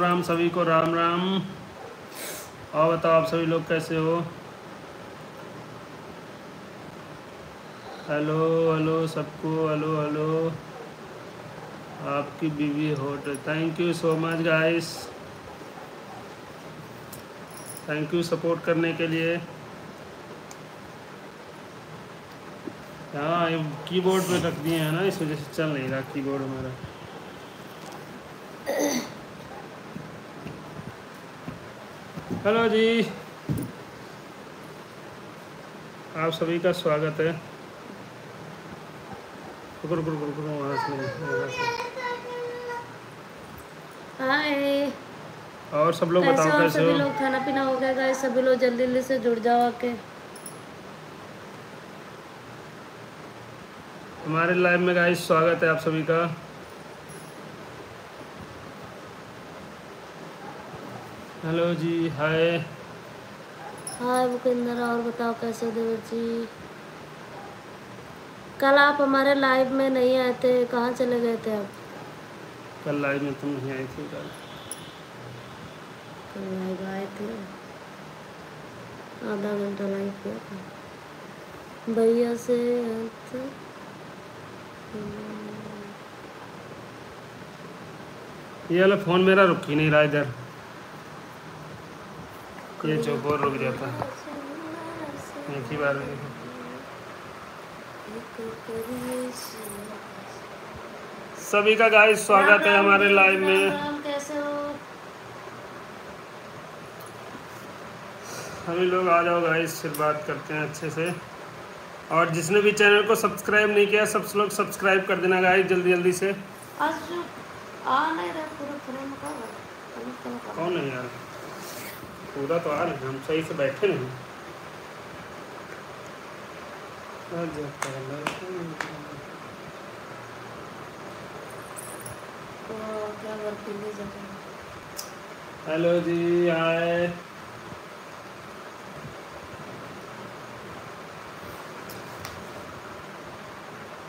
राम, सभी को राम राम। और बताओ आप सभी लोग कैसे हो? हेलो हेलो, सबको, हेलो हेलो। आपकी बीवी होट thank you so much guys thank you support करने के लिए। हाँ कीबोर्ड पे रख दिए हैं ना, इस वजह से चल नहीं रहा कीबोर्ड हमारा। हेलो जी। आप सभी का स्वागत है। रुको रुको रुको रुको वहाँ से हाय। और सब लोग बताओ कैसे सभी लोग खाना पीना हो गया गाइस। सभी लोग जल्दी जल्दी से जुड़ जाओ आके। हमारे लाइव में गाइस स्वागत है आप सभी का। हेलो जी हाय। हाय भूपेंद्र और बताओ कैसे हो देवर जी? कल आप हमारे लाइव में नहीं आए थे कहाँ चले गए थे आप? कल लाइव में तुम नहीं आई थी कल। कल लाइव आए थे। आधा घंटा लाइव किया था। भैया से ये वाला फ़ोन मेरा रुक ही नहीं रहा इधर। ये चौक रुक जाता है। एक ही बार सभी का गाइस स्वागत है हमारे लाइव में। सभी लोग आ जाओ गाइस फिर बात करते हैं अच्छे से। और जिसने भी चैनल को सब्सक्राइब नहीं किया सब लोग सब्सक्राइब कर देना गाइस जल्दी जल्दी से। आज आ नहीं रहा पूरा फ्रेम का। कौन है यार? पूरा तो आ रहे है हम सही से बैठे नहीं। तो हैं? हेलो जी हाय।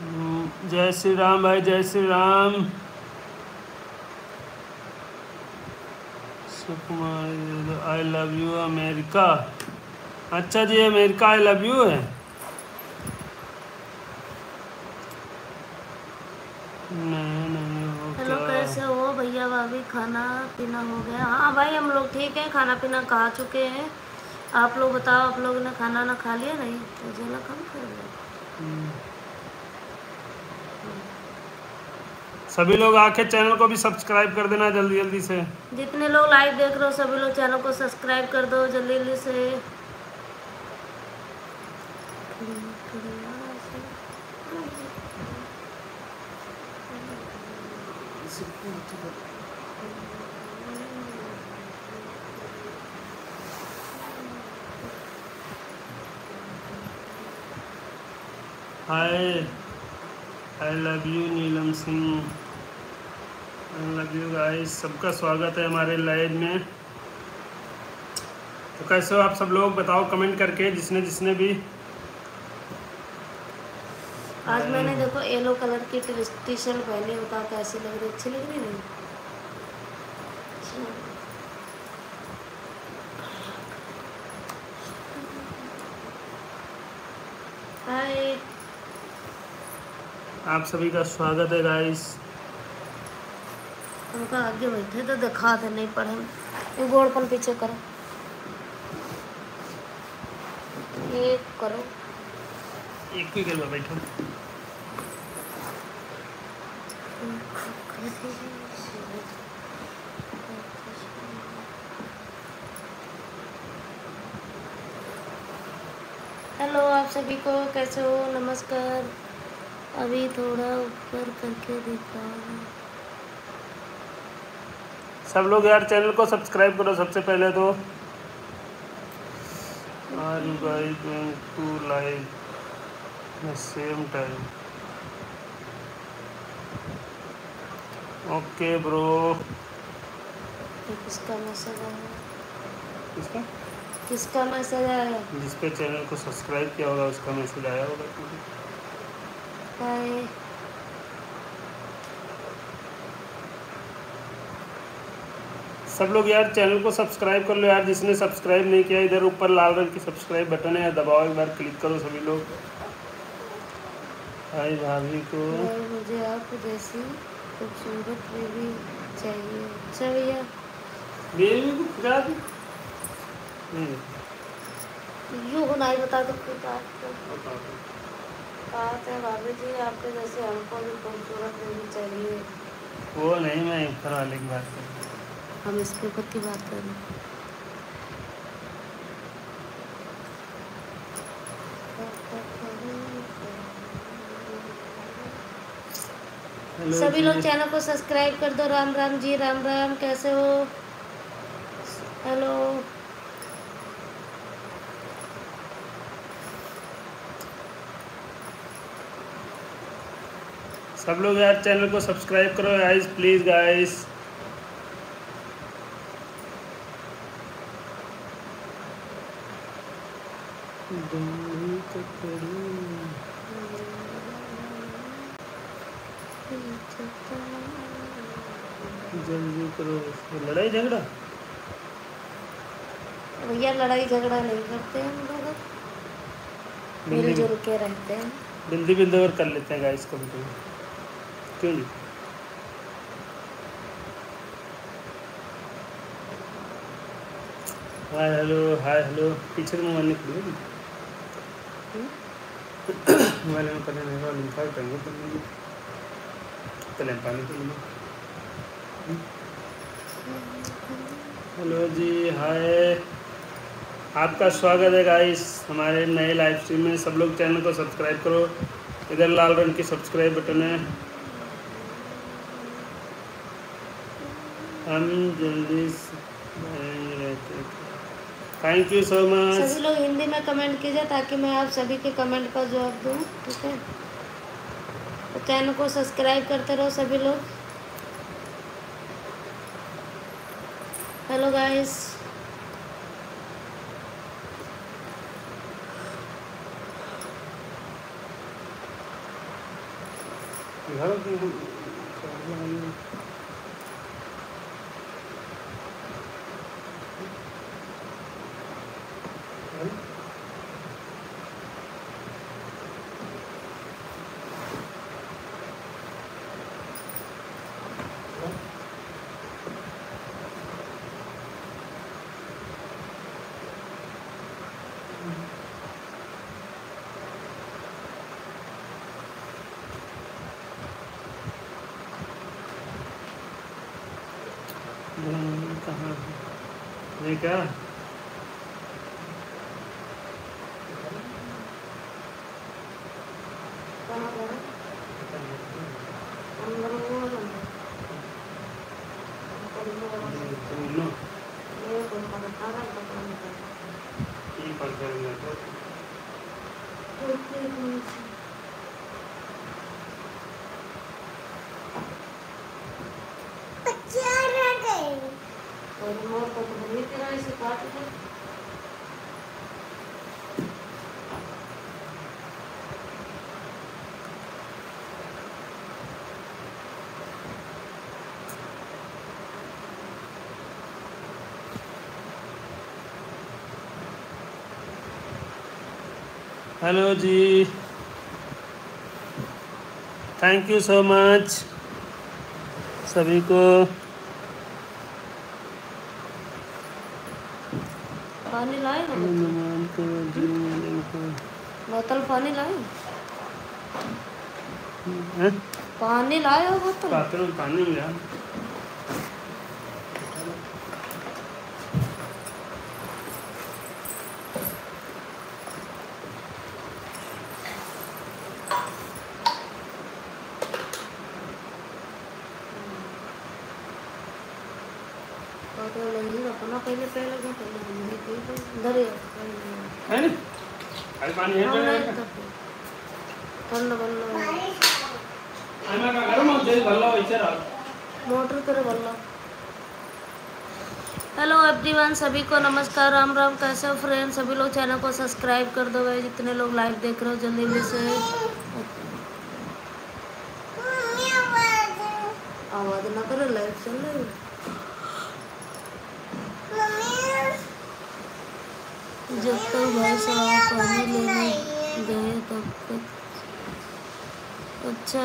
हम्म, जय श्री राम भाई जय Shri Ram. Sukumar I love you America. अच्छा जी अमेरिका आई लव यू है। नहीं नहीं वो हेलो कैसे हो भैया? भाभी खाना पीना हो गया। हाँ भाई हम लोग ठीक है खाना पीना खा चुके हैं। आप लोग बताओ आप लोग ने खाना ना खा लिया? नहीं तो जला कम कर लो सभी लोग आके चैनल को भी सब्सक्राइब कर देना जल्दी जल्दी से। जितने लोग लाइव देख रहे हो सभी लोग चैनल को सब्सक्राइब कर दो जल्दी जल्दी से। Hi I love you Neelam Singh love you guys सबका स्वागत है हमारे लाइव में। तो कैसे हो आप सब लोग? बताओ कमेंट करके जिसने जिसने भी। आज मैंने देखो येलो कलर की टी शर्ट पहनी है, बताओ कैसी लग रही अच्छी लग रही नहीं। हाय आप सभी का स्वागत है गाइस उनका आगे बैठे तो दिखा दे नहीं पड़े ये गोड़ पन पीछे करो। ये करो। एक ही में बैठो। हेलो आप सभी को कैसे हो? नमस्कार। अभी थोड़ा ऊपर करके दिखा सब लोग यार चैनल को सब्सक्राइब करो सबसे पहले तो। Are you guys going to live same time okay bro किसका मैसेज आया किसका? किसका मैसेज आया जिस पे चैनल को सब्सक्राइब किया होगा उसका मैसेज आया होगा। हाय सब लोग यार चैनल को सब्सक्राइब कर लो यार जिसने सब्सक्राइब नहीं किया इधर ऊपर लाल रंग की सब्सक्राइब बटन है दबाओ एक बार क्लिक करो सभी लोग। भाई भाभी को। मुझे आप जैसी खूबसूरत बेबी चाहिए। अच्छा भैया बेबी को खिला दी। हम्म, को नहीं बता दो कोई बात। बात है भाभी जी आपके जैसे हमको भी खूबसूरत बेबी चाहिए। वो नहीं मैं ऊपर वाले की बात कर। हम इसके ऊपर की बात कर रहे हैं। सभी लोग चैनल को सब्सक्राइब कर दो। राम राम जी राम राम कैसे हो? हेलो सब लोग यार चैनल को सब्सक्राइब करो गाइस प्लीज़ गाइस जल्दी करो लड़ाई झगड़ा भैया लड़ाई झगड़ा नहीं करते हम लोग। मिलजुल के रहते हैं। बिंदी बिंदी और कर लेते हैं गाइस कभी कभी। क्यों नहीं? हाय हेलो हाय हेलो पीछे से मोबाइल निकल मोबाइल में करने नहीं वाला लिखा करेंगे तो नहीं। चले पानी तो नहीं। हेलो जी, हाय। आपका स्वागत है गाइस, हमारे नए लाइव स्ट्रीम में। सब लोग चैनल को सब्सक्राइब करो। इधर लाल रंग की सब्सक्राइब बटन है। हम जल्दी थैंक यू सो मच सभी लोग हिंदी में कमेंट कीजिए ताकि मैं आप सभी के कमेंट का जवाब दूँ ठीक है? तो चैनल को सब्सक्राइब करते रहो सभी लोग। हेलो गाइस कहाँ है? ये क्या कहाँ गए? अंदर वो है। सुनो ये कोई पता नहीं पता नहीं। की पढ़ करेंगे तो कोई कोई सी। और मोर को तो भली तरह से काट दे हेलो जी। थैंक यू सो मच सभी को। पानी लाए को बोतल पानी लाए हैं? पानी लाए हो बोतल? पानी मिला सभी को नमस्कार, राम राम, कैसे हो फ्रेंड सभी लोग चैनल को सब्सक्राइब कर दो भाई, जितने लोग लाइव देख रहे हो जल्दी में से। आवाज़ ना करो लाइव चल रही जब तक भाई साहब पानी लेने गए, तब तक अच्छा।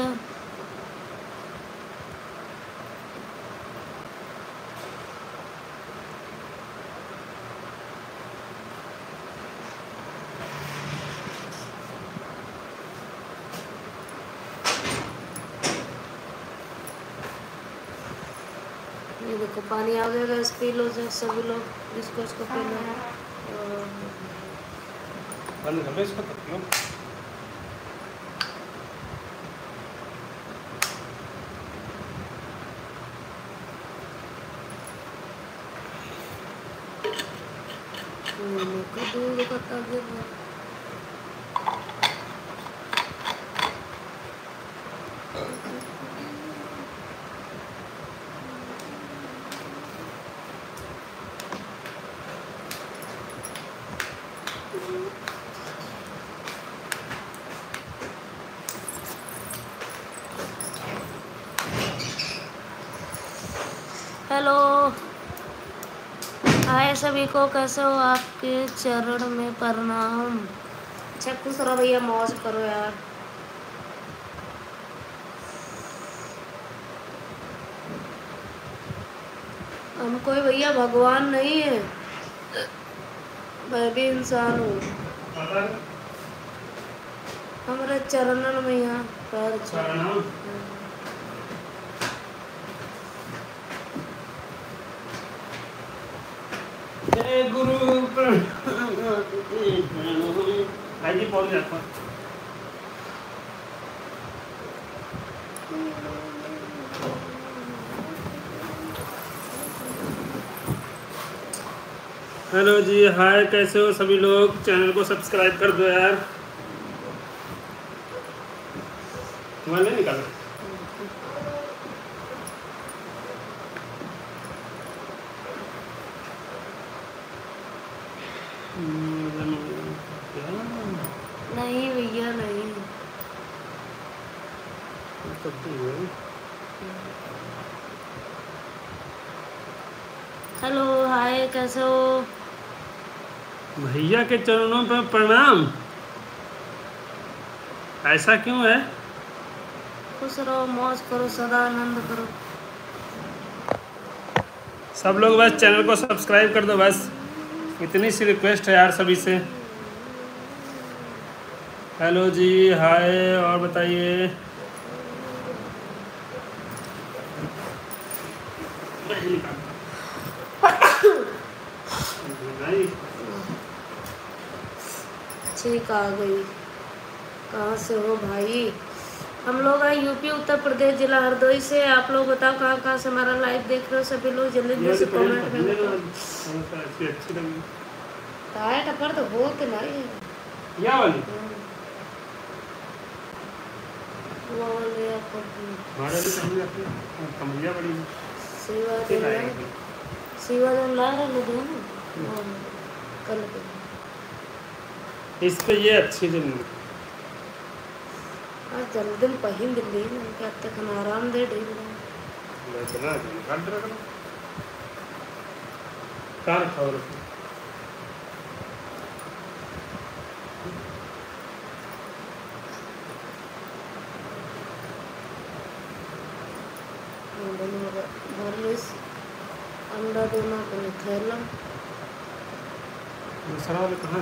पानी आ जाएगा इस पी लो जो सभी लोग जिसको उसको पी लो। और बंद कर दो इसको तब क्यों मेरे को दूध का ताकत है हेलो हाय सभी को कैसे हो आपके चरण में प्रणाम। अच्छा खुश रहो भैया मौज करो यार। हम कोई भैया भगवान नहीं है। मैं भी इंसान हूँ। हमारे चरणन में यहाँ पैर छू प्रणाम जय गुरु भाई जी पहुँच हेलो जी हाय कैसे हो सभी लोग? चैनल को सब्सक्राइब कर दो यार तुम्हारा नहीं निकाला नहीं भैया नहीं हेलो हाय कैसे हो भैया के चरणों पर प्रणाम। ऐसा क्यों है? खुश रहो मौज करो सदा आनंद करो। सब लोग बस चैनल को सब्सक्राइब कर दो बस। इतनी सी रिक्वेस्ट है यार सभी से। हेलो जी हाय और बताइए। ठीक आ गई। कहाँ से हो भाई? हम लोग हैं यूपी उत्तर प्रदेश जिला हरदोई से। आप लोग बताओ कहाँ कहाँ से हमारा लाइव देख रहे हो सभी लोग? जल्दी जल्दी से कमेंट में बताओ। अच्छी लगी टाइट पर तो हो के नहीं है। क्या वाली वो ले कहीं जाती है है। रहे कल के। इस पे ये अच्छी दिन आज जल्दी में पहिन दिल्ली में कहते खन आराम दे ढील इतना काट रहा कहाँ रखा। हो रखा अंडा दोनों दूसरा वाले कहाँ?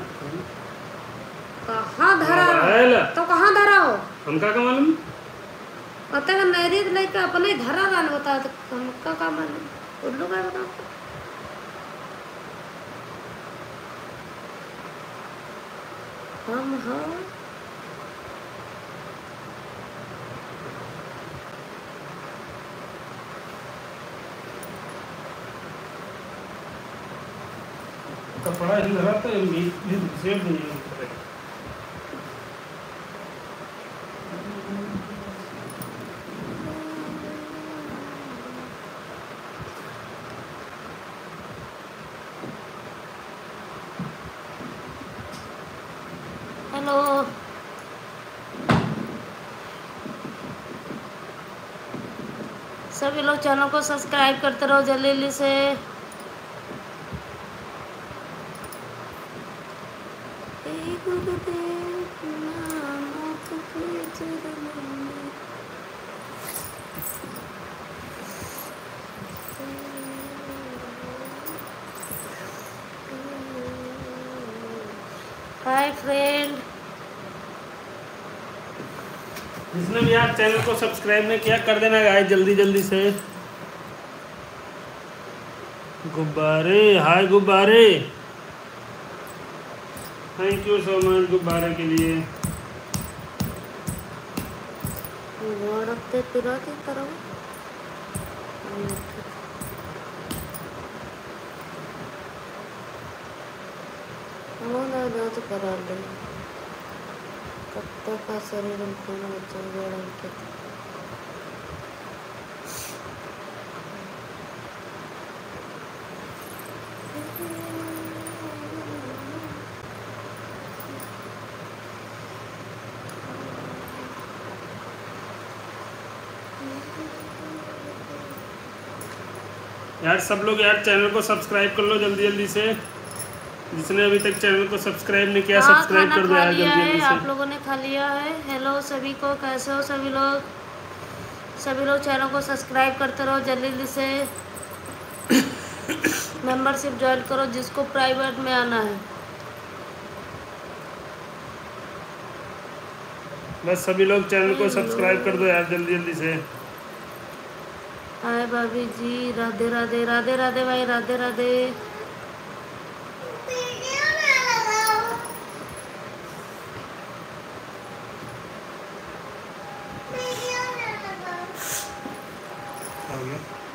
कहाँ धरा। तो कहाँ धरा हो? हमका का मालूम? पता का नैरित लेके अपने ही धरा रान बता तो हमका का मालूम? उल्लू का बताओ। हम हाँ। कपड़ा ही लगा तो सेव नहीं है हेलो सभी लोग चैनल को सब्सक्राइब करते रहो जल्दी जल्दी से हाय फ्रेंड जिसने भी यार चैनल को सब्सक्राइब नहीं किया, कर देना गाइस जल्दी जल्दी से। गुब्बारे हाय गुब्बारे थैंक यू सो मच गुब्बारे के लिए ಓಡೋಗ್ತೆ ತಿರೋತಿ ತರ ಅವನದು ಕರಾರ್ದು सब लोग यार चैनल को सब्सक्राइब कर लो जल्दी जल्दी से। जिसने अभी तक चैनल को सब्सक्राइब नहीं किया हाँ, सब्सक्राइब कर दो यार जल्दी है जल्दी आप लोगों ने खा लिया है। हेलो सभी को कैसे हो सभी लोग? सभी लोग चैनल को सब्सक्राइब करते रहो जल्दी जल्दी से। मेंबरशिप ज्वाइन करो जिसको प्राइवेट में आना है। बस सभी लोग चैनल को सब्सक्राइब कर दो यार जल्दी जल्दी से। भाभी जी, राधे राधे राधे राधे भाई, राधे राधे।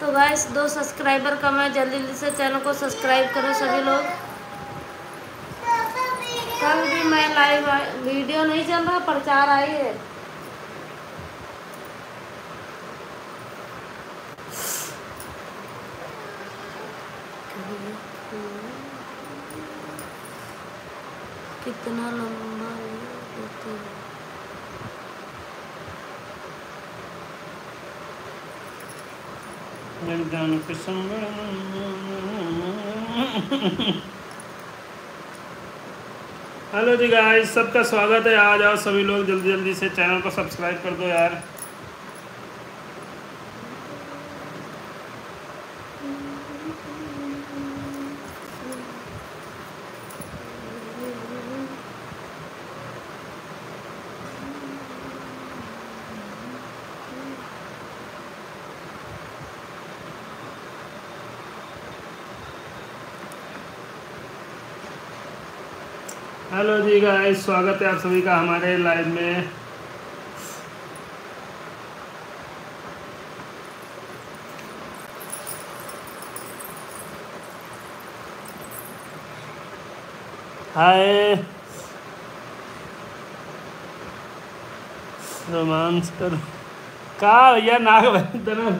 तो गाइस दो सब्सक्राइबर कम है जल्दी जल्दी से चैनल को सब्सक्राइब करो सभी लोग। कल भी मैं लाइव वीडियो नहीं चल रहा, प्रचार आई है। कितना लंबा है। हेलो जी गाइस, सबका स्वागत है आ जाओ सभी लोग जल्दी जल्दी से चैनल को सब्सक्राइब कर दो यार। जी गाइस स्वागत है आप सभी का हमारे लाइव में। हाय। रोमांस कर का भैया नाग भाई तना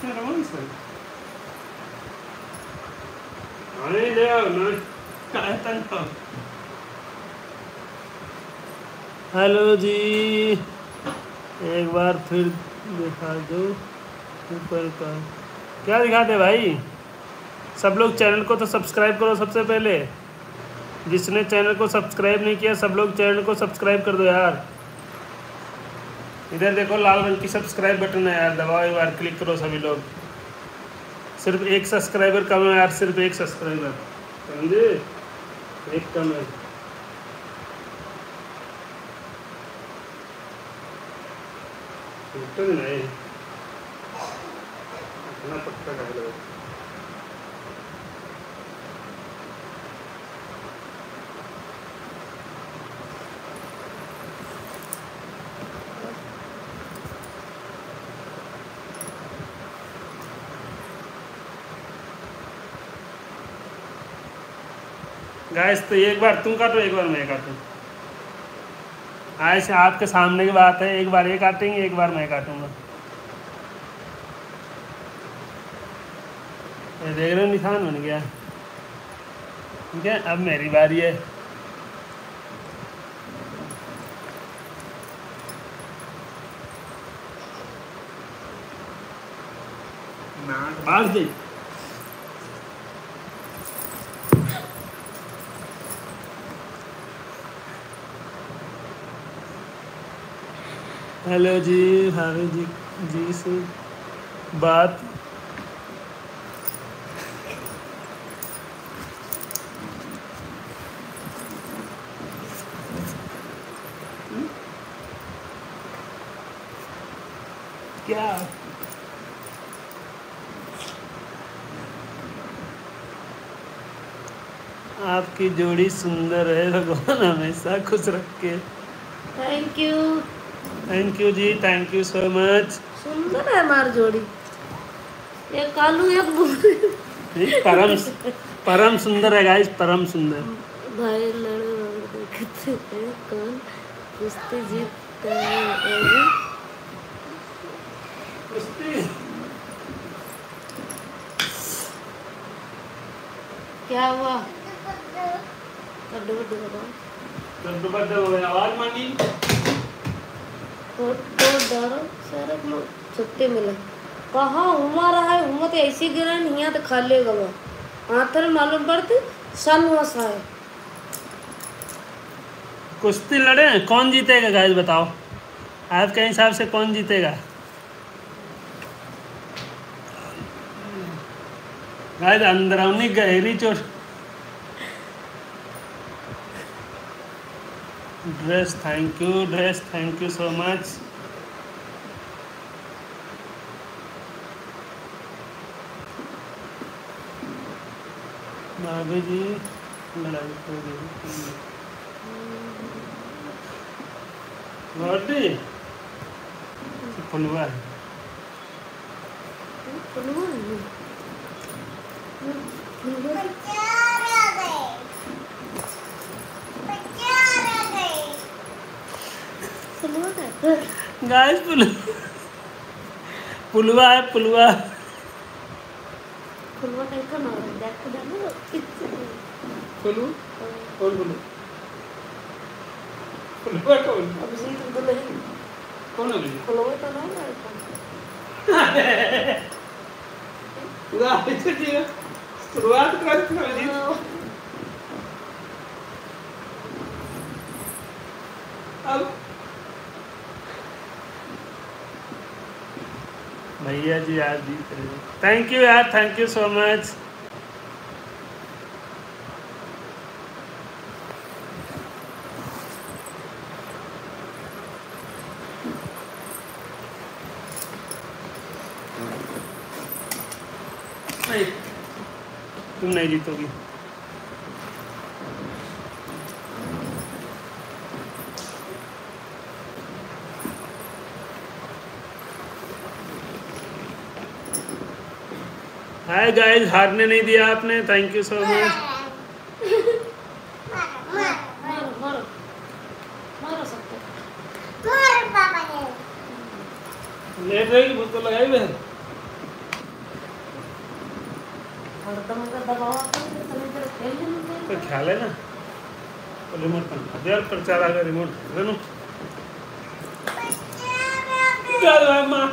क्या रोमांस है अरे ले आओ ना काय तंग हेलो जी। एक बार फिर दिखा दो, ऊपर का। क्या दिखाते भाई? सब लोग चैनल को तो सब्सक्राइब करो सबसे पहले। जिसने चैनल को सब्सक्राइब नहीं किया, सब लोग चैनल को सब्सक्राइब कर दो यार। इधर देखो, लाल रंग की सब्सक्राइब बटन है यार, दबाओ एक बार, क्लिक करो सभी लोग। सिर्फ़ एक सब्सक्राइबर कम है यार, सिर्फ़ एक सब्सक्राइबर। समझे? एक कम है। तो नहीं इतना पक्का कर लो। गैस तो एक बार तुम काटो, एक बार मैं काटूं। ऐसे आपके सामने की बात है, एक बार ये काटेंगे, एक बार मैं काटूँगा। देख रहे हो, निशान बन गया। ठीक है, अब मेरी बारी है। नाक बाज हेलो जी भाभी जी जी से बात। क्या? आपकी जोड़ी सुंदर है, भगवान हमेशा खुश रखे। थैंक यू थैंक यू जी थैंक यू सो मच सुंदर है हमारी जोड़ी। एक कालू एक बुरी परम परम सुंदर है गाइस परम सुंदर। भाई लड़े देखते हैं कौन कुश्ती जीतता है अभी क्या हुआ? कड्डू बताओ आवाज़ मांगी। तो डरो सर में मिले कहाँ हुआ रहा है हुआ तो ऐसी गिरा यहाँ तो खाली गवा हाथ मालूम पड़ती? सन वसा है। कुश्ती लड़े? कौन जीतेगा? गाइस बताओ। आपके हिसाब से कौन जीतेगा? गाइस अंदरूनी गहरी चोट। Dress thank you dress thank you so much भाभी जी लड़ाई हो गई रोटी फुलवा है फुलवा है। गाइस पुल पुलवा है पुलवा। फुलवा कैसा हो। देख कौन पुलू? पुलवा कौन? अब तो नहीं कौन है भैया तो नहीं ना गाइस जी शुरुआत कर अब भैया जी आज जीत रहे थैंक यू यार थैंक यू सो मच तुम नहीं जीतोगी। हाय गाइस हारने नहीं दिया आपने. थैंक यू सो मच मारो मारो मारो सबको. लेट भूख तो लगाई बहन? है तो तो ख्याल है ना तो रिमोट पर गया रिमोट रेनू चल माँ?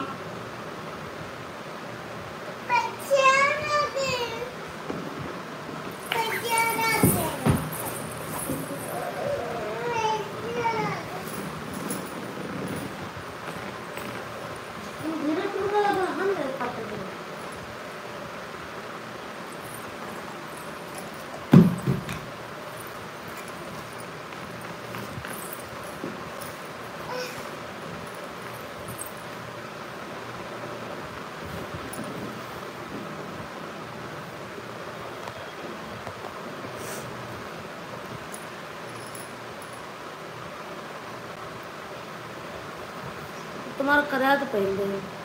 तुम्हारा कराया तो पहले है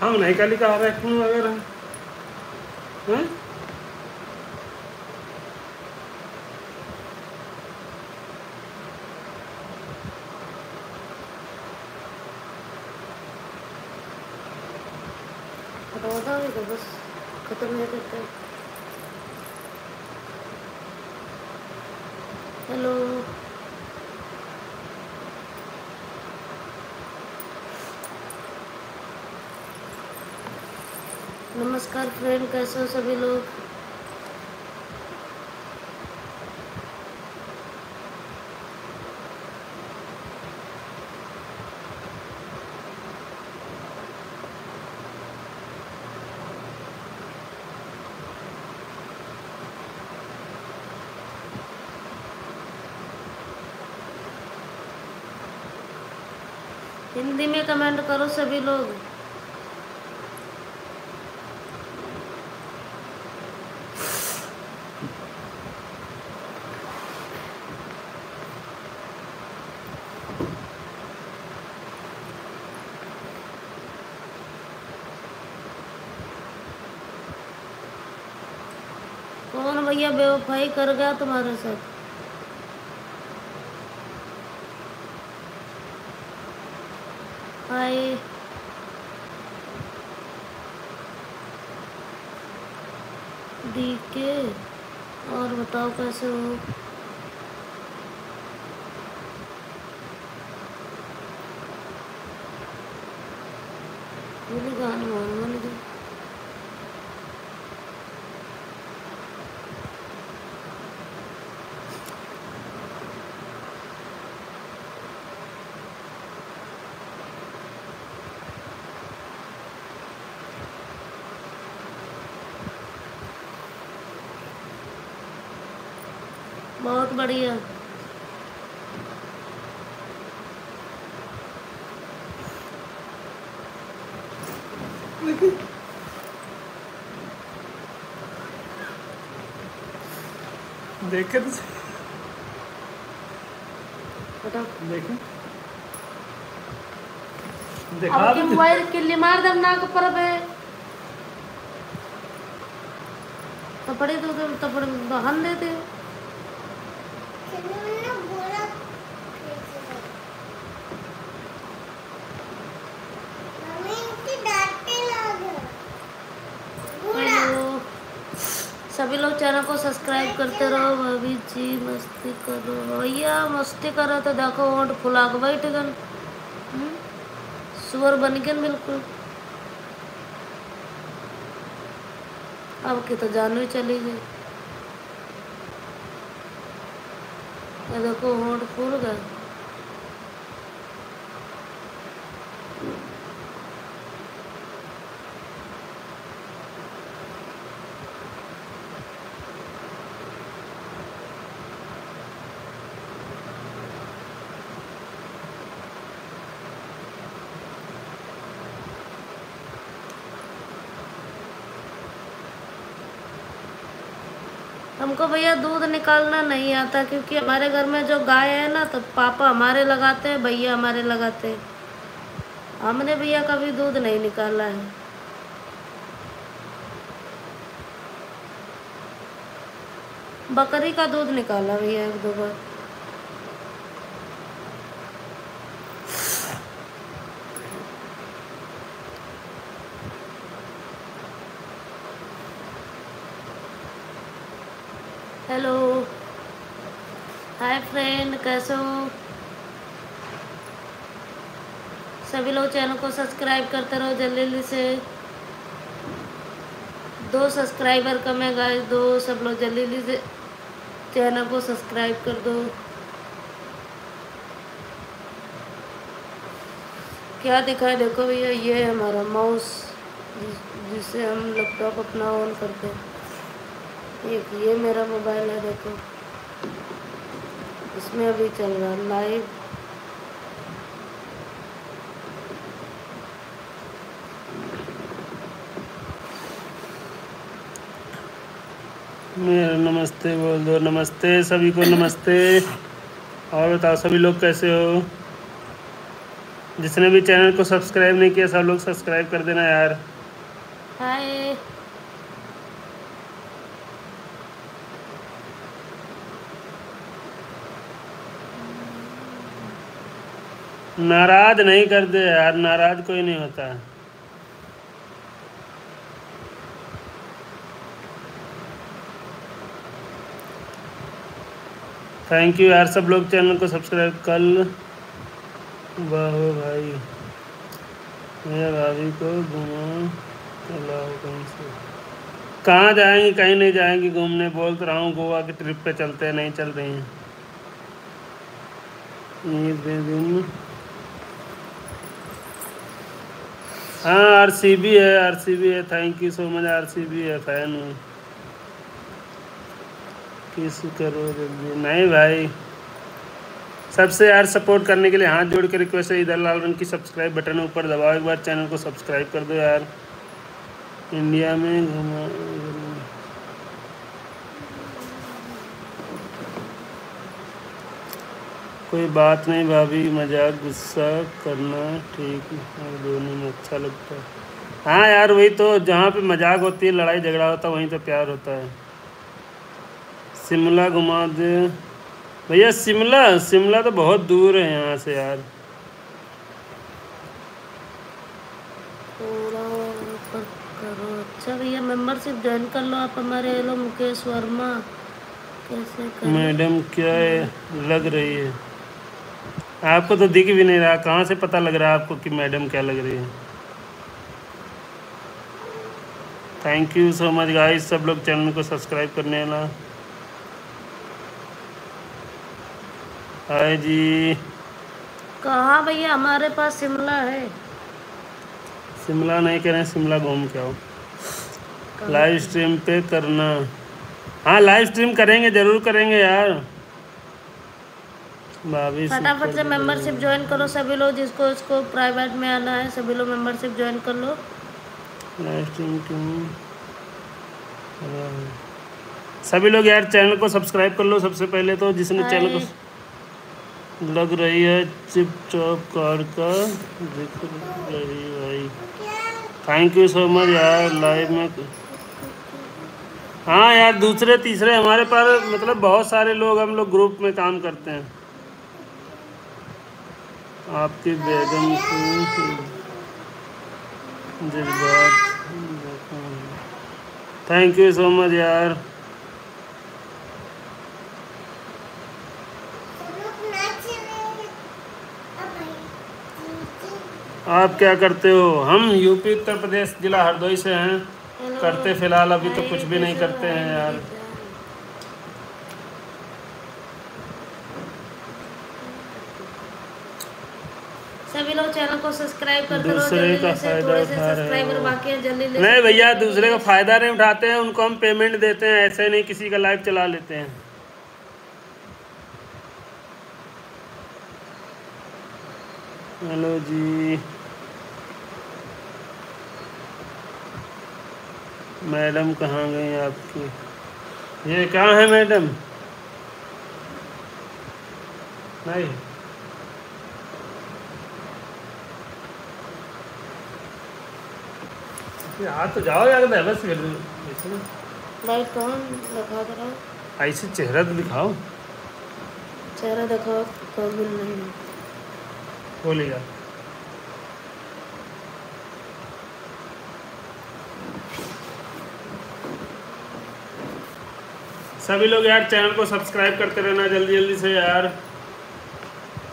हम नहीं कल का रहे वगैरह हैं हटवा दो तो बस खत्म नहीं करते हेलो नमस्कार फ्रेंड कैसे हो सभी लोग। हिंदी में कमेंट करो सभी लोग। भैया बेवफाई कर गया तुम्हारे साथ। हाय। डी और बताओ कैसे हो बोली गाना मान मान दो बहुत बढ़िया। देखे तो देखे। भी के दे। मोबाइल किल्ली मार दम नाक पर बे तपड़े तो तुम तपड़ बहन देते हो हेलो सभी लोग चैनल को सब्सक्राइब करते रहो, भाभी जी, मस्ती करो। भैया मस्ती करो तो देखो ओंट फुला के बैठ गन। हम्म? सुअर बन गए बिल्कुल। अब की तो जान भी चली गई। देखो ओट फूल गए। हमको भैया दूध निकालना नहीं आता, क्योंकि हमारे घर में जो गाय है ना तो पापा हमारे लगाते हैं, भैया हमारे लगाते हैं। हमने भैया कभी दूध नहीं निकाला है। बकरी का दूध निकाला भैया एक दो बार। हेलो हाय फ्रेंड कैसे हो? सभी लोग चैनल को सब्सक्राइब करते रहो जल्दी जल्दी से। दो सब्सक्राइबर कम है गाइस दो सब लोग जल्दी जल्दी से चैनल को सब्सक्राइब कर दो। क्या दिखा है? देखो भैया, ये है हमारा माउस जिससे हम लैपटॉप अपना ऑन करते हैं। एक ये मेरा मोबाइल है देखो। इसमें अभी चल रहा है लाइव मेरा नमस्ते बोल दो नमस्ते सभी को नमस्ते। और बताओ सभी लोग कैसे हो? जिसने भी चैनल को सब्सक्राइब नहीं किया सब लोग सब्सक्राइब कर देना यार। हाय। नाराज़ नहीं करते यार नाराज़ कोई नहीं होता। है थैंक यू यार, सब लोग चैनल को सब्सक्राइब कल वाह भाई। मेरा भाभी को तो कहीं से। कहाँ जाएँगे, कहीं नहीं जाएँगे घूमने, बोल तो रहा हूँ गोवा की ट्रिप पे चलते हैं, नहीं चल रही हैं। दिन हाँ आर सी बी है आर सी बी है thank you so much R C B है फ़ैन हूँ। किस करो जल्दी नहीं भाई। सबसे यार सपोर्ट करने के लिए हाथ जोड़ के रिक्वेस्ट है, इधर लाल रंग की सब्सक्राइब बटन ऊपर दबाओ, एक बार चैनल को सब्सक्राइब कर दो यार। इंडिया में घुमा कोई बात नहीं भाभी मज़ाक गुस्सा करना ठीक है। दोनों में अच्छा लगता है। हाँ यार वही तो जहाँ पे मज़ाक होती है लड़ाई झगड़ा होता है वहीं तो प्यार होता है। शिमला घुमा दे। भैया शिमला शिमला तो बहुत दूर है यहाँ से यार। करो। अच्छा भैया मेंबरशिप ज्वाइन कर लो आप हमारे हेलो मुकेश वर्मा। कैसे मैडम क्या है लग रही है? आपको तो दिख भी नहीं रहा कहाँ से पता लग रहा है आपको कि मैडम क्या लग रही है? Thank you so much guys सब लोग चैनल को सब्सक्राइब करने वाला हाय जी। कहाँ भैया? हमारे पास शिमला है। शिमला नहीं करें शिमला घूम के आओ। लाइव स्ट्रीम पे करना। हाँ लाइव स्ट्रीम करेंगे ज़रूर करेंगे यार। फटाफट से मेंबरशिप ज्वाइन करो सभी लोग जिसको इसको प्राइवेट में आना है सभी लोग मेंबरशिप ज्वाइन कर लो। सभी लोग यार चैनल को सब्सक्राइब कर लो सबसे पहले तो जिसने चैनल को लग रही है चिप चॉप कार का दिख रही भाई। थैंक यू सो मच यार लाइव में। हाँ यार दूसरे तीसरे हमारे पास मतलब बहुत सारे लोग हम लोग ग्रुप में काम करते हैं। आपकी बेगम की जज्बात थैंक यू सो मच यार। आप क्या करते हो? हम यूपी उत्तर प्रदेश जिला हरदोई से हैं। करते फ़िलहाल, अभी तो कुछ भी नहीं करते हैं यार। सभी लोग चैनल को सब्सक्राइब करते दूसरे का फ़ायदा थोड़े से उठा रहे सब्सक्राइबर हो। बाकी हैं जल्दी ले नहीं भैया दूसरे का फ़ायदा नहीं उठाते हैं उनको हम पेमेंट देते हैं ऐसे नहीं किसी का लाइव चला लेते हैं। हेलो जी। मैडम कहाँ गई आपकी? ये कहाँ है मैडम? नहीं। हाथ तो जाओ यार बस कर दो ऐसे कौन दिखा दे ऐसे चेहरा तो दिखाओ। चेहरा दिखाओ भी नहीं बोलेगा सभी लोग यार चैनल को सब्सक्राइब करते रहना जल्दी जल्दी से यार।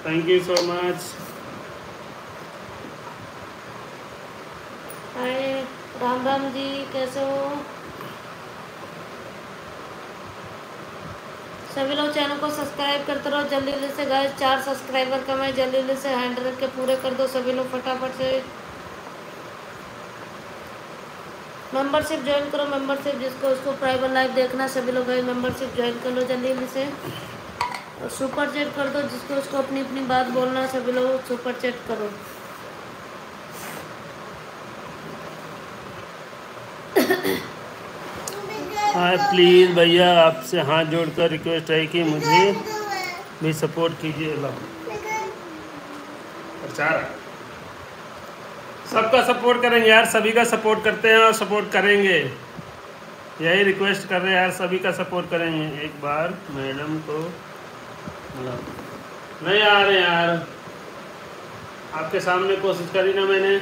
Thank you so much Ram Ram ji, कैसे हो? सभी लोग चैनल को सब्सक्राइब करते रहो, जल्दी जल्दी से गाइस चार सब्सक्राइबर कम है जल्दी जल्दी से हैंड रख के पूरे कर दो, सभी लोग फटाफट से। मेंबरशिप ज्वाइन करो मेंबरशिप जिसको, उसको प्राइवेट लाइव देखना, सभी लोग मेंबरशिप ज्वाइन कर लो जल्दी जल्दी से। और सुपर चैट कर दो, जिसको, उसको अपनी अपनी बात बोलना, सभी लोग सुपर चैट करो। हाँ प्लीज़ भैया, आपसे हाथ जोड़कर रिक्वेस्ट है कि मुझे भी सपोर्ट कीजिए प्रचार। सबका सपोर्ट करेंगे यार, सभी का सपोर्ट करते हैं और सपोर्ट करेंगे। यही रिक्वेस्ट कर रहे हैं यार, सभी का सपोर्ट करेंगे। एक बार मैडम को। नहीं आ रहे यार। आपके सामने कोशिश करी ना मैंने।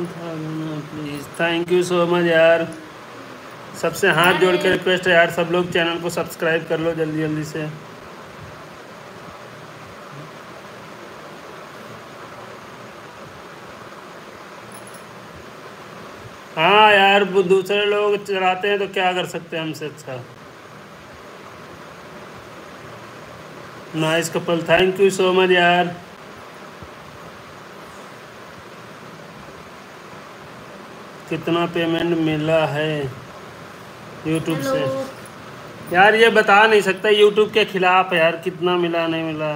उठा थैंक यू सो मच यार। सबसे हाथ जोड़ के रिक्वेस्ट है यार, सब लोग चैनल को सब्सक्राइब कर लो जल्दी जल्दी से। हाँ यार दूसरे लोग चलाते हैं तो क्या कर सकते हैं हमसे? अच्छा। Nice couple thank you so much यार। कितना पेमेंट मिला है? यूट्यूब से। यार ये बता नहीं सकता यूट्यूब के खिलाफ यार कितना मिला नहीं मिला।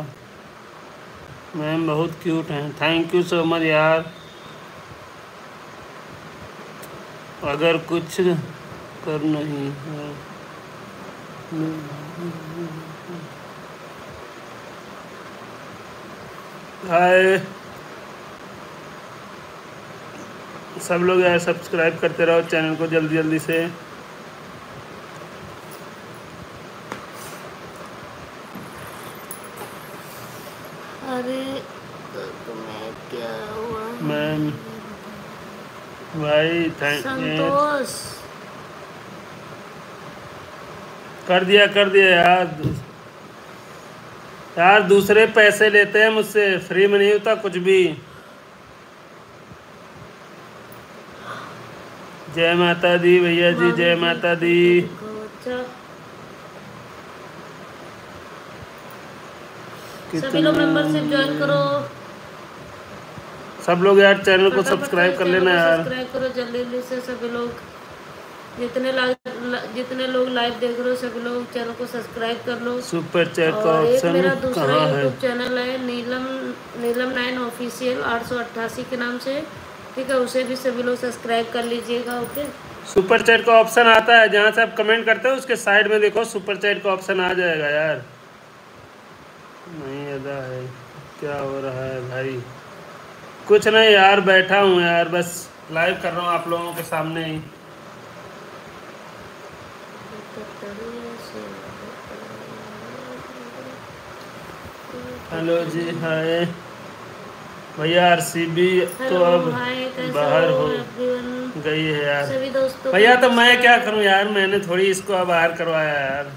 मैम बहुत क्यूट हैं। थैंक यू सो मच यार। अगर कुछ कर नहीं है हाय सब लोग यार सब्सक्राइब करते रहो चैनल को जल्दी जल्दी से। अरे तुम्हें क्या हुआ? मैम भाई संतोष। कर दिया कर दिया यार। यार दूसरे पैसे लेते हैं मुझसे फ्री में नहीं होता कुछ भी। जय माता दी भैया जी जय माता दी सभी लोग मेंबरशिप ज्वाइन करो। सब लोग यार चैनल को सब्सक्राइब कर लेना यार। सब्सक्राइब करो जल्दी जल्दी से सभी लोग। जितने जितने लोग लाइव देख रहे हो सभी लोग चैनल को सब्सक्राइब कर लो। सुपर चैट का ऑप्शन मेरा दूसरा है? यूट्यूब चैनल है नीलम नीलम नाइन ऑफिशियल आठ सौ अट्ठासी के नाम से। ठीक है, उसे भी सभी लोग सब्सक्राइब कर लीजिएगा ओके सुपर चैट का ऑप्शन आता है, जहाँ से आप कमेंट करते हो, उसके साइड में देखो सुपर चैट का ऑप्शन आ जाएगा, यार। नहीं, अदा है, क्या हो रहा है, भाई? कुछ नहीं, यार, बैठा हूँ, यार, बस लाइव कर रहा हूँ आप लोगों के सामने ही। हेलो जी हाय भैया आरसीबी तो अब बाहर हो गई है यार। भैया तो मैं क्या करूँ यार? मैंने थोड़ी इसको अब बाहर करवाया यार।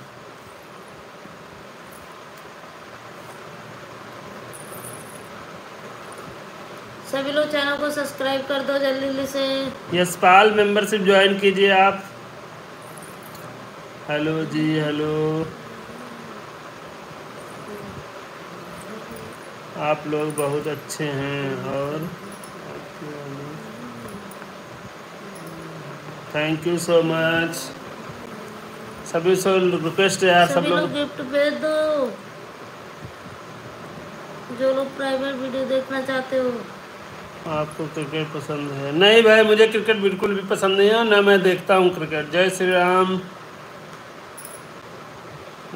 सभी लोग चैनल को सब्सक्राइब कर दो जल्दी जल्दी से। यशपाल मेंबरशिप ज्वाइन कीजिए आप। हेलो जी हेलो आप लोग बहुत अच्छे हैं और थैंक यू सो मच सभी से रिक्वेस्ट है यार सब लोग। गिफ्ट भेज दो। जो लोग प्राइवेट वीडियो देखना चाहते हो। आपको क्रिकेट पसंद है। नहीं भाई मुझे क्रिकेट बिल्कुल भी पसंद नहीं है ना मैं देखता हूँ क्रिकेट जय श्री राम।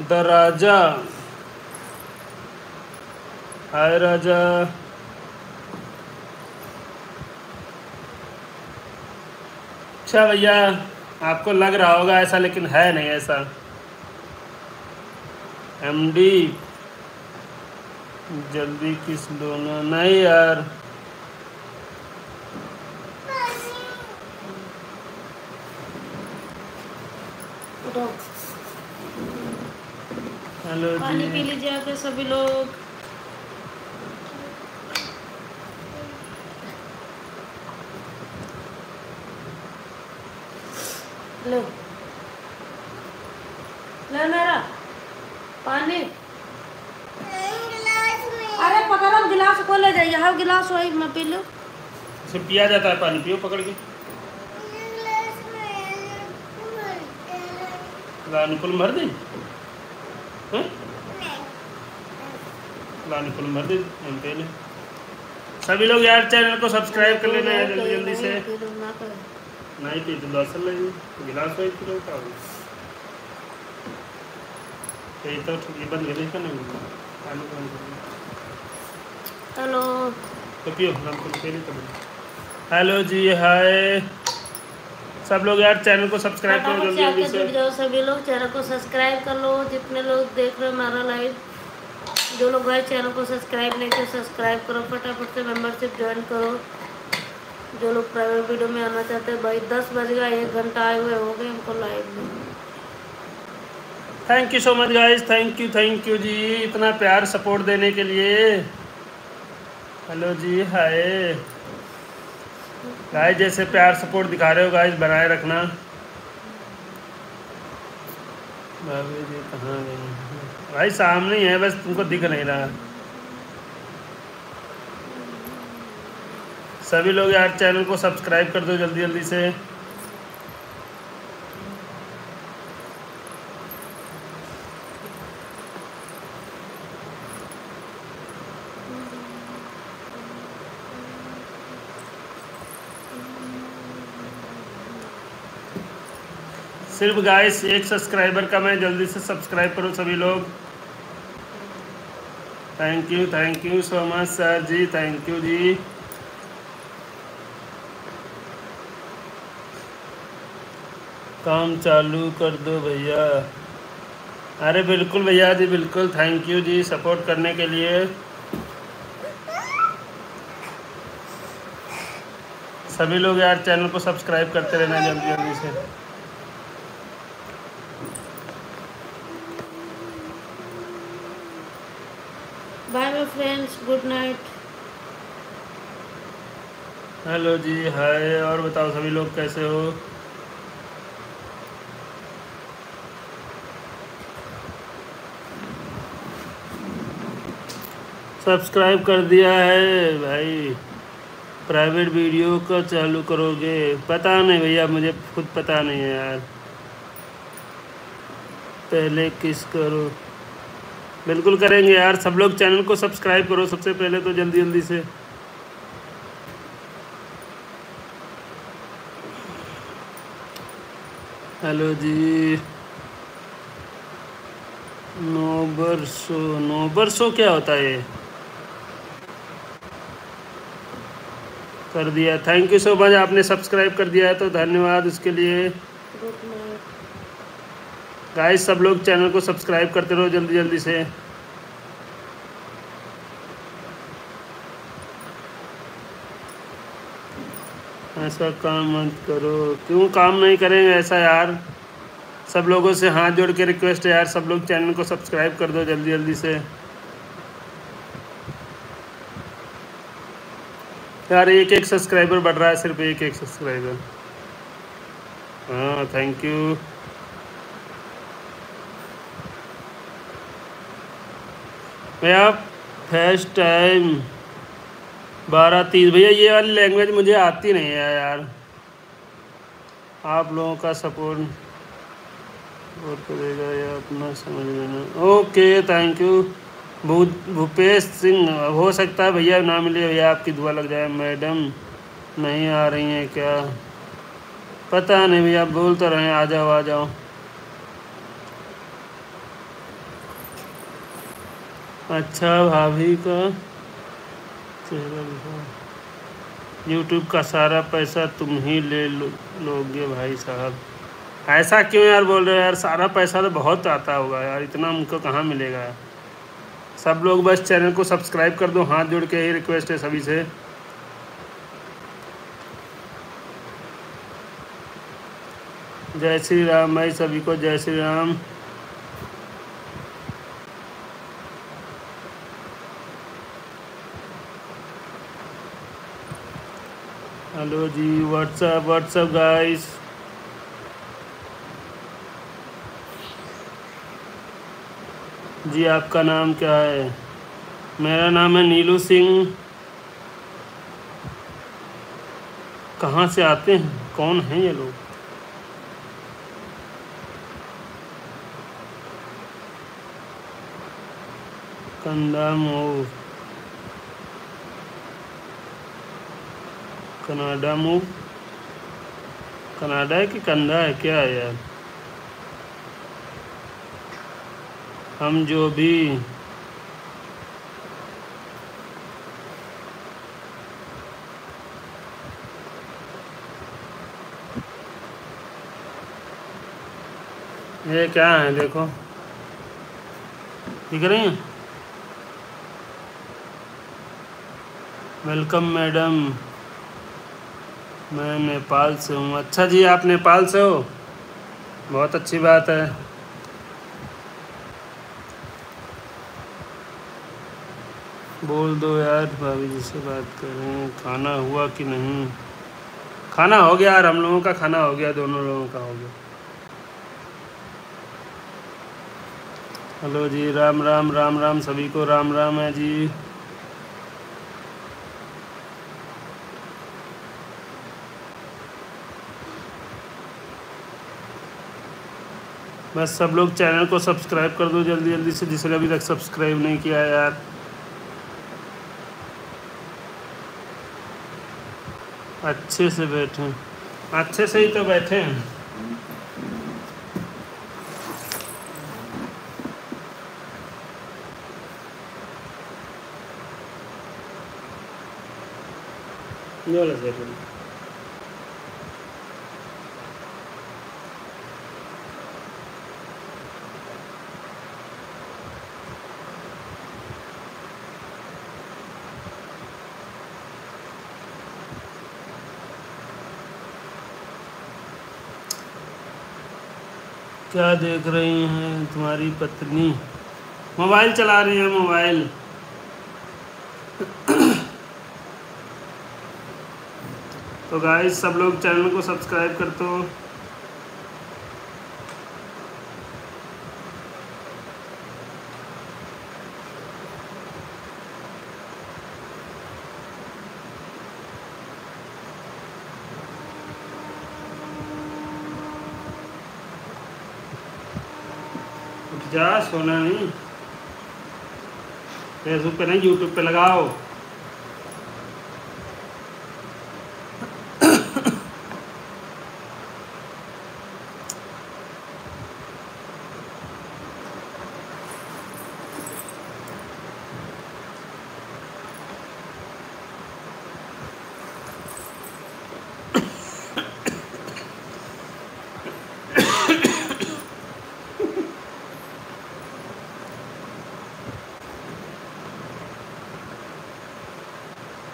द राजा। हाय राजा। अच्छा भैया आपको लग रहा होगा ऐसा लेकिन है नहीं ऐसा। एमडी जल्दी किस दोनों? नहीं यार। हेलो पानी पी लीजिए सभी लोग। लो। ले मेरा। पानी। अरे पकड़ो गिलास को ले जाइए। हाँ गिलास वही मैं पी लूँ। इसे पिया जाता है पानी पियो पकड़ के। लानुकुल भर दे? लानुकुल भर दे हम पहले सभी लोग यार चैनल को सब्सक्राइब कर लेना जल्दी जल्दी से। नहीं तो लौसल गिलास का? तो ये बंद नहीं पानी बंद हेलो। तो पियो पहले तो हेलो जी हाय। सब लोग यार चैनल को सब्सक्राइब करो जल्दी जल्दी से। जाओ सभी लोग चैनल को सब्सक्राइब कर लो। जितने लोग देख रहे हो हमारा लाइव जो लोग भाई चैनल को सब्सक्राइब नहीं किया सब्सक्राइब करो। फटाफट से मेंबरशिप ज्वाइन करो। जो लोग प्राइवेट वीडियो में आना चाहते हैं, भाई, दस बज गया एक घंटा आए हुए, हो गए हमको लाइव में। Thank you so much guys thank you thank you जी. इतना प्यार सपोर्ट देने के लिए। हेलो जी. हाय गाइस जैसे प्यार सपोर्ट दिखा रहे हो गाइस बनाए रखना। भाभी जी, कहाँ गई भाई, सामने ही है, बस तुमको दिख नहीं रहा। सभी लोग यार चैनल को सब्सक्राइब कर दो जल्दी जल्दी से। सिर्फ़ गाइस एक सब्सक्राइबर का मैं जल्दी से सब्सक्राइब करो सभी लोग। Thank you thank you so much sir ji thank you जी। काम चालू कर दो भैया। अरे बिल्कुल भैया जी बिल्कुल। थैंक यू जी सपोर्ट करने के लिए। सभी लोग यार चैनल को सब्सक्राइब करते रहना जल्दी जल्दी से। Bye bye friends good night hello जी हाय और बताओ सभी लोग कैसे हो? सब्सक्राइब कर दिया है भाई। प्राइवेट वीडियो का चालू करोगे? पता नहीं भैया, मुझे खुद पता नहीं है यार। पहले किस करो? बिल्कुल करेंगे यार, सब लोग चैनल को सब्सक्राइब करो सबसे पहले तो जल्दी जल्दी से। हेलो जी। नोबरसो नोबरसो क्या होता है? कर दिया। थैंक यू सो मच आपने सब्सक्राइब कर दिया है तो धन्यवाद उसके लिए। गाइस सब लोग चैनल को सब्सक्राइब करते रहो जल्दी जल्दी से। ऐसा काम मत करो। क्यों काम नहीं करेंगे ऐसा यार? सब लोगों से हाथ जोड़ के रिक्वेस्ट है यार, सब लोग चैनल को सब्सक्राइब कर दो जल्दी जल्दी से। यार, एक एक सब्सक्राइबर बढ़ रहा है, सिर्फ़ एक एक सब्सक्राइबर हाँ थैंक यू भैया फ़र्स्ट टाइम बारह तीस भैया, ये वाली लैंग्वेज मुझे आती नहीं है यार। आप लोगों का सपोर्ट और करेगा या अपना समझ लेना। Okay thank you Bhupesh Singh, हो सकता है भैया ना मिले, भैया आपकी दुआ लग जाए। मैडम नहीं आ रही हैं क्या? पता नहीं भैया बोल तो रहे, आ जाओ आ जाओ। अच्छा भाभी का चेहरा यूट्यूब का सारा पैसा तुम ही ले लो, लोगे भाई साहब। ऐसा क्यों यार बोल रहे हो यार? सारा पैसा तो बहुत आता होगा यार, इतना हमको कहाँ मिलेगा? सब लोग बस चैनल को सब्सक्राइब कर दो, हाथ जोड़ के ही रिक्वेस्ट है सभी से। जय श्री राम भाई, सभी को जय श्री राम। हेलो जी what's up what's up guys जी, आपका नाम क्या है? मेरा नाम है नीलू सिंह। कहाँ से आते हैं? कौन हैं ये लोग? कंदा मूव कनाडा मूव कनाडा है कि कंधा है? क्या है यार? हम जो भी ये क्या है, देखो। दिख रही हैं? वेलकम मैडम, मैं नेपाल से हूँ। अच्छा जी, आप नेपाल से हो? बहुत अच्छी बात है। बोल दो यार, भाभी जी से बात करें। खाना हुआ कि नहीं? खाना हो गया यार, हम लोगों का खाना हो गया, दोनों लोगों का हो गया। हेलो जी, राम राम राम राम, सभी को राम राम है जी। बस सब लोग चैनल को सब्सक्राइब कर दो जल्दी जल्दी से, जिसने अभी तक सब्सक्राइब नहीं किया यार। अच्छे से बैठे। अच्छे से ही तो बैठे हैं ये वाला सेट है। क्या देख रही हैं तुम्हारी पत्नी? मोबाइल चला रही है, मोबाइल। तो गाइस सब लोग चैनल को सब्सक्राइब कर दो जा सोना नहीं। फेसबुक पे नहीं यूट्यूब पे लगाओ।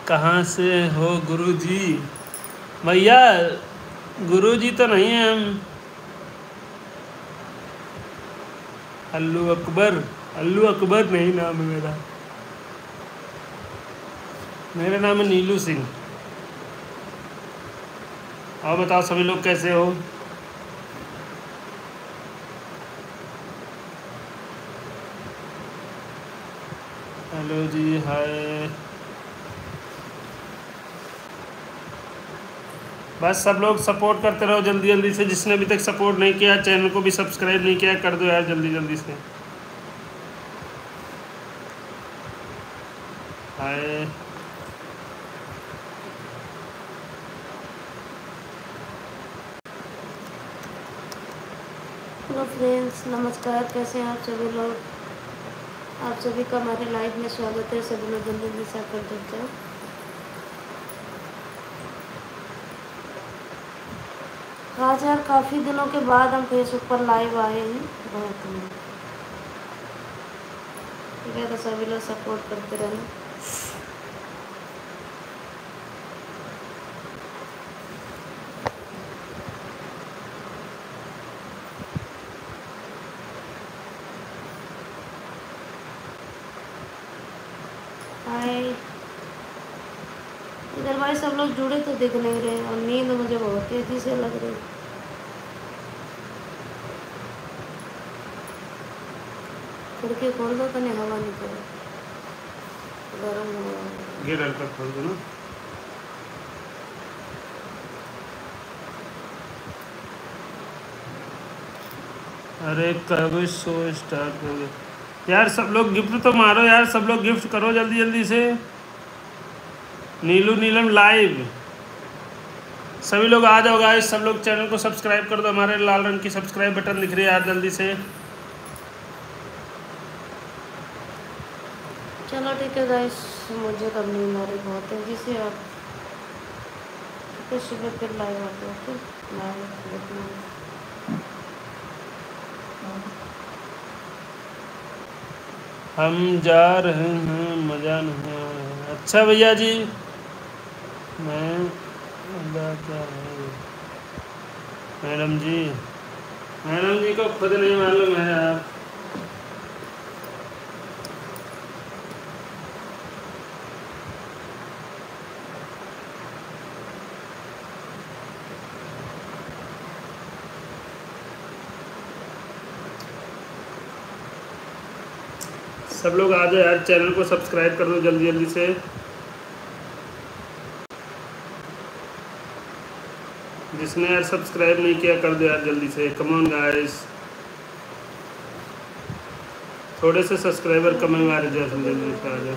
कहाँ से हो गुरु जी भैया गुरु जी तो नहीं है हम। अल्लू अकबर अल्लू अकबर नहीं नाम है मेरा। मेरा नाम है नीलू सिंह। और बताओ सभी लोग कैसे हो हेलो जी हाय बस सब लोग सपोर्ट करते रहो जल्दी जल्दी से। जिसने अभी तक सपोर्ट नहीं किया, चैनल को भी सब्सक्राइब नहीं किया, कर दो यार जल्दी जल्दी से। हाय। हेलो फ्रेंड्स, नमस्कार। कैसे हैं आप सभी लोग? आप सभी का हमारे लाइव में स्वागत है। सभी लोग जल्दी जल्दी से कर देते हैं। आज यार काफ़ी दिनों के बाद हम फेसबुक पर लाइव आए हैं। बहुत ठीक है तो सभी लोग सपोर्ट करते हाय इधर भाई सब लोग जुड़े तो दिख नहीं रहे, और नींद मुझे बहुत तेज़ी से लग रही। खिड़की तो नहीं हवा निकले गर्म हवा गेट हल्का खोल दो ना अरे कब शो स्टार्ट गया यार सब लोग गिफ्ट तो मारो यार सब लोग गिफ्ट करो जल्दी जल्दी से नीलू नीलम लाइव सभी लोग आ जाओ गाइस सब लोग चैनल को सब्सक्राइब कर दो हमारे लाल रंग की सब्सक्राइब बटन दिख रही है यार जल्दी से चलो ठीक है गाइस मुझे तब नींद आ रही बहुत तेज़ी से अब फिर सुबह फिर लाइव आते हैं ओके बाय हम जा रहे हैं, मज़ा नहीं आ रहा है। अच्छा भैया जी, मैं क्या है। मैडम जी मैडम जी को खुद नहीं मालूम है यार सब लोग आ जाए यार चैनल को सब्सक्राइब कर दो जल्दी जल्दी से। जिसने यार सब्सक्राइब नहीं किया, कर दो यार जल्दी से। कमॉन गाइस थोड़े से सब्सक्राइबर कम है जैसे जल्दी से आ जाओ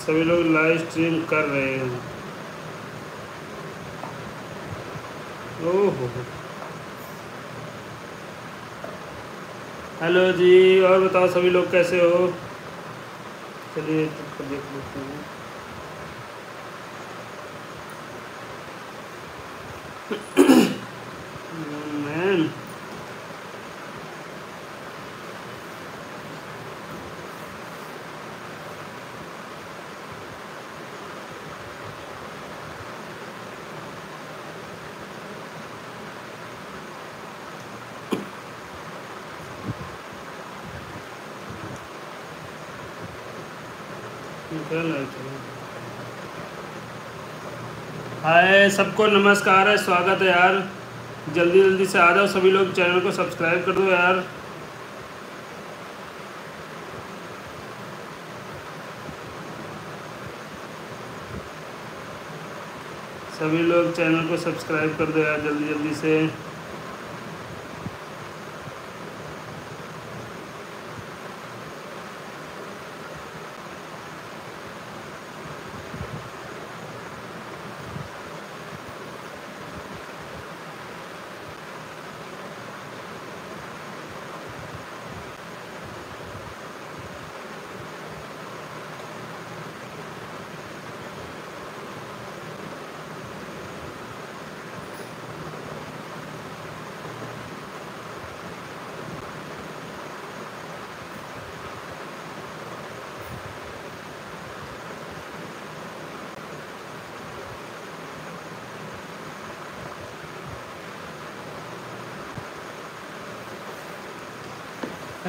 सभी लोग लाइव स्ट्रीम कर रहे हैं। ओहो। हेलो जी, और बताओ सभी लोग कैसे हो? चलिए तो देख लेते हैं मैम हाय सबको नमस्कार है, स्वागत है यार। जल्दी जल्दी से आ जाओ, सभी लोग चैनल को सब्सक्राइब कर दो यार। सभी लोग चैनल को सब्सक्राइब कर दो यार, जल्दी जल्दी से।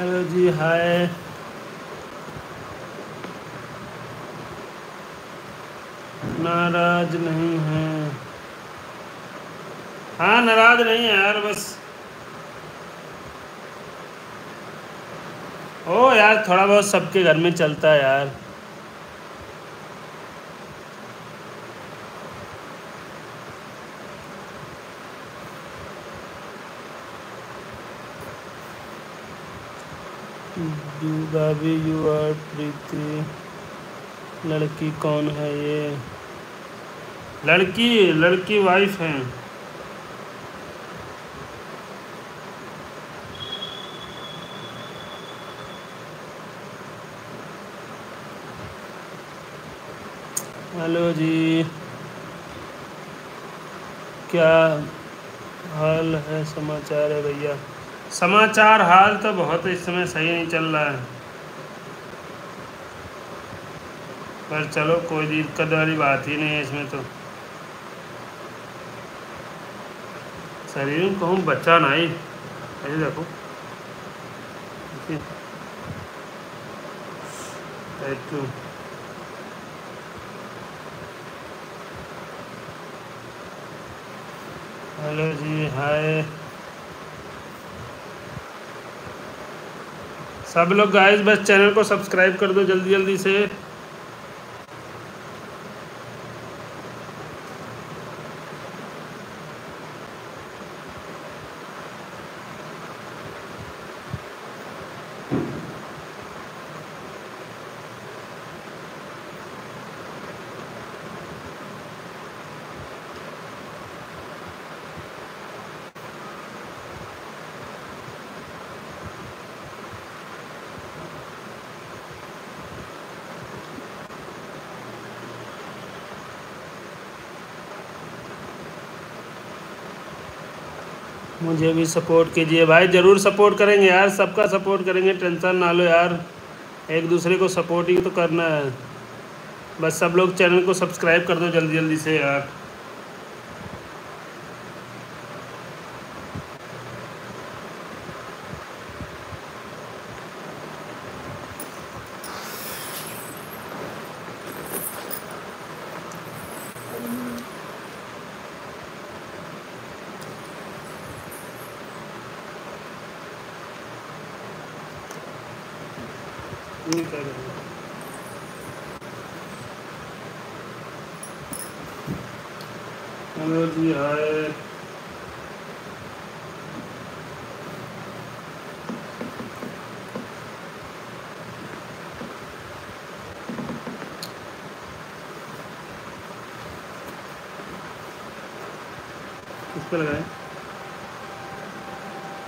हेलो जी हाय नाराज़ नहीं है। हाँ नाराज़ नहीं है यार, बस। ओ यार, थोड़ा बहुत सबके घर में चलता है यार। यू भाभी यू आर प्रीति। लड़की कौन है ये? लड़की लड़की वाइफ है। हेलो जी। क्या हाल है समाचार है भैया? समाचार हाल तो बहुत इस समय सही नहीं चल रहा है। पर चलो, कोई दिक्कत वाली बात ही नहीं है इसमें तो। शरीर में कहूँ बच्चा नहीं ऐसे देखो। हेलो जी, हाय। सब लोग गाइस बस चैनल को सब्सक्राइब कर दो जल्दी जल्दी से। मुझे भी सपोर्ट कीजिए। भाई, ज़रूर सपोर्ट करेंगे यार। सबका सपोर्ट करेंगे। टेंशन ना लो यार। एक दूसरे को सपोर्ट ही तो करना है। बस सब लोग चैनल को सब्सक्राइब कर दो जल्दी जल्दी से यार नहीं कर रहे। हेलो जी हाय किस पे लगाए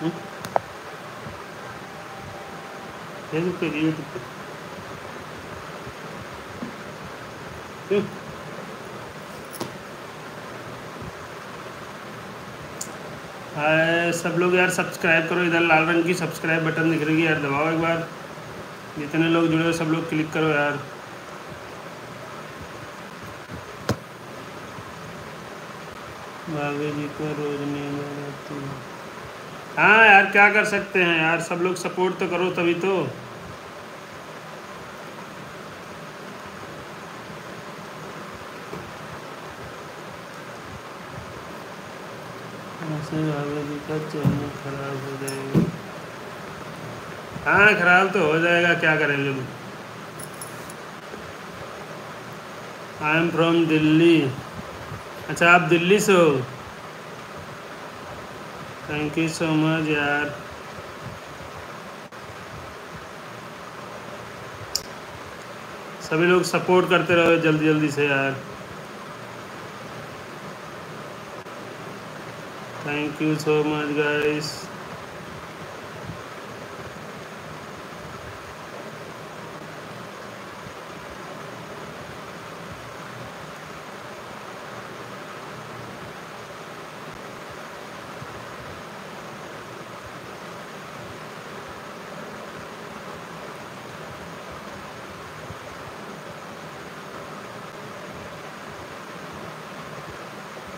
हम्म? फेसबुक पे कि पे क्यों हाय सब लोग यार सब्सक्राइब करो, इधर लाल रंग की सब्सक्राइब बटन दिख रही है यार, दबाओ एक बार। जितने लोग जुड़े हो, सब लोग क्लिक करो यार। भाभी जी को रोज नींद आ है। हाँ यार, क्या कर सकते हैं यार, सब लोग सपोर्ट तो करो तभी तो ऐसे भाभी जी का चैनल खराब हो जाएगा हाँ खराब तो हो जाएगा, क्या करेंगे आई एम फ्रॉम दिल्ली। अच्छा आप दिल्ली से हो। थैंक यू सो मच यार। सभी लोग सपोर्ट करते रहो जल्दी जल्दी से, यार। Thank you so much guys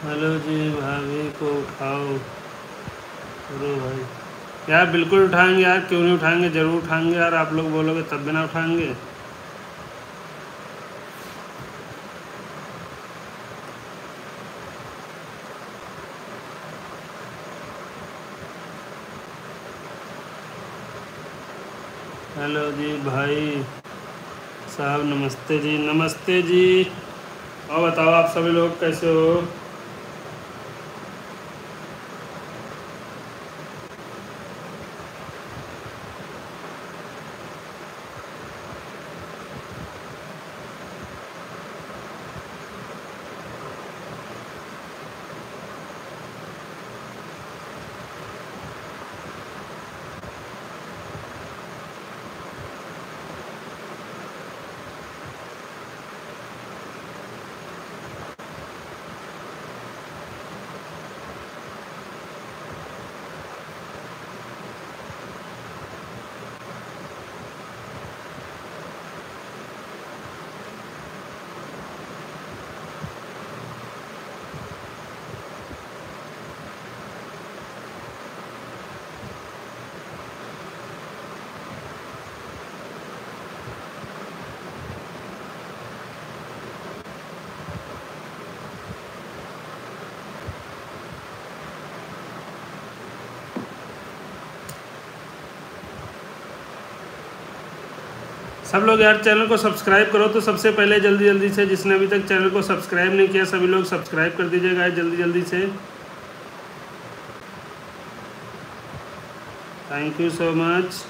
hello जी भाभी को उठाओ अरे भाई यार बिल्कुल उठाएँगे यार, क्यों नहीं उठाएँगे? ज़रूर उठाएँगे यार, आप लोग बोलोगे तब भी ना उठाएँगे। हेलो जी भाई साहब, नमस्ते जी नमस्ते जी। और बताओ आप सभी लोग कैसे हो? सब लोग यार चैनल को सब्सक्राइब करो तो सबसे पहले जल्दी जल्दी से जिसने अभी तक चैनल को सब्सक्राइब नहीं किया, सभी लोग सब्सक्राइब कर दीजिएगा जल्दी जल्दी से। Thank you so much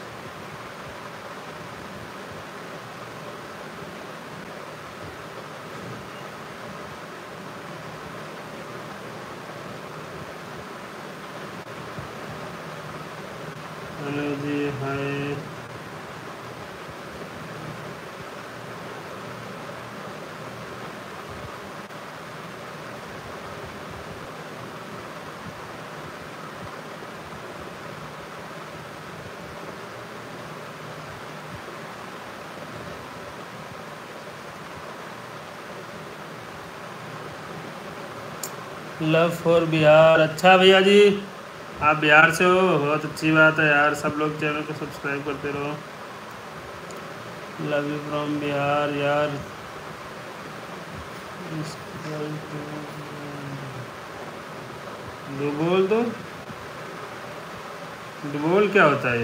hello ji hi love for Bihar. अच्छा भैया जी, आप बिहार से हो, बहुत अच्छी बात है यार, सब लोग चैनल को सब्सक्राइब करते रहो। लव यू फ्रॉम बिहार यार। डुबोल तो डुबोल क्या होता है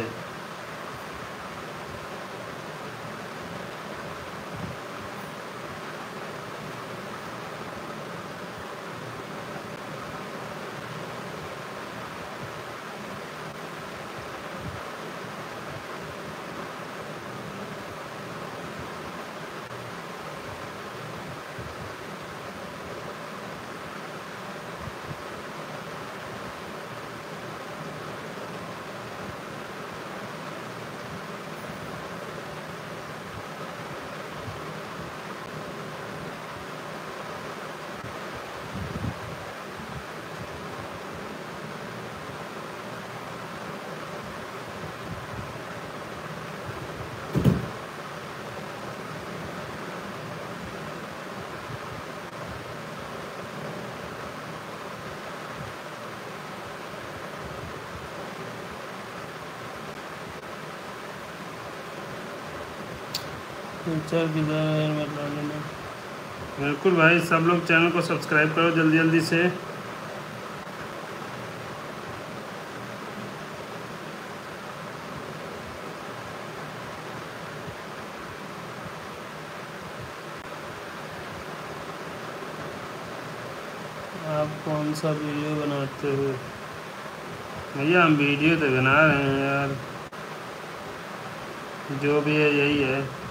अच्छा बिल्कुल भाई सब लोग चैनल को सब्सक्राइब करो जल्दी जल्दी से। आप कौन सा वीडियो बनाते हो? भैया हम वीडियो तो बना रहे हैं यार। जो भी है यही है।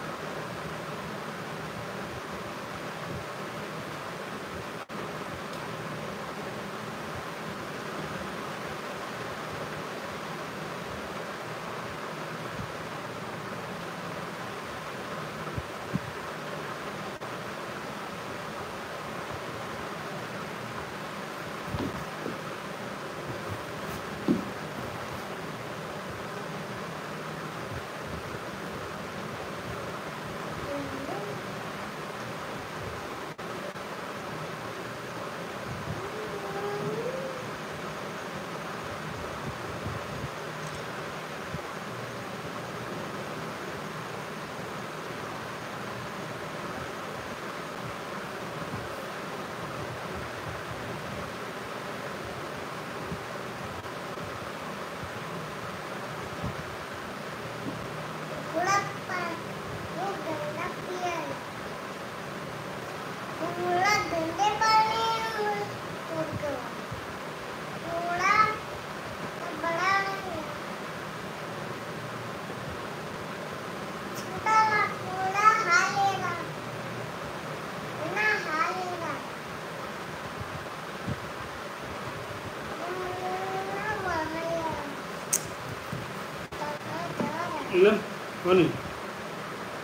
Ano?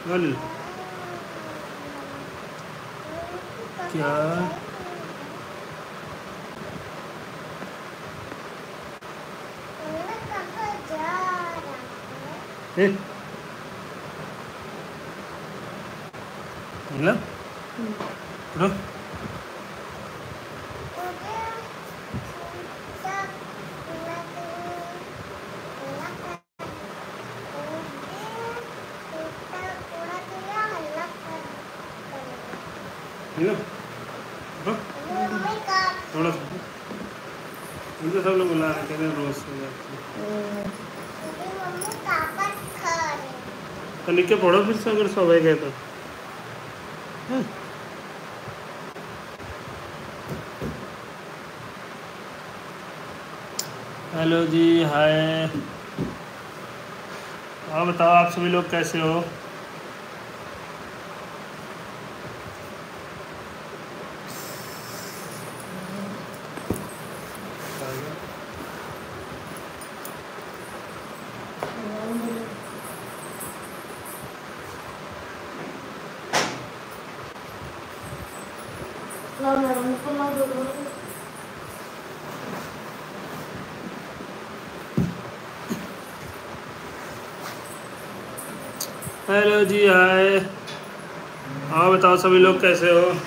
Ano? क्या Eh? Ilan? Ano? Ilan? Apa? थोड़ा सा मुझे सब लोग बुला रहे कहते हैं रोज हो जाती है लिख के पढ़ो फिर से अगर सब गए तो। हाँ। हेलो जी हाय। हाँ बताओ आप सभी लोग कैसे हो हेलो जी हाय हाँ बताओ सभी लोग कैसे हो?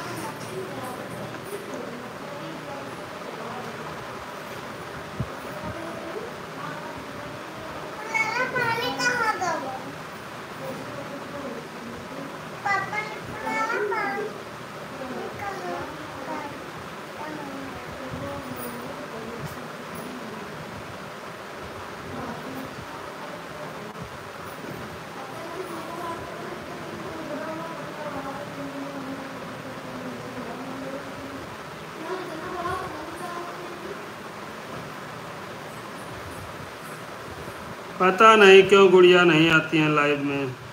पता नहीं क्यों गुड़िया नहीं आती हैं लाइव में?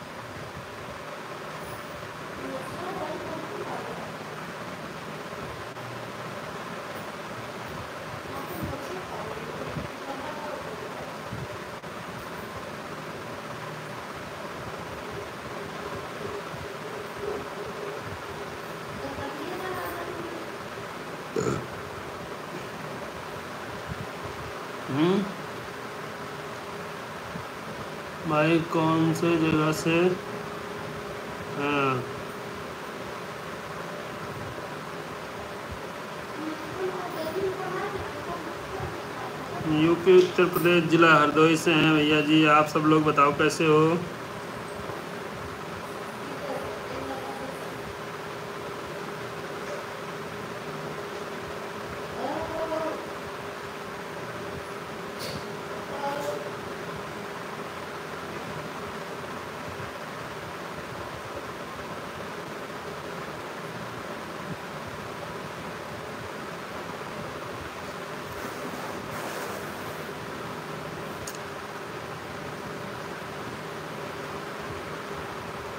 कौन से जगह से? हाँ। यूपी, उत्तर प्रदेश जिला हरदोई से हैं। भैया जी, आप सब लोग बताओ कैसे हो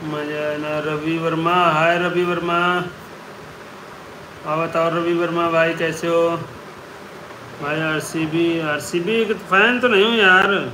मज़ा है ना रवि वर्मा हाय रवि वर्मा। और बताओ रवि वर्मा भाई, कैसे हो? भाई, RCB C B R C fan तो नहीं हूँ यार।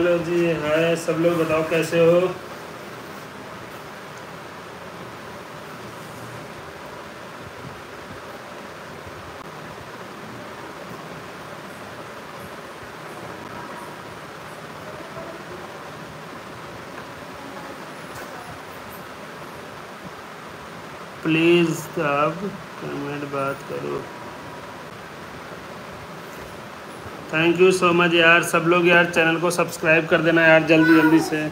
हेलो जी हाय सब लोग बताओ कैसे हो? प्लीज़ आप कमेंट बात करो थैंक यू सो मच यार। सब लोग यार चैनल को सब्सक्राइब कर देना यार जल्दी जल्दी से।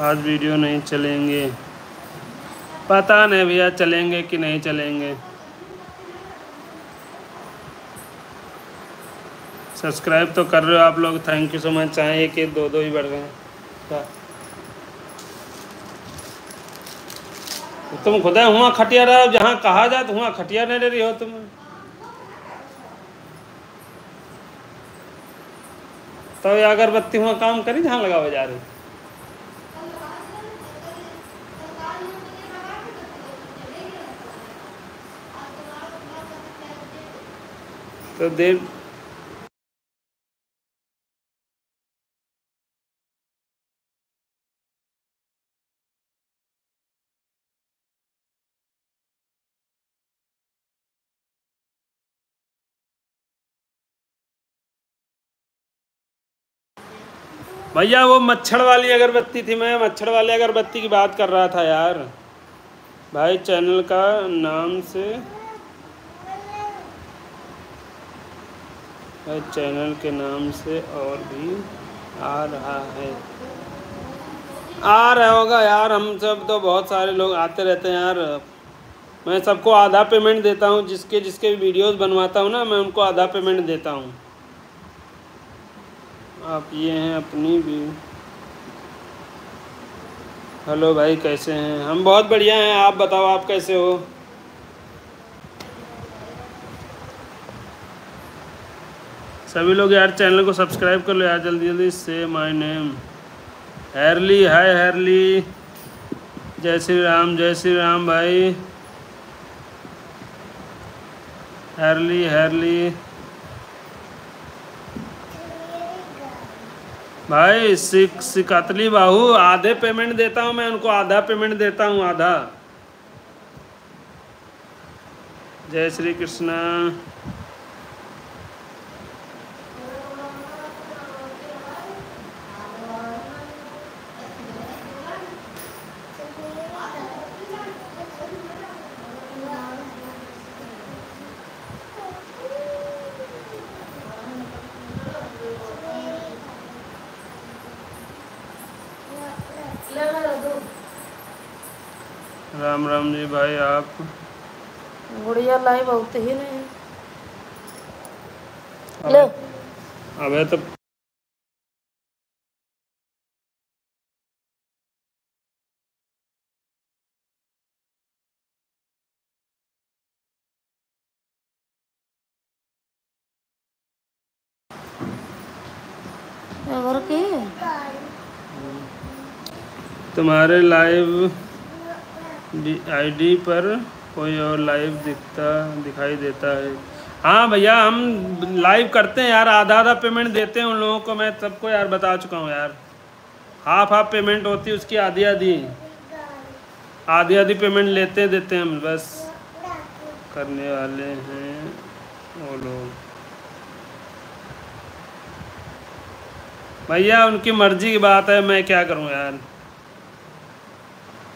आज वीडियो नहीं चलेंगे। पता नहीं भैया चलेंगे कि नहीं चलेंगे। सब्सक्राइब तो कर रहे हो आप लोग थैंक यू सो मच चाहे कि दो दो ही बढ़ गए। हैं? तुम खुदा हुआ खटिया रहा जहाँ कहा जाए तो हुआ खटिया नहीं ले रही हो तुम। तो ये अगरबत्ती हुआ काम करी जहाँ लगा जा रही तो देर भैया, वो मच्छर वाली अगरबत्ती थी मैं, मच्छर वाली अगरबत्ती की बात कर रहा था यार। भाई, चैनल का नाम से चैनल के नाम से और भी आ रहा है। आ रहा होगा यार, हम सब तो बहुत सारे लोग आते रहते हैं यार। मैं सबको आधा पेमेंट देता हूँ, जिसके जिसके भी वीडियोस बनवाता हूँ ना, मैं उनको आधा पेमेंट देता हूँ। आप ये हैं अपनी भी। हेलो भाई, कैसे हैं? हम बहुत बढ़िया हैं, आप बताओ, आप कैसे हो? सभी लोग यार चैनल को सब्सक्राइब कर लो यार जल्दी जल्दी से my name Harley hi Harley जय श्री राम, जय श्री राम भाई. हैरली हैरली भाई, सिक, सिकतली बाहू, आधे पेमेंट देता हूँ मैं उनको, आधा पेमेंट देता हूँ, आधा. जय श्री कृष्णा ले लो दो राम राम जी भाई आप लड़ाई बहुत ही नहीं। ले। अबे तो तुम्हारे लाइव आईडी पर कोई और लाइव दिखता, दिखाई देता है। हाँ भैया, हम लाइव करते हैं यार आधा आधा पेमेंट देते हैं उन लोगों को। मैं सबको यार बता चुका हूँ यार। हाफ़ हाफ़ पेमेंट होती है, उसकी आधी आधी आधी आधी पेमेंट लेते देते हैं हम, बस। करने वाले हैं वो लोग। भैया, उनकी मर्ज़ी की बात है, मैं क्या करूँ यार?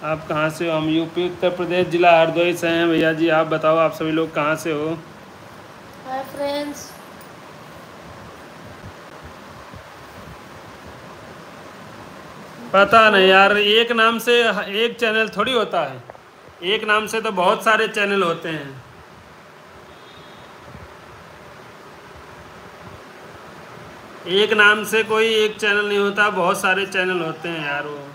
आप कहाँ से हो? हम यूपी उत्तर प्रदेश जिला हरदोई से हैं। भैया जी आप बताओ आप सभी लोग कहाँ से हो? हाय फ्रेंड्स पता नहीं यार एक नाम से एक चैनल थोड़ी होता है। एक नाम से तो बहुत सारे चैनल होते हैं। एक नाम से कोई एक चैनल नहीं होता बहुत सारे चैनल होते हैं यार वो।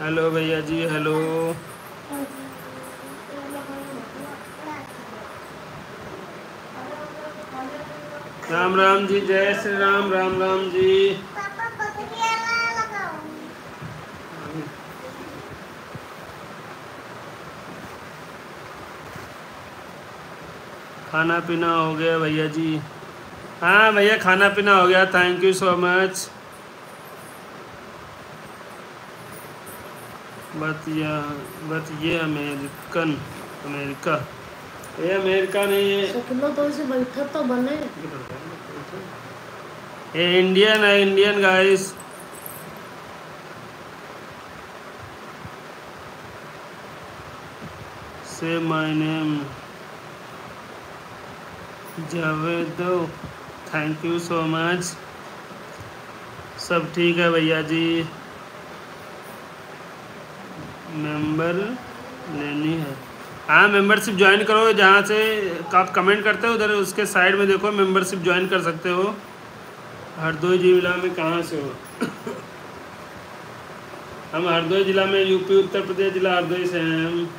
हेलो भैया जी, हेलो। राम राम जी, जय श्री राम राम राम जी। खाना पीना हो गया भैया जी। हाँ भैया, खाना पीना हो गया। Thank you so much but ये बट ये अमेरिकन अमेरिका। ये अमेरिका नहीं है। शकीलो तो इसे बैठा तो बने। ये इंडियन है इंडियन गाइस से माय नेम जावेदो थैंक यू सो मच सब ठीक है भैया जी। मेंबर लेनी है। हाँ मेंबरशिप ज्वाइन करो जहाँ से आप कमेंट करते हो, उधर उसके साइड में देखो मेंबरशिप ज्वाइन कर सकते हो। हरदोई जिला में कहाँ से हो? हम हरदोई जिला में, यूपी, उत्तर प्रदेश जिला हरदोई से हैं हम।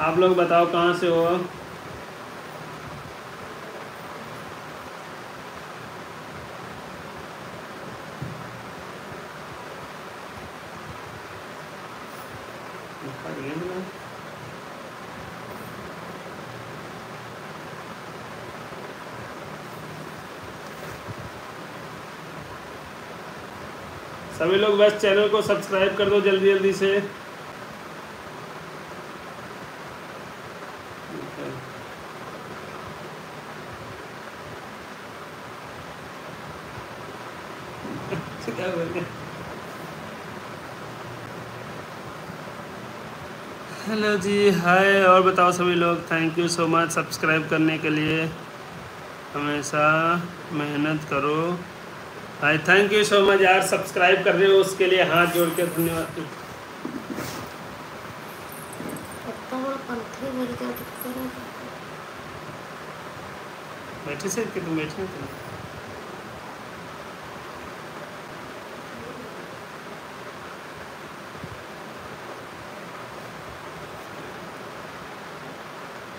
आप लोग बताओ कहाँ से हो? सभी लोग बस चैनल को सब्सक्राइब कर दो जल्दी जल्दी से? हेलो जी हाय और बताओ सभी लोग thank you so much subscribe करने के लिए। हमेशा मेहनत करो। Hi thank you so much यार सब्सक्राइब कर रहे हो उसके लिए हाथ जोड़ के धन्यवाद। बैठे से कि तुम बैठे थे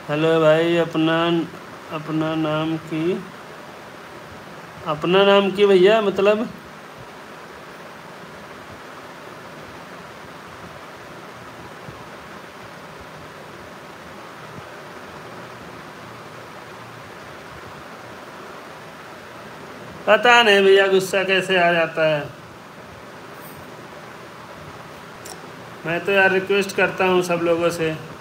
हेलो भाई अपना अपना नाम की? अपना नाम की भैया मतलब? पता नहीं भैया, गुस्सा कैसे आ जाता है? मैं तो यार रिक्वेस्ट करता हूँ सब लोगों से।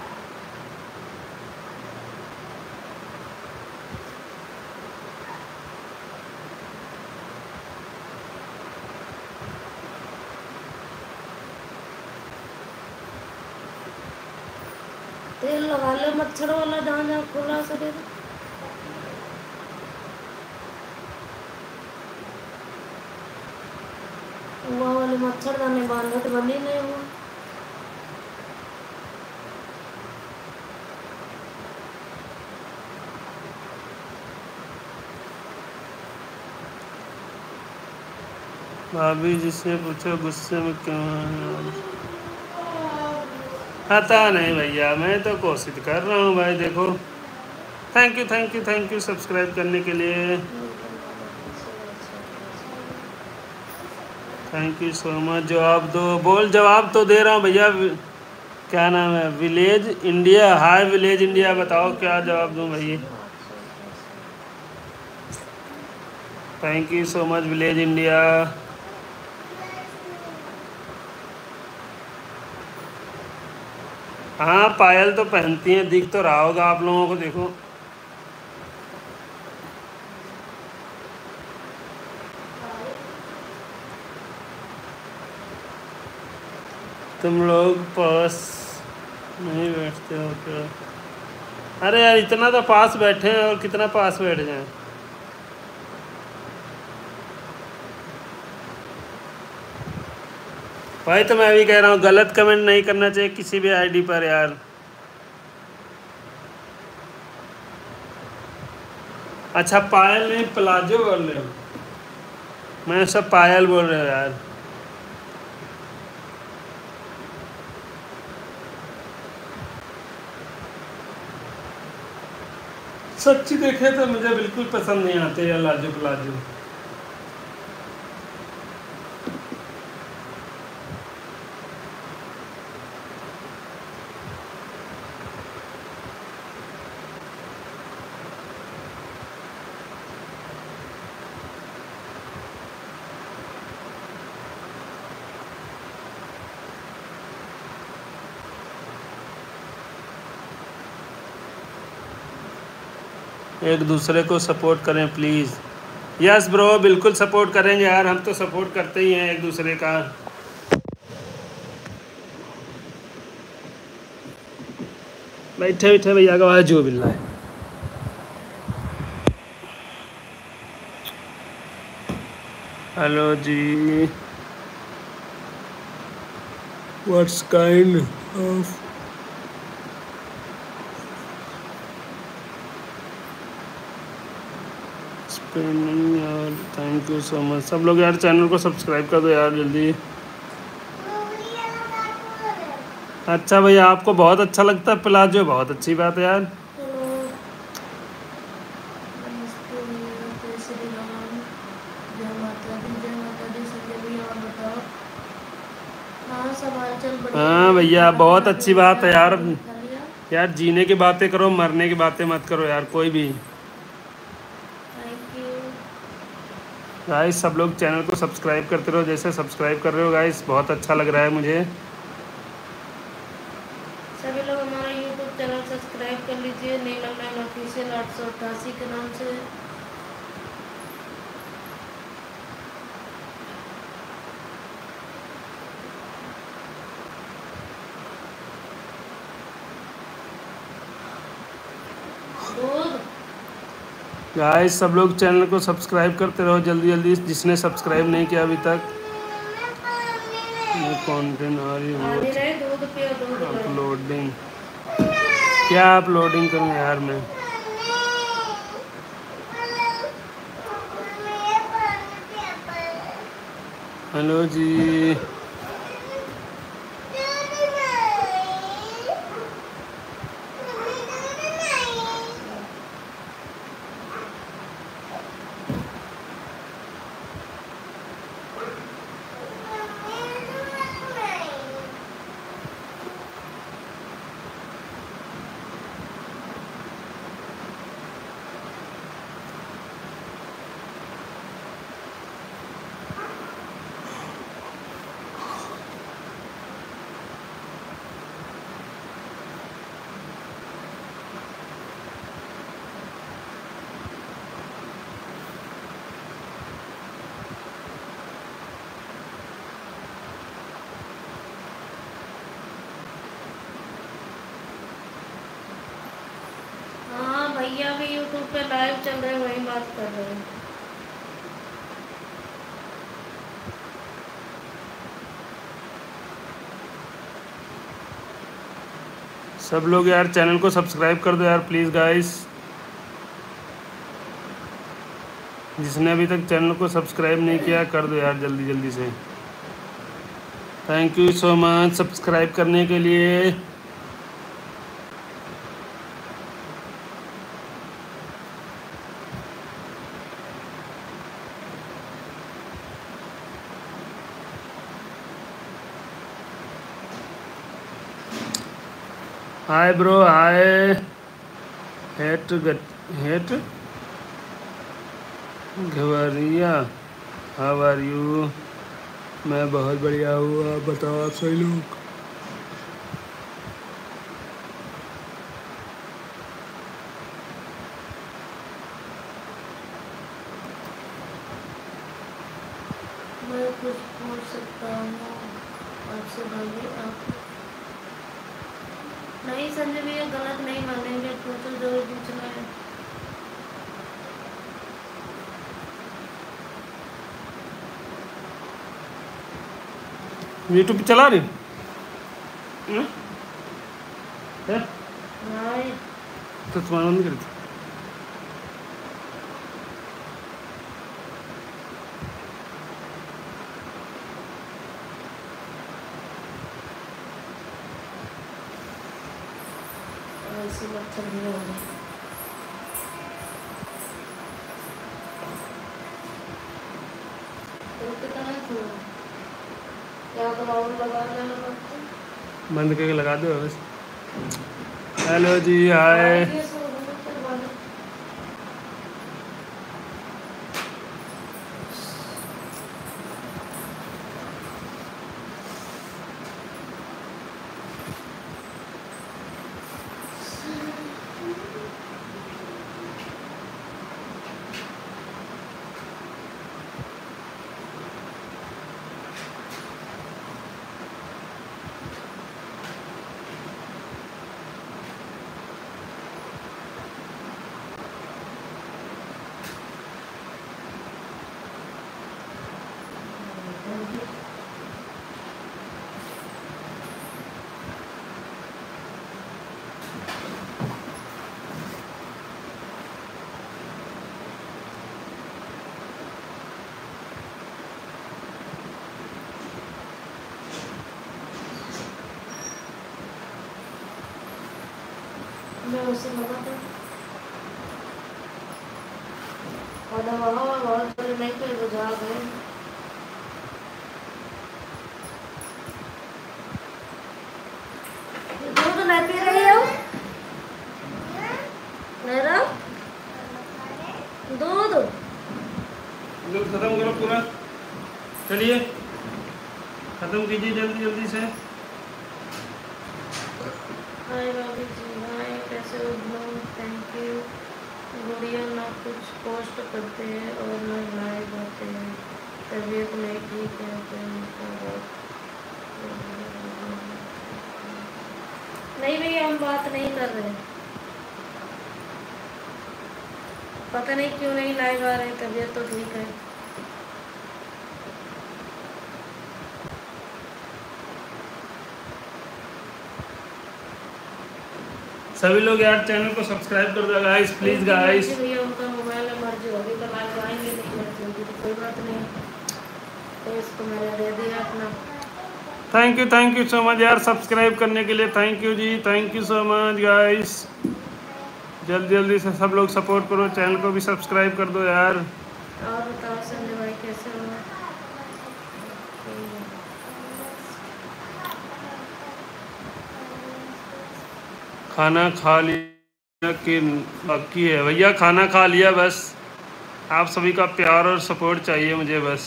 तेल लगा लो, मच्छर वाला जहाँ जहाँ खुला वहाँ वाले मच्छरदानी बांधो तो बनी नहीं हुआ भाभी जिससे पूछो, गुस्से में क्यों है पता नहीं भैया, मैं तो कोशिश कर रहा हूँ भाई, देखो। Thank you thank you thank you subscribe करने के लिए। थैंक यू सो मच जवाब दो। बोल, जवाब तो दे रहा हूँ भैया। क्या नाम है? Village India hi village India बताओ क्या जवाब दूँ भैया thank you so much village India हाँ पायल तो पहनती हैं, दिख तो रहा होगा आप लोगों को, देखो। तुम लोग पास नहीं बैठते हो क्या? अरे यार, इतना तो पास बैठे हैं और कितना पास बैठ जाएँ? भाई तो मैं अभी कह रहा हूँ, गलत कमेंट नहीं करना चाहिए किसी भी आईडी पर यार। अच्छा पायल नहीं, प्लाजो बोल रहे हो। मैं सब पायल बोल रहे हो यार। सच्ची देखे तो मुझे बिल्कुल पसंद नहीं आते यार, लाजो प्लाजो। एक दूसरे को सपोर्ट करें प्लीज़ यस ब्रो बिल्कुल सपोर्ट करेंगे यार, हम तो सपोर्ट करते ही हैं एक दूसरे का। बैठे बैठे भैया का जो बिल्ला है hello ji. What's kind of spinning यार थैंक यू सो मच सब लोग यार चैनल को सब्सक्राइब कर दो यार जल्दी। अच्छा भैया आपको बहुत अच्छा लगता है प्लाजो बहुत अच्छी बात है यार। है। भैया, बहुत अच्छी बात है यार। यार, जीने की बातें करो, मरने की बातें मत करो यार, कोई भी थैंक यू गाइस सब लोग चैनल को सब्सक्राइब करते रहो, जैसे सब्सक्राइब कर रहे हो गाइस बहुत अच्छा लग रहा है मुझे। सभी लोग हमारा यूट्यूब चैनल सब्सक्राइब कर लीजिए नीलम नाइन ऑफिशियल आठ सौ अट्ठासी के नाम से दूध गाइस सब लोग चैनल को सब्सक्राइब करते रहो जल्दी जल्दी जिसने सब्सक्राइब नहीं किया अभी तक। कंटेंट आ रही है अपलोडिंग क्या अपलोडिंग करूँ यार मैं? हेलो जी भैया भी यूट्यूब पे रहे हैं वही बात कर रहे हैं। सब लोग यार चैनल को सब्सक्राइब कर दो यार प्लीज़ गाइस जिसने अभी तक चैनल को सब्सक्राइब नहीं किया, कर दो यार जल्दी जल्दी से। Thank you so much subscribe करने के लिए। Hi bro, hi. हेट हेट? घवरिया हाउ आर यू मैं बहुत बढ़िया हूँ, आप बताओ, आप सही लोग मैं कुछ पूछ सकता हूँ आपसे भाई आप नहीं संजय भैया गलत नहीं मानेंगे पूछो ज़रूर पूछना है यूट्यूब चला रही? तो तुम्हारा नहीं करती ऐसे मच्छर भी हो गए तो कितना है फूल क्या ग्राउंड लगा लेना पड़ता है बंद करके लगा दो बस हेलो जी हाय ये सब होने के बाद मैं उसे लगा था और दबाओ बहुत ज़ोर नहीं कर बुझा गए दूध नहीं पी रही हो मेरा दूध दूध खत्म करो पूरा चलिए खत्म कीजिए जल्दी जल्दी से हाय भाभी जी हाय कैसे हो ब्लॉग थैंक यू गुड़िया ना कुछ पोस्ट करते हैं और ना लाइव होते हैं तबीयत नहीं ठीक है तो उनका बहुत नहीं भैया हम बात नहीं कर रहे पता नहीं क्यों नहीं लाइव आ रहे तबीयत तो ठीक है सभी लोग यार चैनल को सब्सक्राइब कर दो गाइस प्लीज़ गाइस तो तो तो thank you thank you so much यार सब्सक्राइब करने के लिए thank you ji thank you so much guys जल्दी जल्दी से सब लोग सपोर्ट करो चैनल को भी सब्सक्राइब कर दो यार और बताओ संजय भाई कैसे हो खाना खा लिया कि बाकी है। भैया खाना खा लिया बस। आप सभी का प्यार और सपोर्ट चाहिए मुझे बस।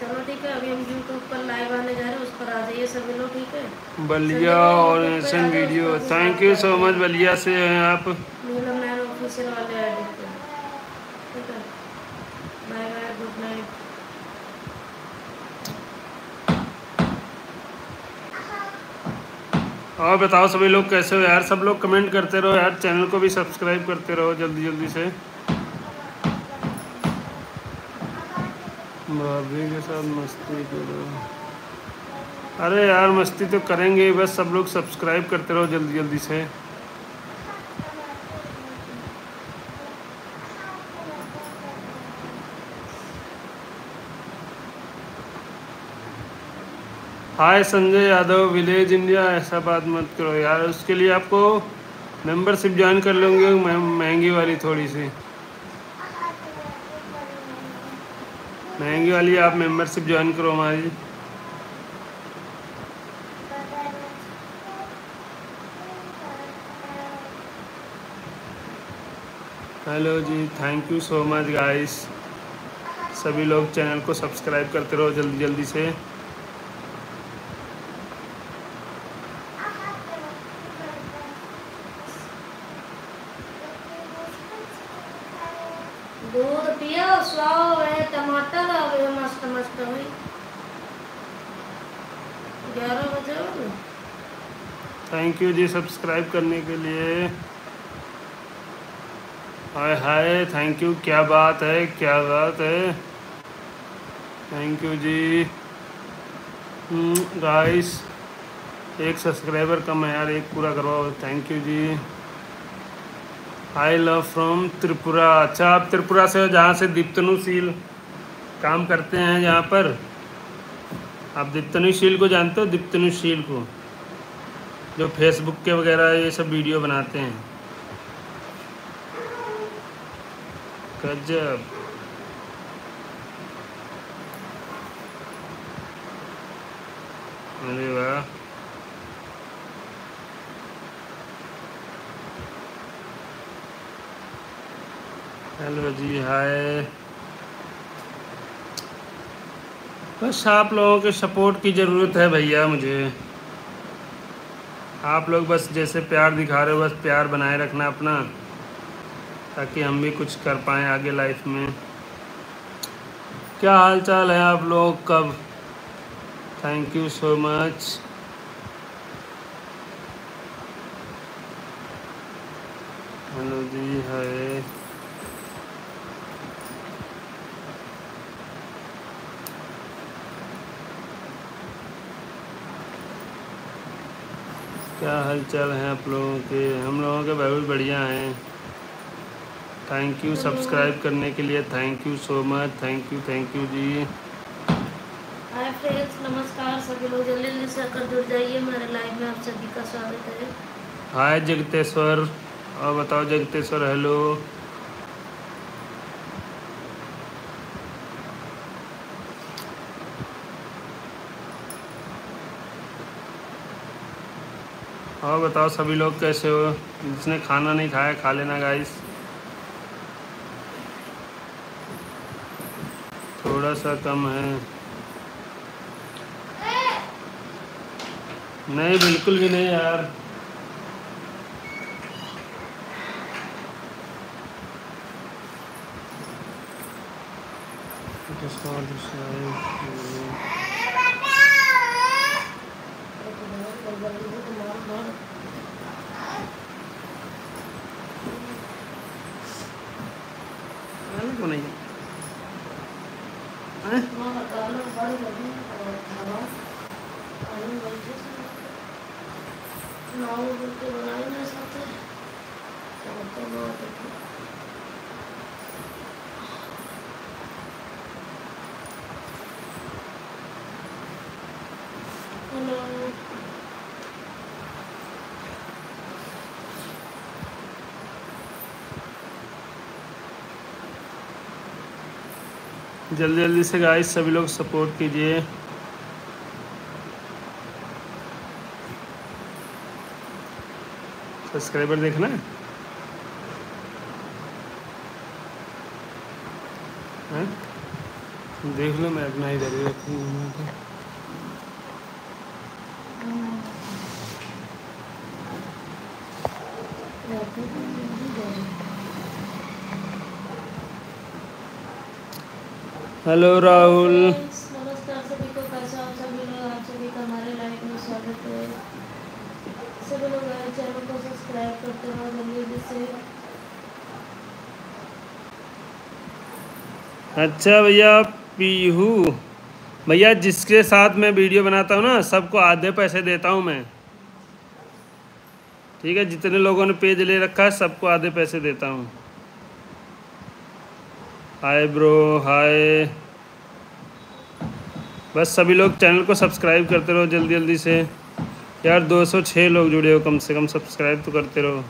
चलो ठीक है अभी हम यूट्यूब पर लाइव आने जा रहे हैं उस पर आ जाइए सभी लोग ठीक है? बलिया और एसन video thank you so much Ballia से हैं आप नीलम नैन ऑफिशियल वाले आईडी पे ठीक है बाय बाय गुड नाइट और बताओ सभी लोग कैसे हो यार? सब लोग कमेंट करते रहो यार चैनल को भी सब्सक्राइब करते रहो जल्दी जल्दी से। भाभी के साथ मस्ती करो। अरे यार, मस्ती तो करेंगे बस सब लोग सब्सक्राइब करते रहो जल्दी जल्दी से। Hi Sanjay Yadav, village India, ऐसा बात मत करो यार। उसके लिए आपको मेंबरशिप ज्वाइन कर लेंगे महँगी वाली थोड़ी सी। महँगी वाली आप मेंबरशिप ज्वाइन करो हमारी। Hello ji thank you so much guys सभी लोग चैनल को सब्सक्राइब करते रहो जल्दी जल्दी से दूध पियो स्वाओ है टमाटर आ गए मस्त मस्त हुई ग्यारह बजे हो गए। थैंक यू जी सब्सक्राइब करने के लिए। हाय हाय थैंक यू क्या बात है, क्या बात है। थैंक यू जी। गाइस एक सब्सक्राइबर कम है यार, एक पूरा करवाओ। Thank you ji. I love from Tripura. अच्छा आप त्रिपुरा से हो, जहाँ से दीप्तनुशील काम करते हैं, जहाँ पर। आप दीप्तनुशील को जानते हो? दीप्तनुशील को। जो फेसबुक के वगैरह ये सब वीडियो बनाते हैं। गजब। अरे वाह। हेलो जी, हाय। बस आप लोगों के सपोर्ट की ज़रूरत है भैया मुझे। आप लोग बस जैसे प्यार दिखा रहे हो, बस प्यार बनाए रखना अपना, ताकि हम भी कुछ कर पाएँ आगे लाइफ में। क्या हाल चाल है आप लोग कब? Thank you so much hello ji hi क्या हाल चाल है आप लोगों के? हम लोगों के बहुत बढ़िया हैं। थैंक यू सब्सक्राइब करने के लिए thank you so much thank you thank you ji. Hi friends नमस्कार सभी लोग जल्दी जल्दी से आकर जुड़ जाइए मेरे लाइव में आप सभी का स्वागत है। हाय जगतेश्वर और बताओ जगतेश्वर हेलो और बताओ सभी लोग कैसे हो? जिसने खाना नहीं खाया, खा लेना गाइस थोड़ा सा कम है। नहीं, बिल्कुल भी नहीं यार। को नहीं हैं? हेलो जल्दी जल्दी से गाइस सभी लोग सपोर्ट कीजिए। सब्सक्राइबर देखना है? देख लो, मैं अपना इधर ही। रखूँगा हेलो राहुल नमस्कार सभी को कैसे आप सभी लोग आप सभी का हमारे लाइफ में स्वागत है लोग आए चैनल को सब्सक्राइब करते जल्दी से अच्छा भैया, पीहू। भैया, जिसके साथ मैं वीडियो बनाता हूँ ना, सबको आधे पैसे देता हूँ मैं। ठीक है, जितने लोगों ने पेज ले रखा है, सबको आधे पैसे देता हूँ। हाय ब्रो हाय बस सभी लोग चैनल को सब्सक्राइब करते रहो जल्दी जल्दी से। यार 206 लोग जुड़े हो कम से कम सब्सक्राइब तो करते रहो।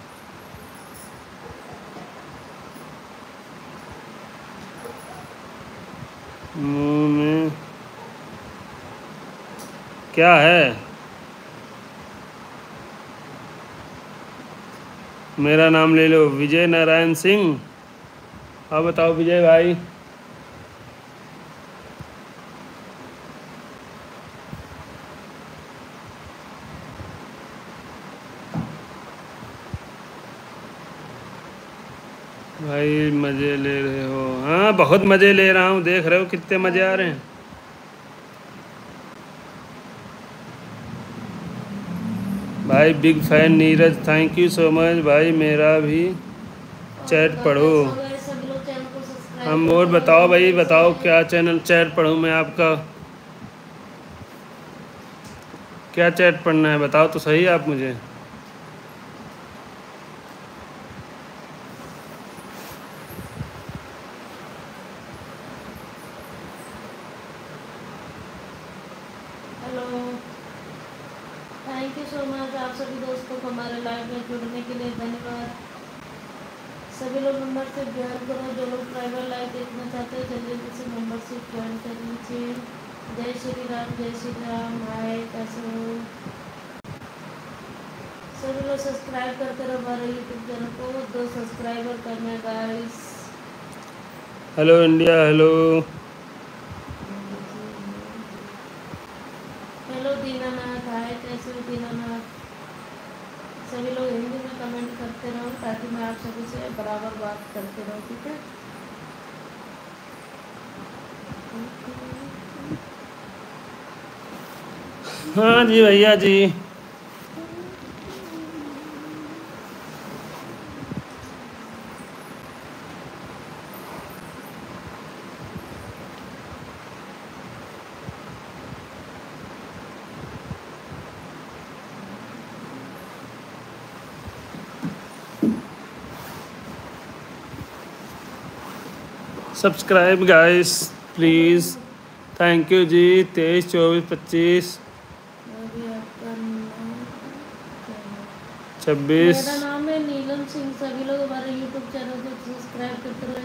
में। क्या है? मेरा नाम ले लो, विजय नारायण सिंह। अब बताओ विजय भाई। भाई मज़े ले रहे हो। हाँ बहुत मज़े ले रहा हूँ। देख रहे हो कितने मज़े आ रहे हैं। भाई, big fan Neeraj thank you so much भाई, मेरा भी चैट पढ़ो हो गए सभी लोग चैनल को सब्सक्राइब हम और बताओ भाई, बताओ क्या चैनल चैट पढ़ूँ मैं आपका? क्या चैट पढ़ना है बताओ तो सही आप मुझे hello thank you so much आप सभी दोस्तों को हमारे लाइव में जुड़ने के लिए धन्यवाद सभी लोग मेंबरशिप ज्वाइन करो जो लोग प्राइवेट लाइव देखना चाहते हैं जल्दी जल्दी से मेंबरशिप ज्वाइन कर लीजिए जय श्री राम जय श्री राम हाय कैसे हो सभी लोग सब्सक्राइब करते रहो हमारे यूट्यूब चैनल को दो सब्सक्राइबर करना guys hello India hello hello Dinanath hi कैसे हो दीनानाथ सभी लोग हिंदी में कमेंट करते रहो ताकि मैं आप सभी से बराबर बात करते रहूँ ठीक है हाँ जी भैया जी। Subscribe guys please thank you जी। तेईस चौबीस पच्चीस अभी आपका नाम क्या है? छब्बीस। मेरा नाम है नीलम सिंह। सभी लोग हमारे यूट्यूब चैनल को सब्सक्राइब करते रहे।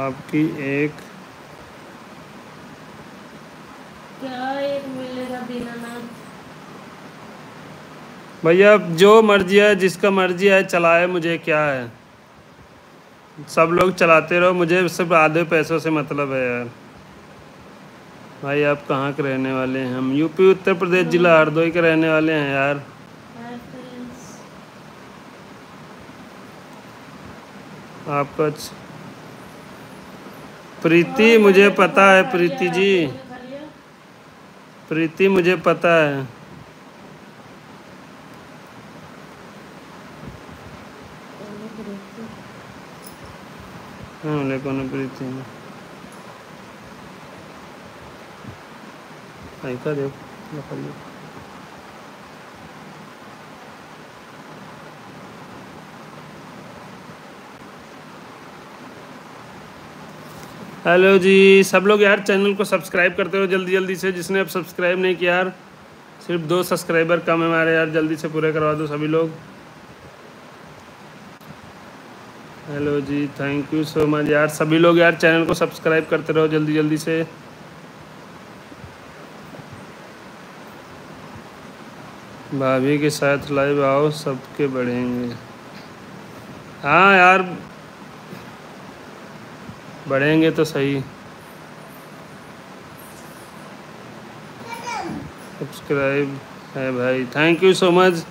आपकी एक। क्या एक मिलेगा भैया जो मर्ज़ी है जिसका मर्ज़ी है चलाए मुझे क्या है? सब लोग चलाते रहो मुझे सिर्फ़ आधे पैसों से मतलब है यार। भाई आप कहाँ के रहने वाले हैं? हम यूपी उत्तर प्रदेश जिला हरदोई के रहने वाले हैं यार हाय फ्रेंड्स आपका प्रीति, मुझे पता है, प्रीति जी। प्रीति, मुझे पता है। हैं। प्रीति? में ऐका हेलो जी, सब लोग यार चैनल को सब्सक्राइब करते हो जल्दी जल्दी से, जिसने अब सब्सक्राइब नहीं किया यार। सिर्फ़ दो सब्सक्राइबर कम है हमारे यार, जल्दी से पूरे करवा दो सभी लोग। हेलो जी थैंक यू सो मच यार, सभी लोग यार चैनल को सब्सक्राइब करते रहो जल्दी जल्दी से। भाभी के साथ लाइव आओ, सबके बढ़ेंगे। हाँ यार बढ़ेंगे तो सही। सब्सक्राइब है भाई। Thank you so much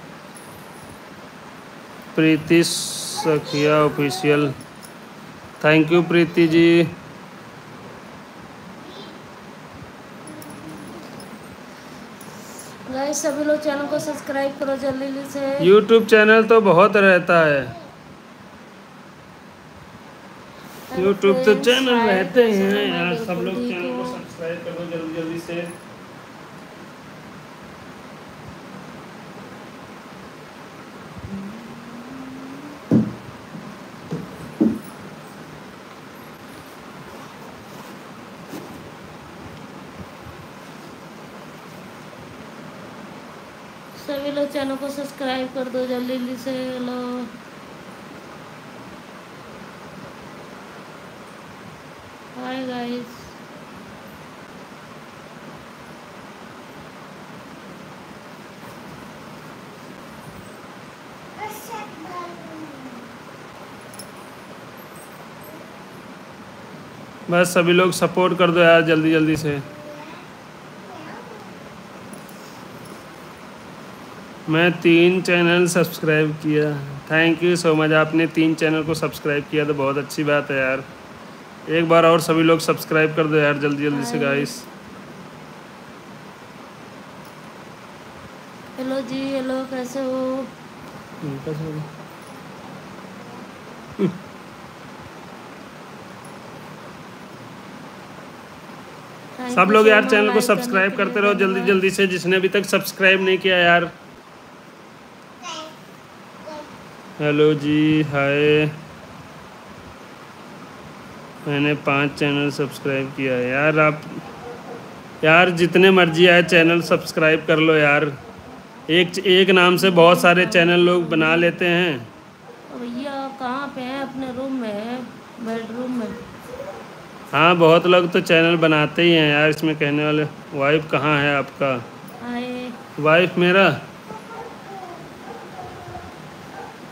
Preeti Sakhiya official thank you Preeti ji. सभी लोग चैनल को सब्सक्राइब करो जल्दी से। यूट्यूब चैनल तो बहुत रहता है। यूट्यूब तो चैनल रहते ही यार सब लोग चैनल को सब्सक्राइब करो जल्दी जल्दी से। सभी लोग चैनल को सब्सक्राइब कर दो जल्दी जल्दी से लो हाय गाइस बस सभी लोग सपोर्ट कर दो यार जल्दी जल्दी से। मैं तीन चैनल सब्सक्राइब किया। थैंक यू सो मच आपने तीन चैनल को सब्सक्राइब किया तो बहुत अच्छी बात है यार। एक बार और सभी लोग सब्सक्राइब कर दो यार जल्दी जल्दी से गाइस हेलो जी हेलो कैसे हो? Thank सब लोग यार चैनल को सब्सक्राइब करते रहो जल्दी जल्दी से जिसने अभी तक सब्सक्राइब नहीं किया यार। हेलो जी हाय। मैंने पाँच चैनल सब्सक्राइब किया है। यार आप यार जितने मर्ज़ी आए चैनल सब्सक्राइब कर लो यार। एक एक नाम से बहुत सारे चैनल लोग बना लेते हैं। भैया कहाँ पे हैं? अपने रूम में है बेडरूम में। हाँ बहुत लोग तो चैनल बनाते ही हैं यार इसमें कहने वाले वाइफ कहाँ है आपका? वाइफ मेरा?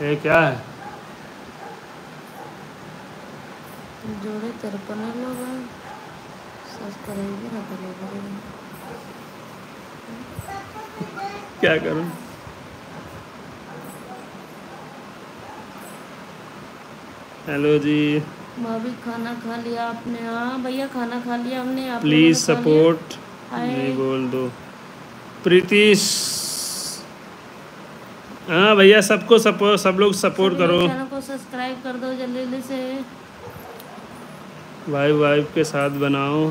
ये क्या है जोड़े तिरपन लोग हैं सब्सक्राइब ना करो। क्या करूँ? हेलो जी। मैं भी खाना खा लिया आपने? हाँ भैया खाना खा लिया हमने। आप प्लीज़? सपोर्ट नहीं बोल दो। प्रीतिश। हाँ भैया सबको सपोर्ट सब लोग सपोर्ट करो। चैनल को सब्सक्राइब कर दो जल्दी जल्दी से। भाई वाइफ के साथ बनाओ।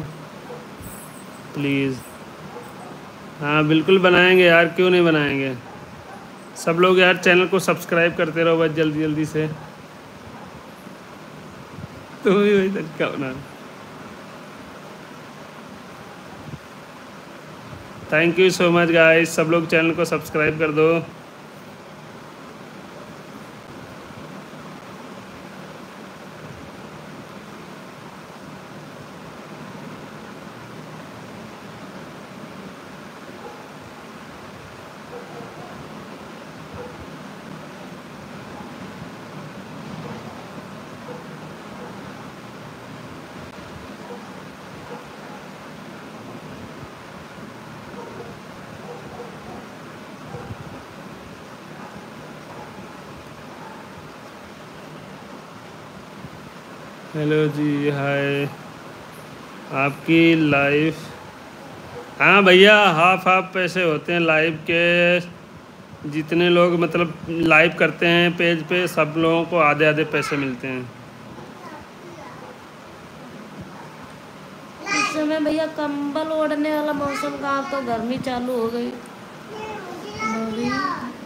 प्लीज़। हाँ बिल्कुल बनाएँगे यार, क्यों नहीं बनाएँगे? सब लोग यार चैनल को सब्सक्राइब करते रहो बस जल्दी जल्दी से। तुम भी वही तरीका बना। Thank you so much guys सब लोग चैनल को सब्सक्राइब कर दो। हेलो जी हाय। आपकी लाइफ हाँ भैया हाफ़ हाफ़ पैसे होते हैं लाइव के। जितने लोग मतलब लाइव करते हैं पेज पे सब लोगों को आधे आधे पैसे मिलते हैं। इस समय भैया कंबल ओढ़ने वाला मौसम का अब तो गर्मी चालू हो गई। भाभी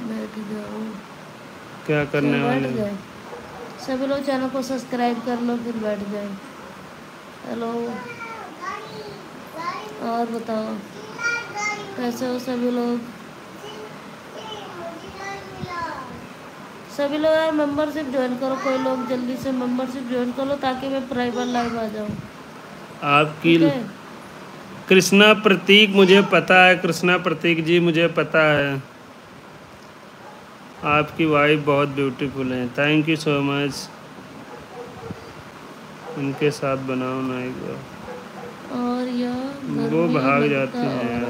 बैठ जाओ क्या करने वाले सभी लोग चैनल को सब्सक्राइब कर लो फिर बैठ जाए। हेलो। और बताओ कैसे हो सभी लोग? सभी लोग यार मेंबरशिप ज्वाइन करो कोई लोग जल्दी से मेंबरशिप ज्वाइन कर लो ताकि मैं प्राइवेट लाइव आ जाऊँ। आपकी कृष्णा प्रतीक मुझे पता है कृष्णा प्रतीक जी मुझे पता है। आपकी वाइफ बहुत ब्यूटीफुल है। थैंक यू सो मच उनके साथ बनाओ ना एक बार। और यह वो भाग जाते हैं यार।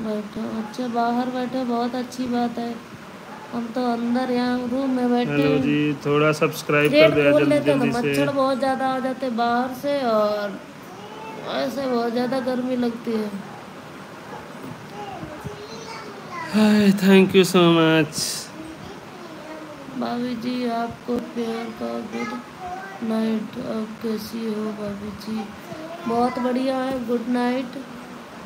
बैठो अच्छा बाहर बैठे बहुत अच्छी बात है। हम तो अंदर यहाँ रूम में बैठे हेलो। जी थोड़ा सब्सक्राइब कर दो जल्दी तो जल्दी से। मच्छर बहुत ज़्यादा आ जाते बाहर से और ऐसे बहुत ज़्यादा गर्मी लगती है। Hi thank you so much भाभी जी आपको प्यार का गुड नाइट। अब कैसी हो भाभी जी? बहुत बढ़िया है गुड नाइट।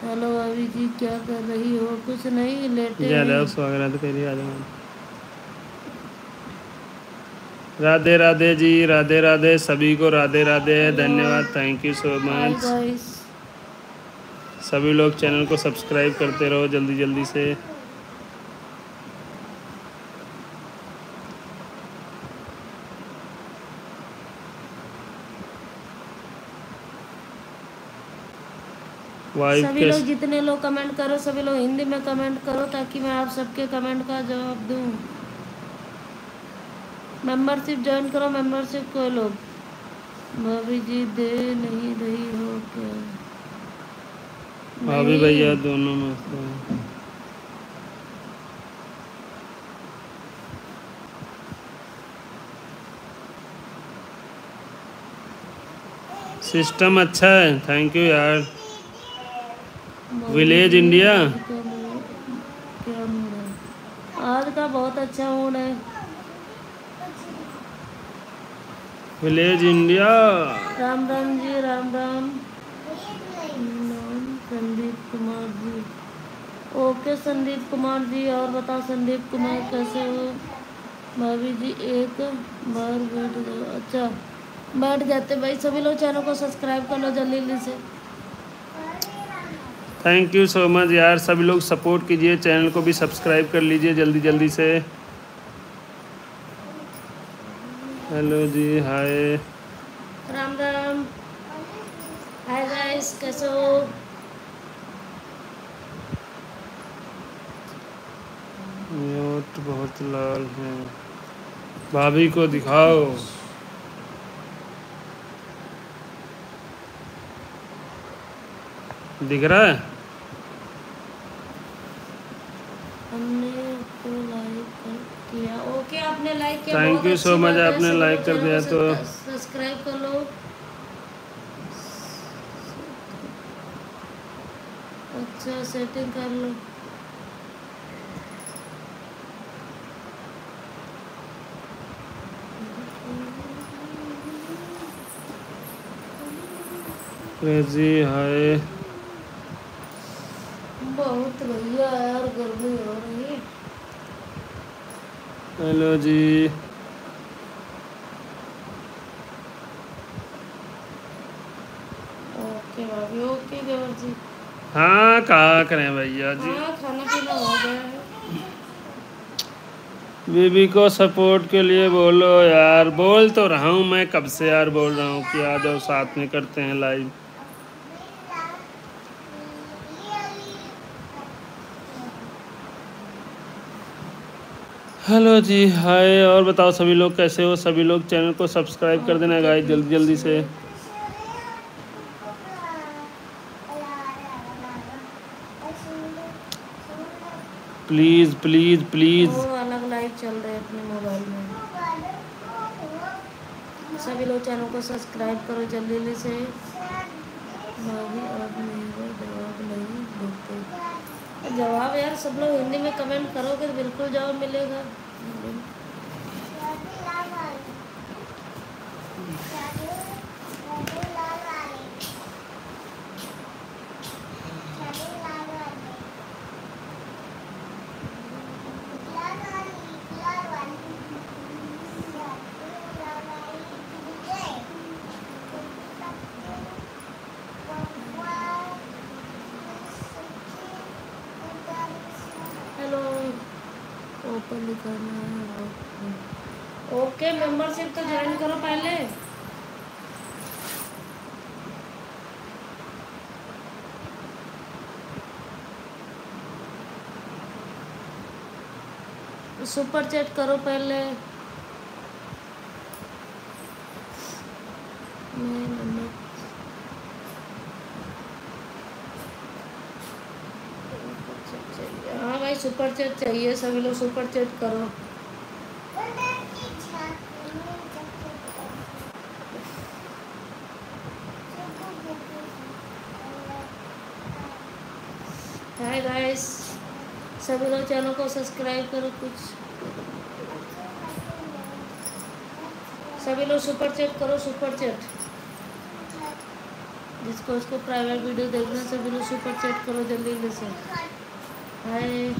हेलो भाभी जी क्या कर रही हो? कुछ नहीं लेटे स्वागत करिए जाओ राधे राधे जी राधे राधे सभी को राधे राधे धन्यवाद थैंक यू सो मच सभी लोग चैनल को सब्सक्राइब करते रहो जल्दी जल्दी से। वाइफ सभी लोग जितने लोग कमेंट करो सभी लोग हिंदी में कमेंट करो ताकि मैं आप सबके कमेंट का जवाब दूँ। मेंबरशिप ज्वाइन करो मेंबरशिप कोई लोग भाभी जी दे नहीं रही हो क्या? भाभी भैया दोनों में सिस्टम अच्छा है। थैंक यू यार। विलेज इंडिया आज का क्या मूड है आज का बहुत अच्छा मूड है। Village India Ram Ram ji Ram Ram. Sandeep Kumar ji. Okay Sandeep Kumar ji और बताओ संदीप कुमार कैसे हो? भाभी जी एक बार बैठ जाओ। अच्छा बैठ जाते भाई। सभी लोग चैनल को सब्सक्राइब कर लो जल्दी जल्दी से। थैंक यू सो मच यार सभी लोग सपोर्ट कीजिए चैनल को भी सब्सक्राइब कर लीजिए जल्दी जल्दी से। हेलो जी hi Ram Ram. Hi guys कैसे हो? बहुत लाल है। भाभी को दिखाओ। दिख रहा है? हमने लाइक कर किया ओके आपने लाइक किया so much, बात है, आपने लोग कर दिया तो। सब्सक्राइब कर लो। अच्छा सेटिंग कर लो। क्रेजी हाय बहुत भैया यार गर्मी हो रही है। हेलो जी। ओके भाभी ओके देवर जी। हाँ कहा करें भैया जी? हाँ खाना पीना हो गया है। बीबी को सपोर्ट के लिए बोलो यार बोल तो रहा हूँ मैं कब से यार बोल रहा हूँ कि आ जाओ साथ में करते हैं लाइव हेलो जी, हाय, और बताओ सभी लोग कैसे हो? सभी लोग चैनल को सब्सक्राइब कर देना गाइस जल्दी जल्दी से। Please please please. अलग लाइव चल रहे अपने मोबाइल में। सभी लोग चैनल को सब्सक्राइब करो जल्दी जल्दी से भाभी आप मेरा जवाब नहीं देते जवाब यार सब लोग हिंदी में कमेंट करोगे तो बिल्कुल जवाब मिलेगा। हेलो ओपन दिखाना है ओके मेंबरशिप तो ज्वाइन करो पहले सुपर चैट करो पहले। हाँ भाई, सुपर चैट चाहिए, सभी लोग सुपर चैट करो। हाय गाइस सभी लोग चैनल को सब्सक्राइब करो कुछ। सभी लोग सुपर चैट करो सुपर चैट जिसको उसको प्राइवेट वीडियो देखना सभी लोग सुपर चैट करो जल्दी जल्दी से. हाय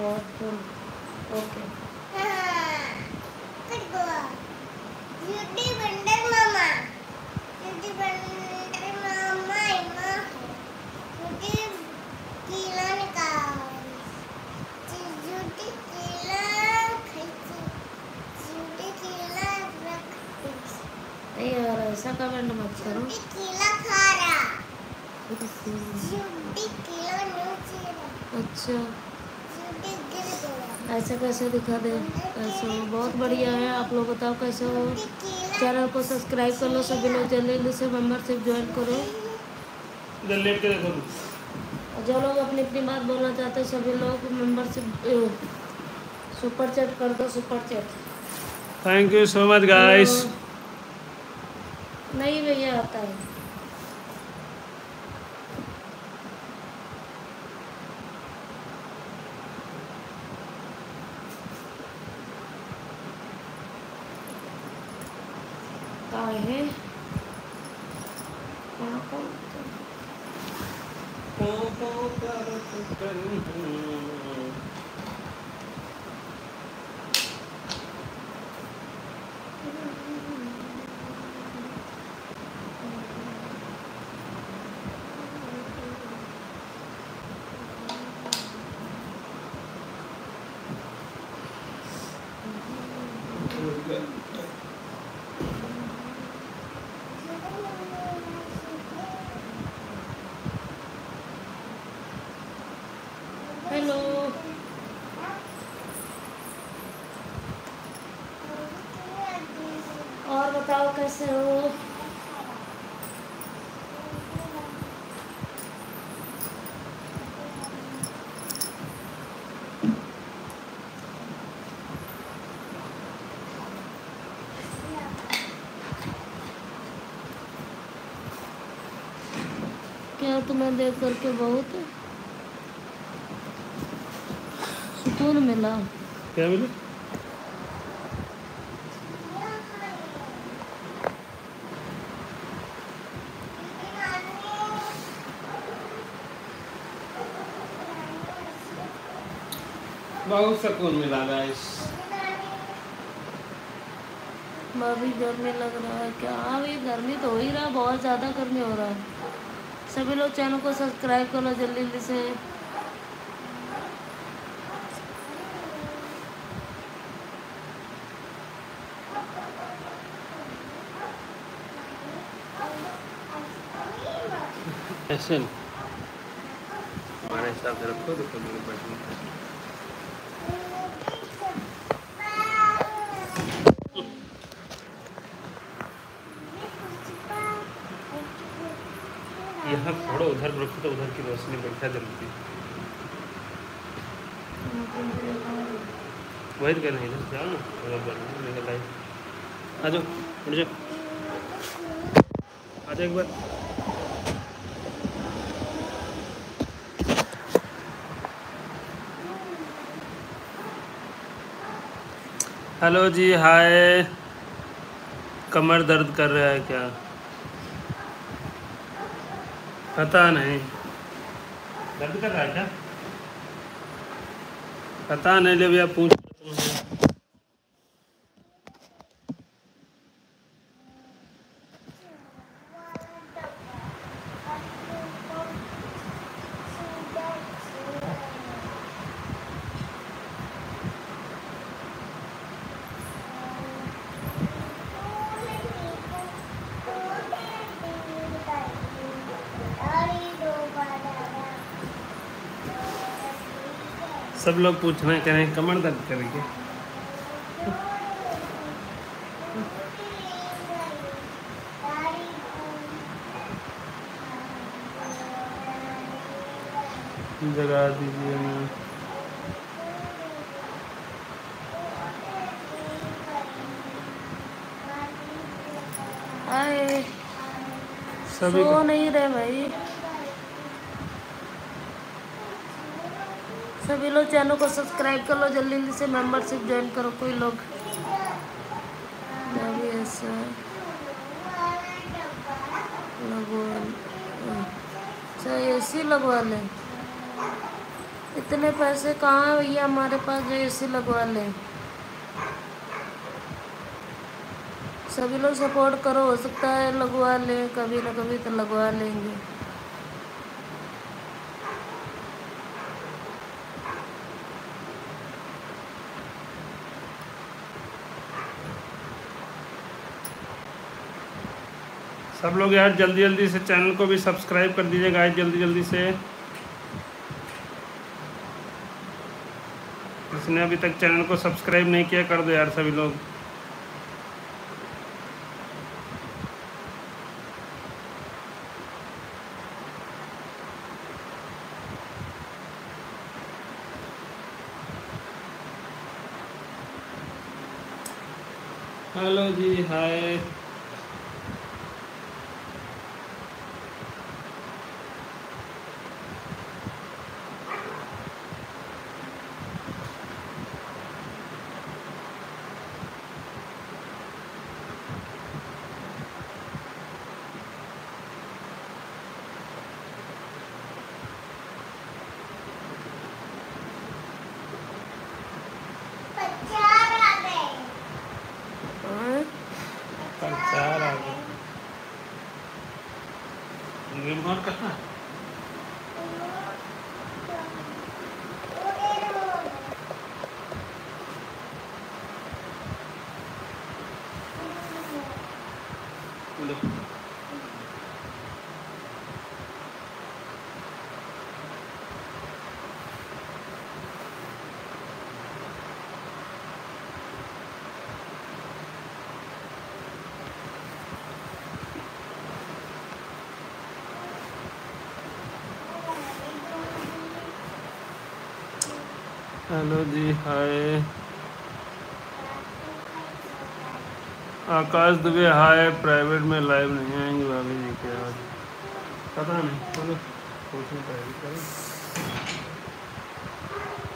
और फुल ओके नहीं यार ऐसा कमेंट मत करो अच्छा ऐसा कैसे दिखा दे। ऐसा बहुत बढ़िया है। आप लोग बताओ कैसे हो? चैनल को सब्सक्राइब कर लो सभी लोग। जल्दी जल्दी से मेम्बरशिप ज्वाइन करो। जो लोग अपनी अपनी बात बोलना चाहते हैं सभी लोग मेम्बरशिप सुपर चैट कर दो super chat thank you so much guys नहीं भैया आता है काहे कौन कौन हेलो और बताओ कैसे हो क्या तुम्हें देख करके बहुत सुकून मिला? क्या बोले बहुत सुकून मिला गाइस अभी गर्मी लग रहा है क्या? हाँ अभी गर्मी तो हो ही रहा है बहुत ज़्यादा गर्मी हो रहा है। सभी लोग चैनल को सब्सक्राइब कर लो जल्दी जल्दी से। ऐसे हमारे हिसाब से रखो तो कभी नहीं पड़ती यहाँ थोड़ा उधर रखो तो उधर की रोशनी बैठा जलती वही तो कह रहे हैं, इधर जाओ ना उधर बढ़ना मेरे लाइट आ जाओ, उठ जाओ। आ जाओ एक बार। हेलो जी, हाय। कमर दर्द कर रहा है क्या? पता नहीं। दर्द कर रहा है क्या? पता नहीं ले भैया पूछ सब लोग पूछना करें कमर दर्द करेंगे जगा दीजिए। मैं सभी सो नहीं रहे भाई सभी लोग चैनल को सब्सक्राइब कर लो, जल्दी जल्दी से मेंबरशिप ज्वाइन करो कोई लोग। भी ऐसा लगवा अच्छा ए लगवा लें। इतने पैसे कहाँ है भैया हमारे पास जो ए सी लगवा लें? सभी लोग सपोर्ट करो, हो सकता है लगवा लें, कभी ना कभी तो लगवा लेंगे। सब लोग यार जल्दी जल्दी से चैनल को भी सब्सक्राइब कर दीजिए गाइस, जल्दी जल्दी से। जिसने अभी तक चैनल को सब्सक्राइब नहीं किया, कर दो यार सभी लोग हेलो जी हाय हाँ? चार आ गए रिमोट कहाँ लो। हेलो जी hi. Akash Dubey hi. Private में लाइव नहीं आएँगे भाभी जी के आज। पता नहीं ट्राई करें।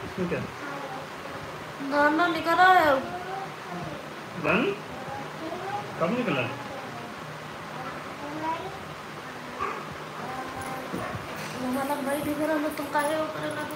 इसमें क्या? गाना निकल रहा है। डन कब निकला गाना भाई दिख रहा है तुम काहे वो करेगा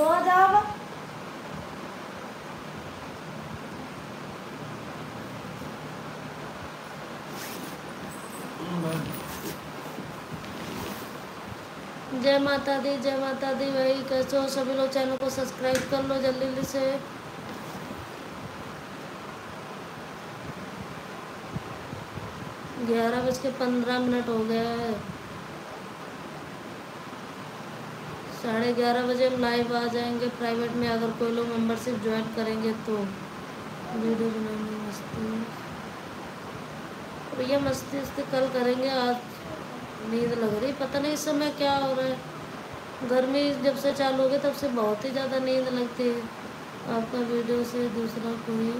जाओ जय माता दी, जय माता दी भाई। कैसे हो सभी लोग? चैनल को सब्सक्राइब कर लो जल्दी जल्दी से। ग्यारह बज के पंद्रह मिनट हो गया है साढ़े ग्यारह बजे हम लाइव आ जाएँगे प्राइवेट में, अगर कोई लोग मेंबरशिप ज्वाइन करेंगे तो। वीडियो बनाने मस्ती। भैया मस्ती वस्ती कल करेंगे, आज नींद लग रही पता नहीं इस समय क्या हो रहा है। गर्मी जब से चालू हो गई, तब से बहुत ही ज़्यादा नींद लगती है। आपका वीडियो से दूसरा कोई।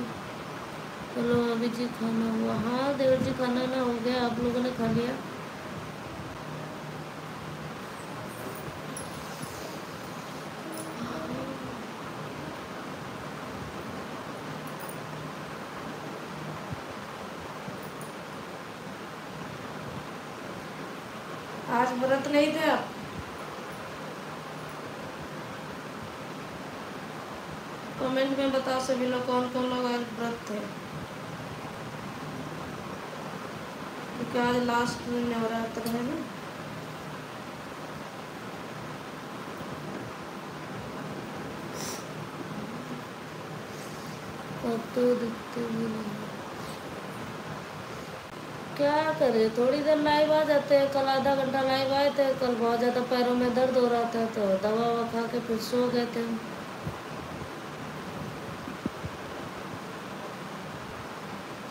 चलो, अभी जी खाना हुआ। हाँ देवर जी, खाना ना हो गया, आप लोगों ने खा लिया आज व्रत नहीं थे आप? कमेंट में बताओ सभी लोग कौन कौन लोग आज व्रत थे। क्योंकि आज लास्ट नवरात्र है ना। तो दिखते भी नहीं। क्या करे? थोड़ी देर लाइव आ जाते हैं, कल आधा घंटा लाइव आए थे, कल बहुत ज़्यादा पैरों में दर्द हो रहा था तो दवा ववा खा के फिर सो गए थे हम।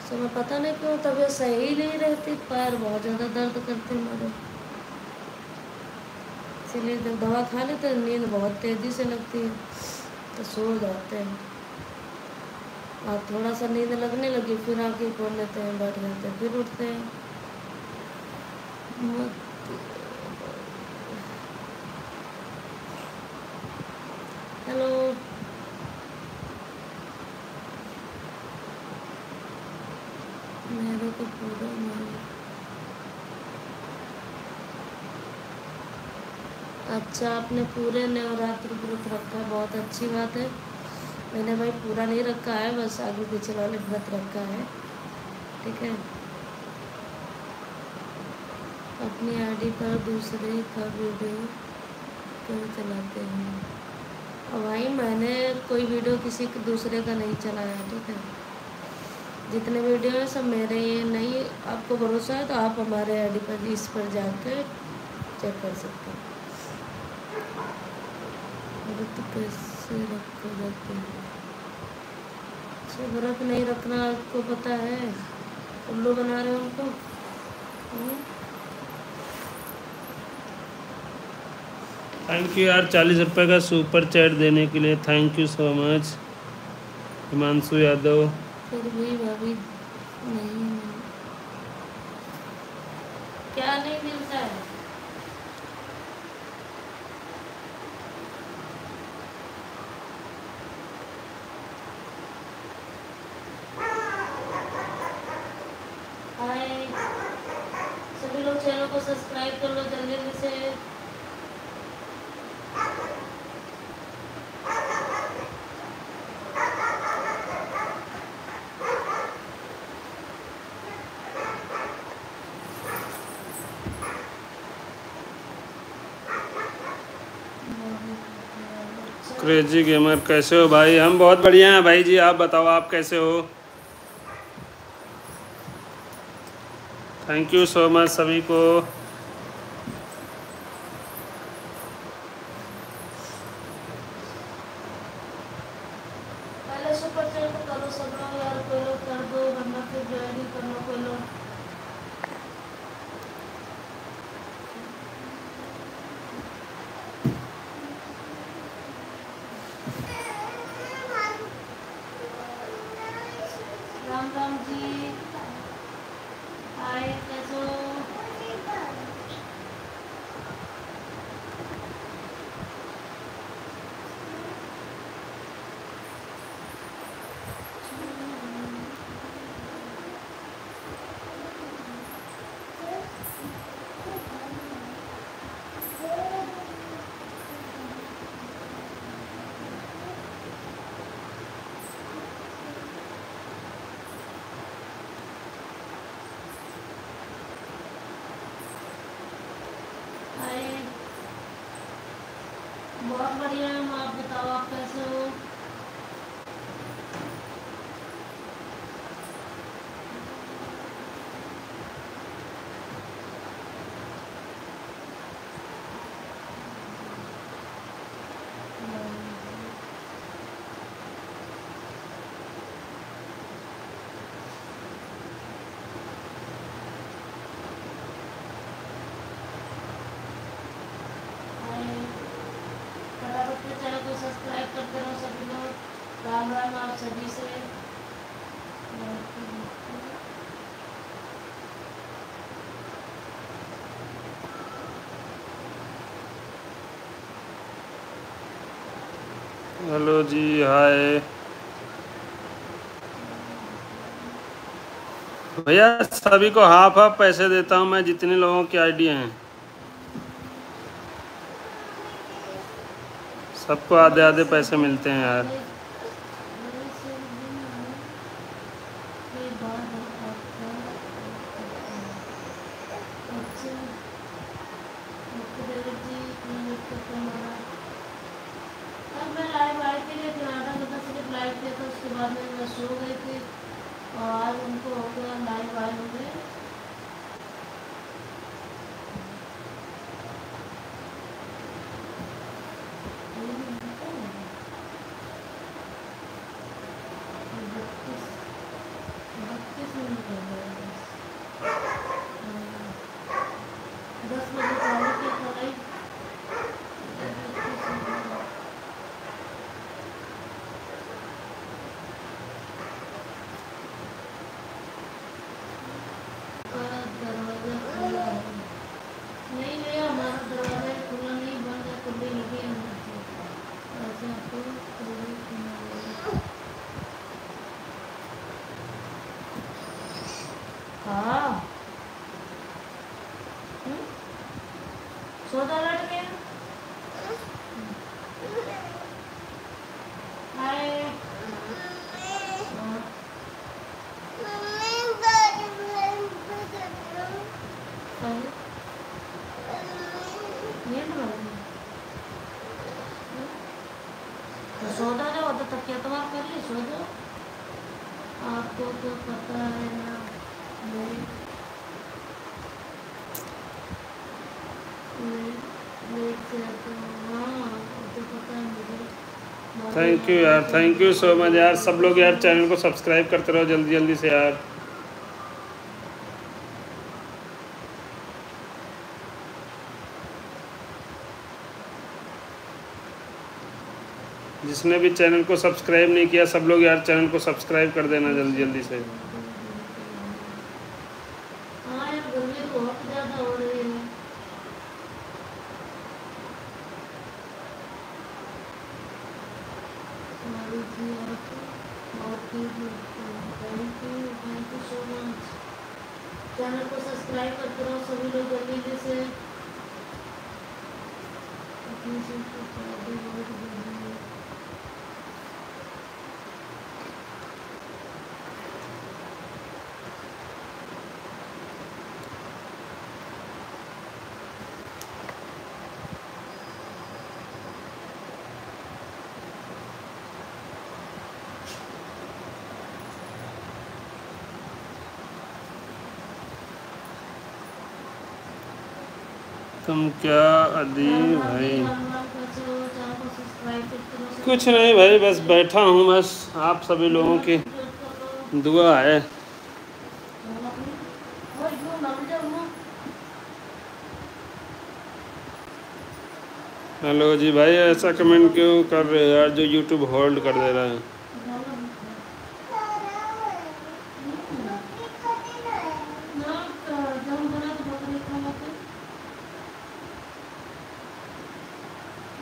समय पता नहीं क्यों तबीयत सही नहीं रहती, पैर बहुत ज़्यादा दर्द करते हमारे इसीलिए जब दवा खा लेते नींद बहुत तेज़ी से लगती है तो सो जाते हैं। और थोड़ा सा नींद लगने लगी, फिर आके खोल लेते हैं बैठ जाते हैं फिर उठते हैं। हेलो। मेरे को पूरा अच्छा आपने पूरे नवरात्र व्रत रखा है बहुत अच्छी बात है। मैंने भाई पूरा नहीं रखा है, बस आगे पीछे वाले व्रत रखा है। ठीक है? अपनी आईडी पर दूसरे का वीडियो क्यों चलाते हैं। और भाई मैंने कोई वीडियो किसी के दूसरे का नहीं चलाया, ठीक है? जितने वीडियो हैं सब मेरे ये नहीं, आपको भरोसा है तो आप हमारे आईडी पर इस पर जाकर चेक कर सकते हैं। व्रत कैसे? रखे जाते हैं। अच्छा व्रत नहीं रखना आपको पता है। उल्लू बना रहे हो हम्म? थैंक यू यार चालीस रुपए का सुपर चैट देने के लिए। Thank you so much Himanshu Yadav. फिर भी भाभी नहीं। क्या नहीं मिलता है हाय सभी लोग चैनल को सब्सक्राइब कर लो जल्दी जल्दी से क्रेजी गेमर कैसे हो भाई? हम बहुत बढ़िया हैं भाई जी, आप बताओ, आप कैसे हो? थैंक यू सो मच सभी को। हेलो जी, हाय। भैया, सभी को हाफ़ हाफ़ पैसे देता हूँ, मैं जितने लोगों के आईडी हैं। सबको आधे आधे पैसे मिलते हैं यार। थैंक यू यार. थैंक यू सो मच यार. सब लोग यार चैनल को सब्सक्राइब करते रहो जल्दी जल्दी से यार. जिसने भी चैनल को सब्सक्राइब नहीं किया, सब लोग यार चैनल को सब्सक्राइब कर देना जल्दी जल्दी से हाँ यार गर्मी तो बहुत ज़्यादा हो रही है हमारी थी आप बहुत ही thank you thank you so much channel को सब्सक्राइब करते रहो सभी लोग जल्दी जल्दी से अपनी सबको फ़ायदे बहुत जल्दी है तुम क्या अदी भाई कुछ कुछ नहीं भाई, बस बैठा हूँ, बस आप सभी लोगों की दुआ है। हेलो जी भाई, ऐसा कमेंट क्यों कर रहे हो यार जो यूट्यूब होल्ड कर दे रहा है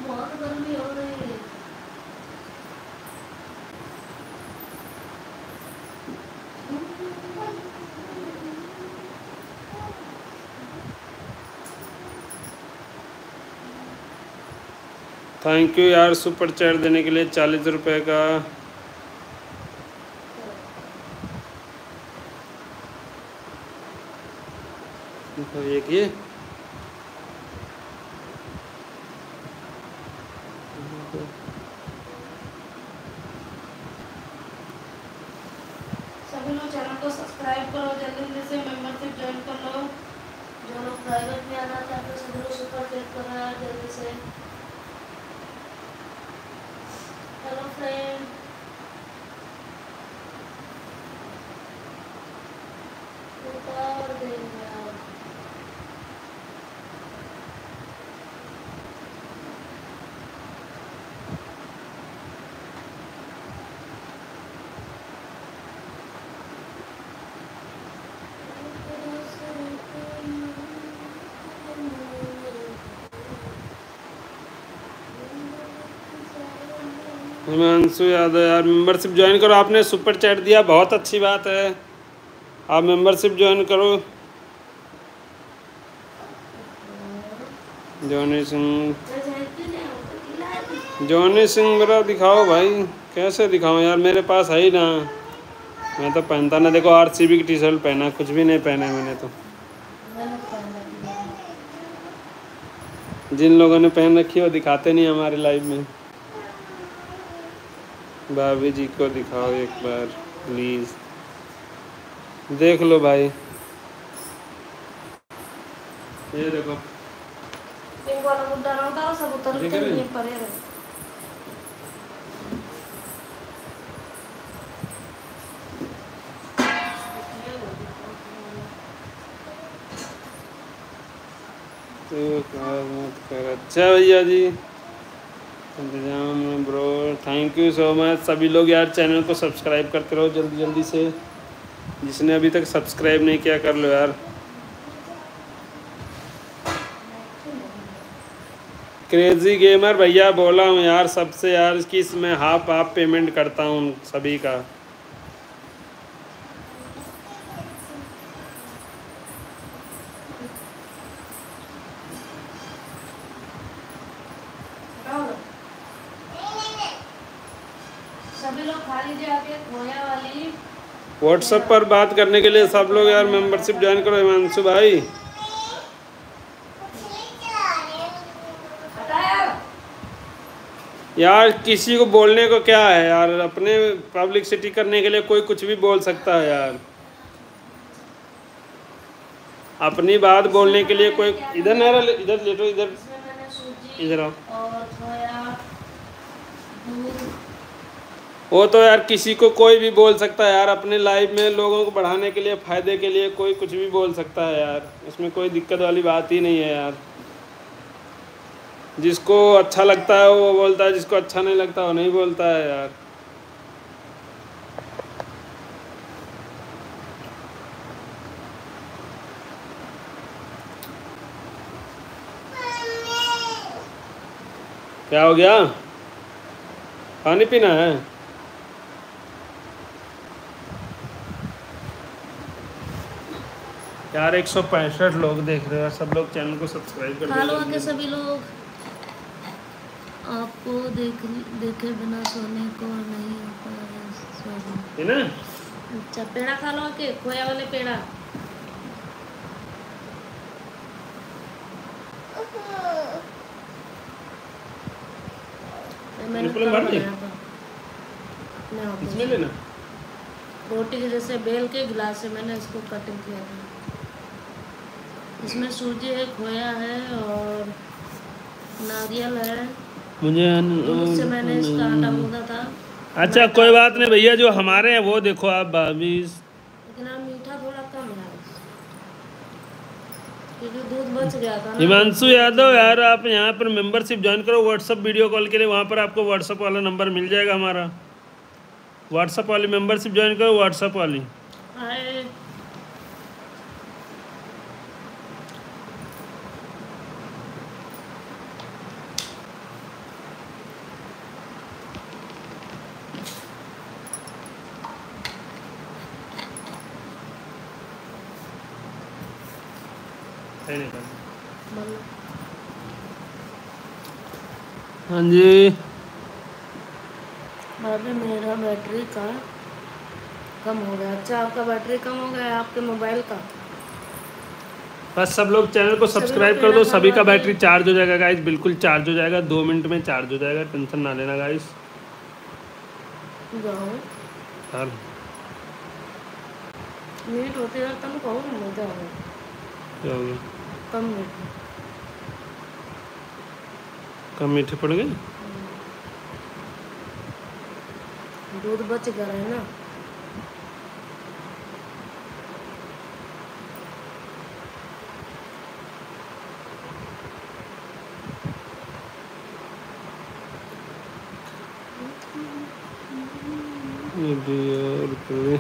बहुत गर्मी हो रही है थैंक यू यार सुपर चैट देने के लिए चालीस रुपये का तो एक ये सभी लोग चैनल को सब्सक्राइब करो जल्दी जल्दी से मेंबरशिप ज्वाइन कर लो जो लोग प्राइवेट में आना चाहते हैं सभी लोग सुपर चैट कर रहे हैं जल्दी से हेलो फ्रेंड उतार देंगे आप हिमांशु यादव, यार मेंबरशिप ज्वाइन करो। आपने सुपर चैट दिया, बहुत अच्छी बात है। आप मेंबरशिप ज्वाइन करो। जॉनी सिंह जॉनी सिंह मेरा दिखाओ भाई, कैसे दिखाऊँ? यार मेरे पास है ही ना। मैं तो पहनता ना, देखो आरसीबी की टी शर्ट पहना, कुछ भी नहीं पहना मैंने तो। जिन लोगों ने पहन रखी है, वो दिखाते नहीं हमारे लाइव में। भाभी जी को दिखाओ एक बार प्लीज़ देख लो भाई। ये देखो। गुड्डा ना सब उतर? ये परे रहे। तो कार मत कर अच्छा भैया जी। थैंक यू सो मच सभी लोग यार चैनल को सब्सक्राइब करते रहो जल्दी जल्दी से। जिसने अभी तक सब्सक्राइब नहीं किया, कर लो यार। क्रेजी गेमर भैया, बोला हूँ यार सबसे यार इसकी इसमें हाफ़ हाफ़ पेमेंट करता हूँ सभी का लोग खा लीजिए आके खोया वाली व्हाट्सएप पर बात करने के लिए सब लोग यार मेंबरशिप ज्वाइन करो हिमांशु भाई। यार किसी को बोलने को क्या है यार? अपने पब्लिसिटी करने के लिए कोई कुछ भी बोल सकता है यार। अपनी बात बोलने के लिए कोई इधर ना इधर लेटो, इधर। इधर आओ। वो तो यार किसी को कोई भी बोल सकता है यार, अपने लाइफ में लोगों को बढ़ाने के लिए, फ़ायदे के लिए कोई कुछ भी बोल सकता है यार। इसमें कोई दिक्कत वाली बात ही नहीं है यार। जिसको अच्छा लगता है वो बोलता है, जिसको अच्छा नहीं लगता वो नहीं बोलता है यार। क्या हो गया? पानी पीना है? यार एक सौ पैंसठ लोग देख रहे हो सब लोग चैनल को सब्सक्राइब कर हेलो आके सभी लोग। आपको देख देखे बिना सोने को नहीं है सोना। है ना? अच्छा पेड़ा खा लो आके खोया वाले पेड़ा। मैंने इसमें लेना? रोटी के जैसे बेल के गिलास से मैंने इसको कटिंग किया था। इसमें सूजी है खोया है और नारियल है। मुझे से मैंने इसका आटा गूंदा था। अच्छा कोई बात नहीं भैया जो हमारे हैं वो देखो आप भाभी लेकिन मीठा थोड़ा कम है। हिमांशु यादव यार आप यहाँ पर मेंबरशिप ज्वाइन करो व्हाट्सअप वीडियो कॉल के लिए वहाँ पर आपको व्हाट्सअप वाला नंबर मिल जाएगा हमारा। व्हाट्सअप वाली मेंबरशिप ज्वाइन करो व्हाट्सअप वाली। हाँ जी अभी मेरा बैटरी का कम हो गया अच्छा आपका बैटरी कम हो गया आपके मोबाइल का बस सब लोग चैनल को सब्सक्राइब कर दो सभी का बैटरी चार्ज हो जाएगा गाइस बिल्कुल चार्ज हो जाएगा दो मिनट में चार्ज हो जाएगा टेंशन ना लेना गाइस जाओ यार होते यार तुम कहो मज़ा हो गया कम मीट कम मीठे पड़ गए? दूध बच गया है ना। अरे यार करे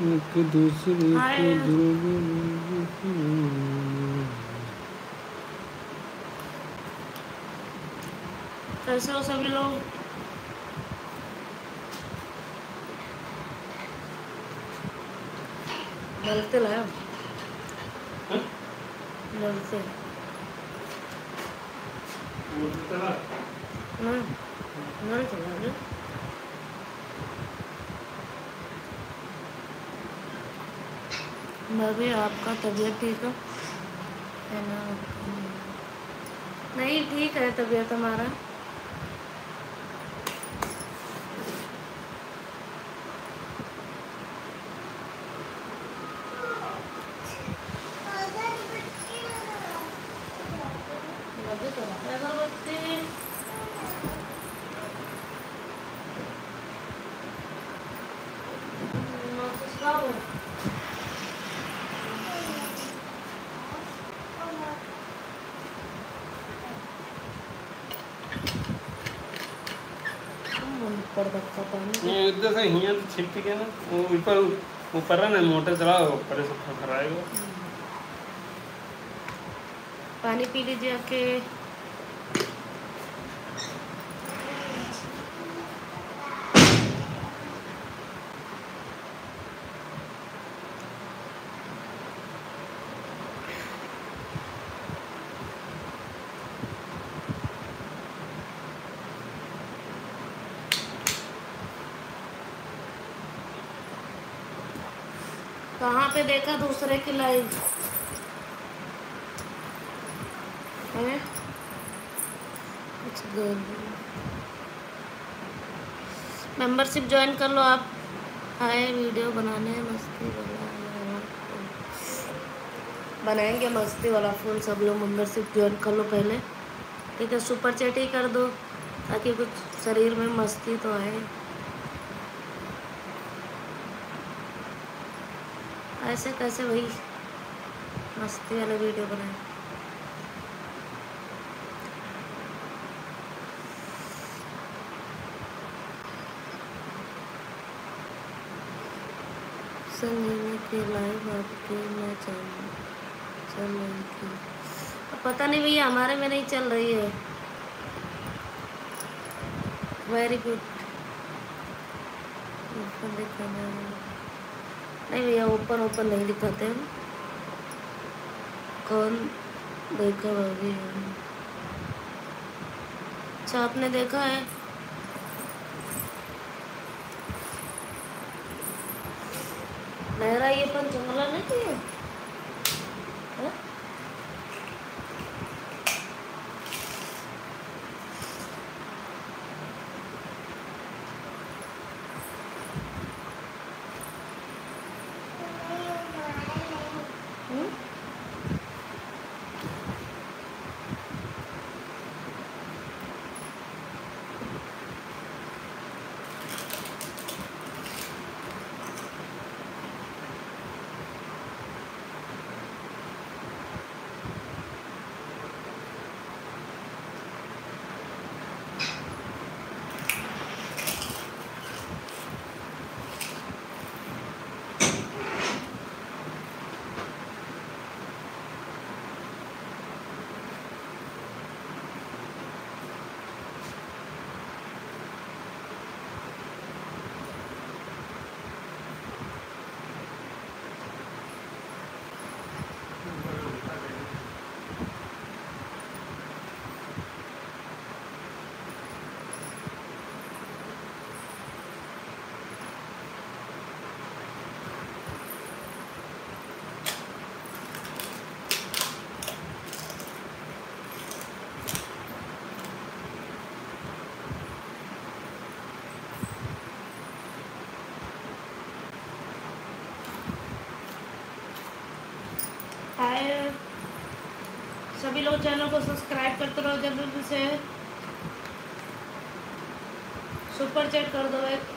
एक दूसरे को हाय। कैसे हो सभी लोग? गलते लाया हाँ? गलते हाँ नहीं चला भाभी आपका तबीयत ठीक है? ना? नहीं ठीक है तबीयत हमारा लगे तो है अगरबत्ती नोटिस का हो मन पर बच्चा पानी ये हियाँ तो छिप के ना, वो ऊपर ऊपर ना, मोटर चलाओ, ऊपर से फराएगा पानी पी लीजिए आके पे देखा दूसरे की लाइव मेंबरशिप ज्वाइन कर लो आप। आए वीडियो बनाने मस्ती बनाएँगे मस्ती वाला फूल सब लोग मेंबरशिप ज्वाइन कर लो पहले। ठीक है सुपर चैट ही कर दो, ताकि कुछ शरीर में मस्ती तो आए। ऐसे कैसे भाई मस्ती वाले वीडियो बनाए? के लाइव आपके मैं चल पता नहीं भैया, हमारे में नहीं चल रही है। वेरी गुड दिखाना नहीं भैया ओपन ओपन नहीं दिखाते हम। कौन देखा होगी अच्छा आपने देखा है? मेरा ये पंचमला नहीं है हाँ? हाय सभी लोग चैनल को सब्सक्राइब करते रहो जल्दी से सुपर चैट कर दो एक।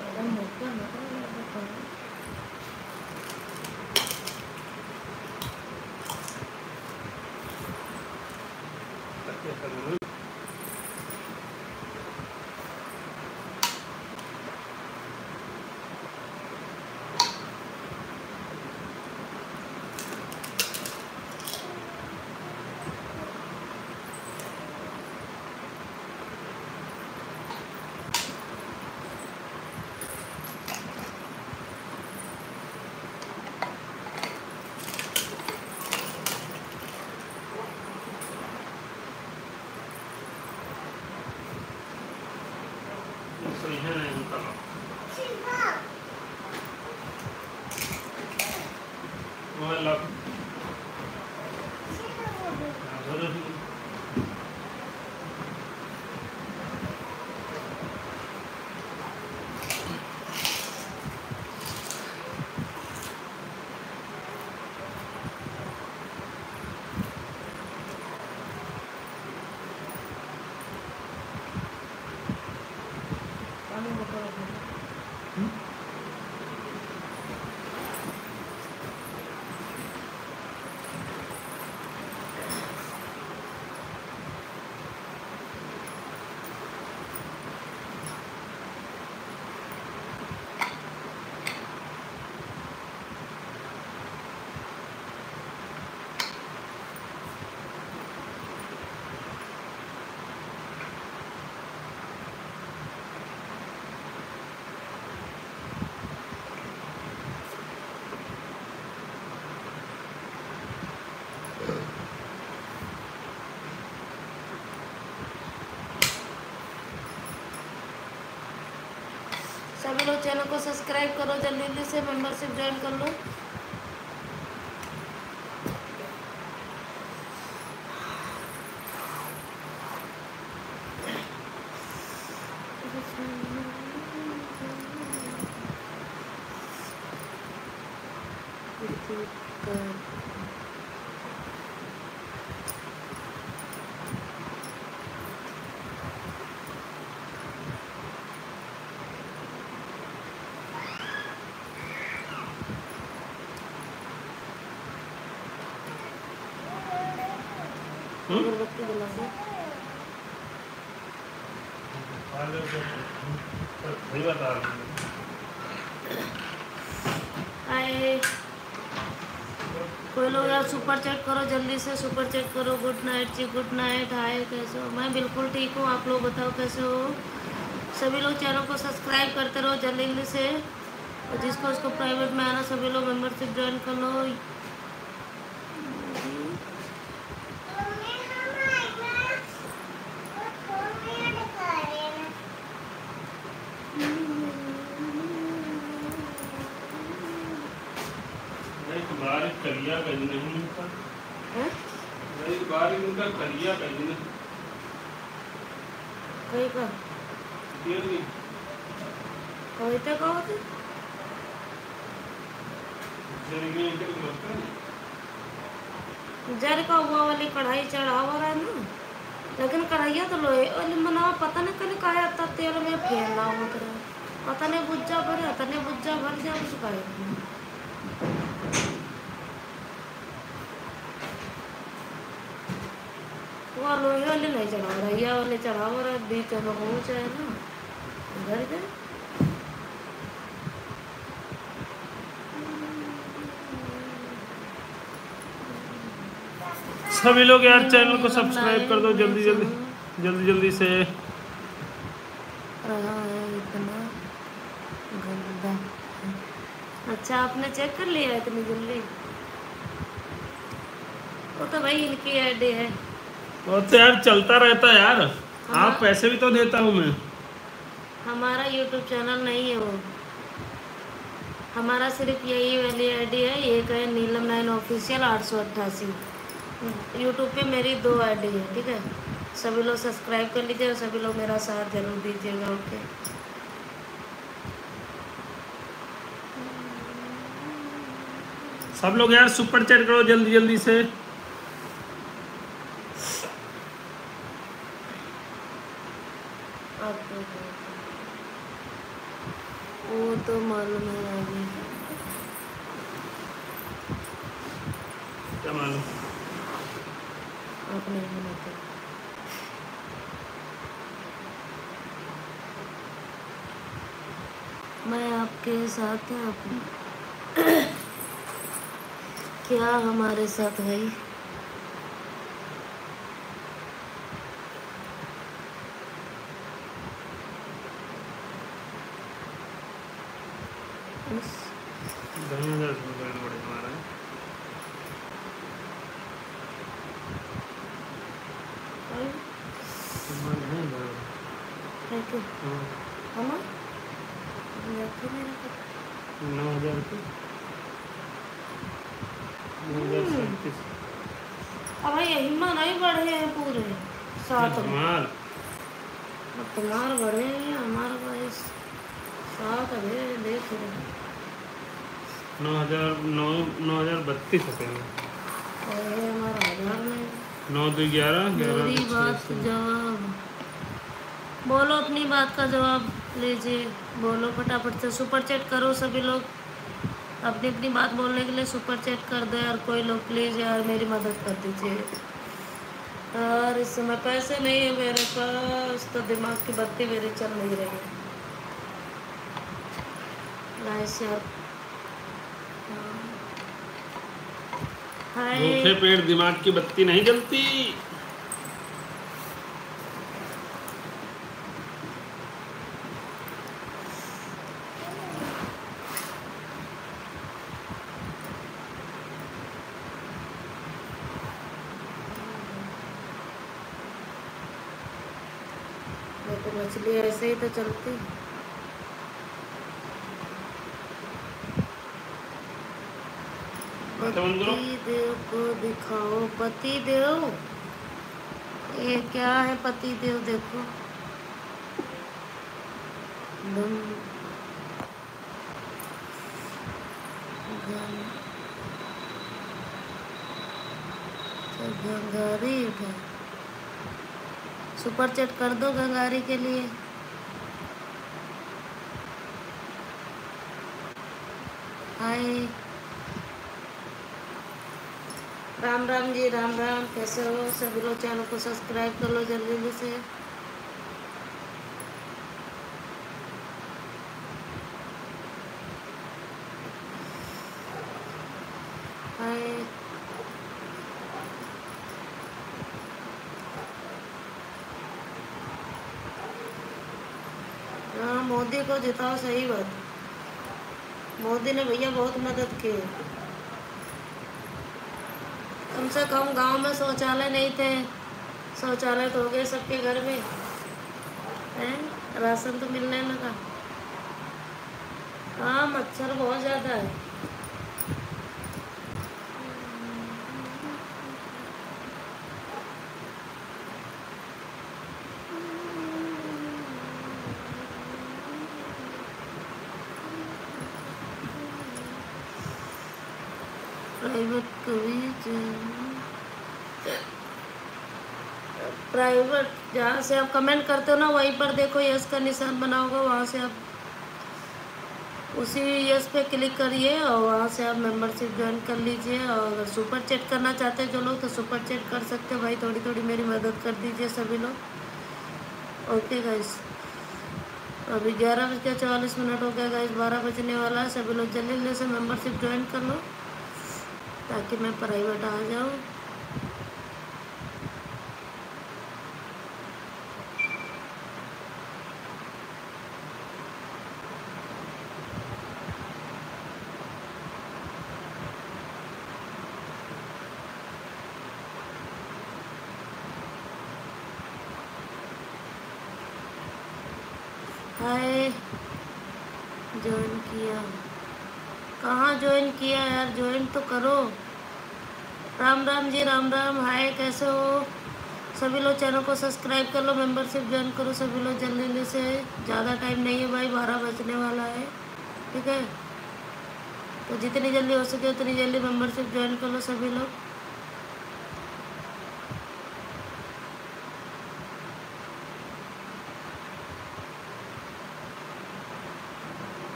चैनल को सब्सक्राइब करो जल्दी जल्दी से मेंबरशिप ज्वाइन कर लो कर हम्म? कोई लोग यार सुपर चेक करो, जल्दी से सुपर चेक करो। गुड नाइट जी गुड नाइट हाय कैसे हो? मैं बिल्कुल ठीक हूँ। आप लोग बताओ कैसे हो? सभी लोग चैनल को सब्सक्राइब करते रहो जल्दी जल्दी से। जिसको उसको प्राइवेट में आना, सभी लोग मेंबरशिप ज्वाइन कर लो एक बार कलिया कहीं नहीं मिलता हैं? एक बार इनका कलिया कहीं नहीं कहीं का ये नहीं कहीं तक कहो थे ज़रिए इनके मत कर जर का हुआ वाली कढ़ाई चढ़ावा रहा है ना। लेकिन कढ़ाइया तो लोहे वाली मना, पता नहीं कल का आता तेल में फेरना होत रहा पता नहीं बुज्जा भर नहीं बुज्जा भर जा उसका वो लोहे वाले नहीं चढ़ा रहा, ये वाले चढ़ावा रहा, बीच में पहुँच है ना घर गए। सभी लोग यार चैनल को सब्सक्राइब कर दो जल्दी जल्दी जल्दी जल्दी से। है अच्छा आपने चेक कर लिया इतनी जल्दी? वो तो भाई इनकी आईडी है। वो तो यार चलता रहता है। यार आप पैसे भी तो देता हूँ मैं। हमारा यूट्यूब चैनल नहीं है वो। हमारा सिर्फ़ यही वाली आईडी है एक है नीलम नाइन ऑफिशियल आठ सौ अट्ठासी। यूट्यूब पे मेरी दो आईडी है ठीक है? सभी लोग सब्सक्राइब कर लीजिए और सभी लोग मेरा साथ ज़रूर दीजिएगा ओके? सब लोग यार सुपर चैट करो जल्दी जल्दी से। ओके। वो तो मालूम है आगे क्या मालूम आप नहीं बनाते मैं आपके हैं आप? क्या हमारे साथ भाई बस धन्यवाद बड़े बड़े हमारा और तुम्हारा है बड़े बड़े। है क्या हाँ, हम रखे मेरा कुछ नौ हज़ार रुपये नौ हज़ार सैंतीस अब यही में नहीं बढ़े हैं पूरे सात में धमाल अब तुम्हार बढ़े हैं हमारे पास सात अभी देख रहे हैं नौ हज़ार नौ नौ हज़ार बत्तीस रुपये में और ये हमारा आधार में नौ दो ग्यारह ग्यारह मेरी दो बात छः, जवाब बोलो अपनी बात का जवाब लीजिए। बोलो फटाफट से। सुपर चैट करो सभी लोग। अपनी अपनी बात बोलने के लिए सुपर चैट कर दो यार। कोई लोग प्लीज़ यार मेरी मदद कर दीजिए। यार इस समय पैसे नहीं है मेरे पास तो दिमाग की बत्ती मेरी चल नहीं रही है। नाइस यार। हाय पेट दिमाग की बत्ती नहीं जलती। तो चलती पति देव को दिखाओ। पति देव ये क्या है पति देव देखो दम तो गंगारी सुपर चैट कर दो गंगारी के लिए। हाय राम राम जी, राम राम। कैसे हो? सभी लोग चैनल को सब्सक्राइब कर लो जल्दी जल्दी से हाँ मोदी को जिताओ सही मोदी ने भैया बहुत मदद की। कम से कम गाँव में शौचालय नहीं थे। शौचालय तो हो गए सबके घर में। हैं? राशन तो मिलने लगा। हाँ मच्छर बहुत ज़्यादा है प्राइवेट कभी प्राइवेट जहाँ से आप कमेंट करते हो ना, वहीं पर देखो यस का निशान बना होगा, वहाँ से आप उसी यस पे क्लिक करिए और वहाँ से आप मेंबरशिप ज्वाइन कर लीजिए। और अगर सुपर चैट करना चाहते हैं जो लोग तो सुपर चैट कर सकते हैं भाई थोड़ी थोड़ी मेरी मदद कर दीजिए सभी लोग। ओके गाइस अभी ग्यारह बज के चौवालीस मिनट हो गया गाइस बारह बजने वाला है, सभी लोग जल्दी जल्दी से मेंबरशिप ज्वाइन कर लो, ताकि मैं प्राइवेट आ जाऊँ हाय ज्वाइन किया कहाँ ज्वाइन किया यार ज्वाइन तो करो। राम राम जी, राम राम। हाय, कैसे हो? सभी लोग चैनल को सब्सक्राइब कर लो मेंबरशिप ज्वाइन करो। सभी लोग जल्दी जल्दी से, ज़्यादा टाइम नहीं है भाई, बारह बजने वाला है, ठीक है? तो जितनी जल्दी हो सके उतनी जल्दी मेंबरशिप ज्वाइन कर लो सभी लोग।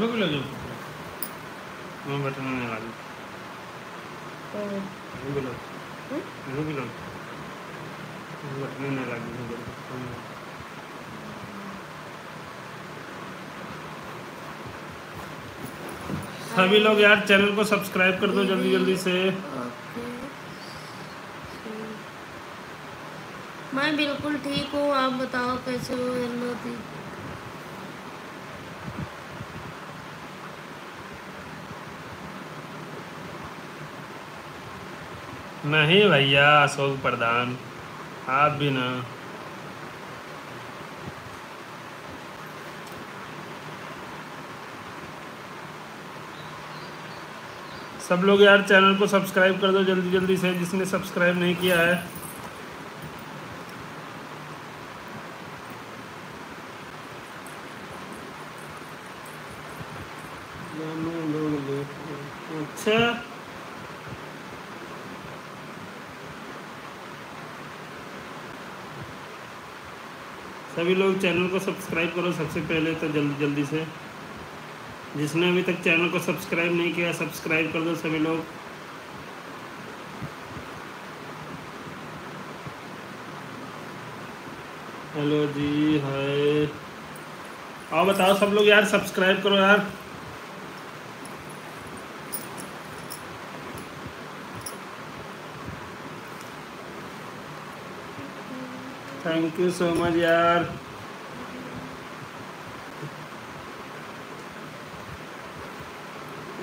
आइबो भी लगे मैं बटन नहीं लगी और आइबो भी लगे हम्म? आइबो भी लगे बटन नहीं लगी सभी लोग यार चैनल को सब्सक्राइब कर दो जल्दी जल्दी से। मैं बिल्कुल ठीक हूँ आप बताओ कैसे हो नहीं भैया अशोक प्रधान। आप भी ना। सब लोग यार चैनल को सब्सक्राइब कर दो जल्दी जल्दी से, जिसने सब्सक्राइब नहीं किया है अच्छा सभी लोग चैनल को सब्सक्राइब करो सबसे पहले तो जल्दी जल्दी से। जिसने अभी तक चैनल को सब्सक्राइब नहीं किया, सब्सक्राइब कर दो सभी लोग। हेलो जी, हाय। और बताओ सब लोग यार, सब्सक्राइब करो यार। थैंक यू सो मच यार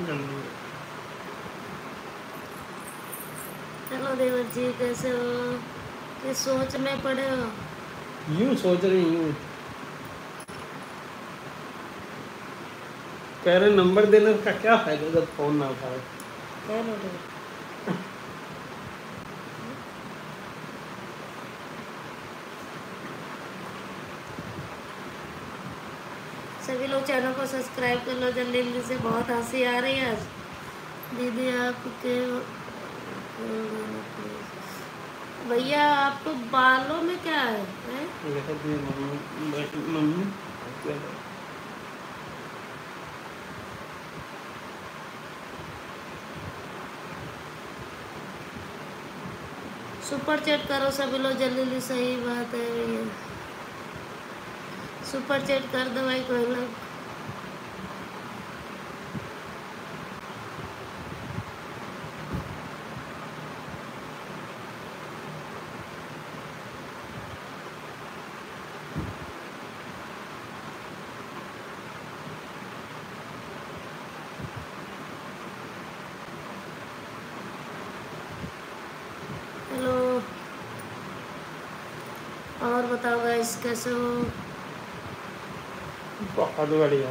जल्दी हेलो देवर जी कैसे हो? किस सोच में पड़े हो? यूँ सोच रही हूँ। कह रहे नंबर देने का क्या फ़ायदा जब फ़ोन ना उठाए बोल सभी लोग चैनल को सब्सक्राइब कर लो जल्दी जल्दी से। बहुत हँसी आ रही है आज। दीदी आपके भैया आपको बालों में क्या है? मम्मी? सुपर चैट करो सभी लोग जल्दी जल्दी सही बात है भैया सुपर चैट कर दो भाई, कोई लोग हेलो और कैसे हो बहुत बढ़िया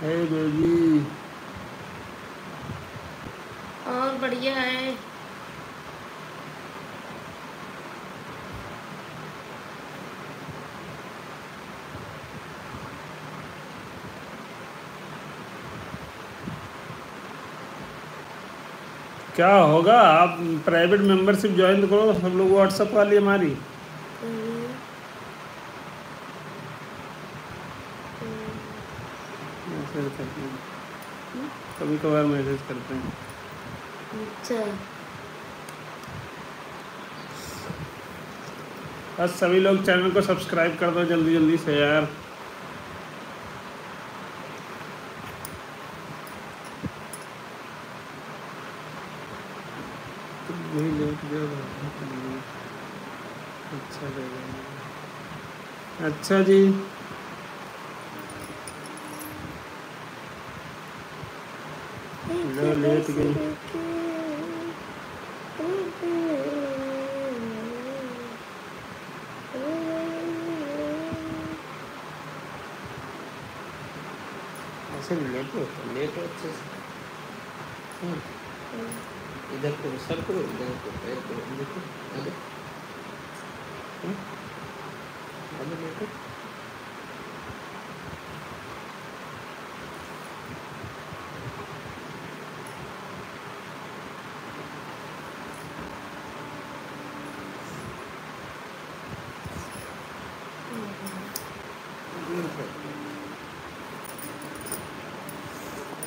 हे बेबी और बढ़िया है क्या होगा? आप प्राइवेट मेंबरशिप ज्वाइन करो सब लोग व्हाट्सएप वाली हमारी। कभी कभार मैसेज करते हैं। अच्छा। बस सभी लोग चैनल को सब्सक्राइब कर दो जल्दी जल्दी से यार वही लेट जो अच्छा लगेगा अच्छा जी लो लेट गई ऐसे लेट हो लेट हो अच्छे से हाँ। इधर करो सर करो इधर करो पैर करो देखो आगे हाँ? आगे देखो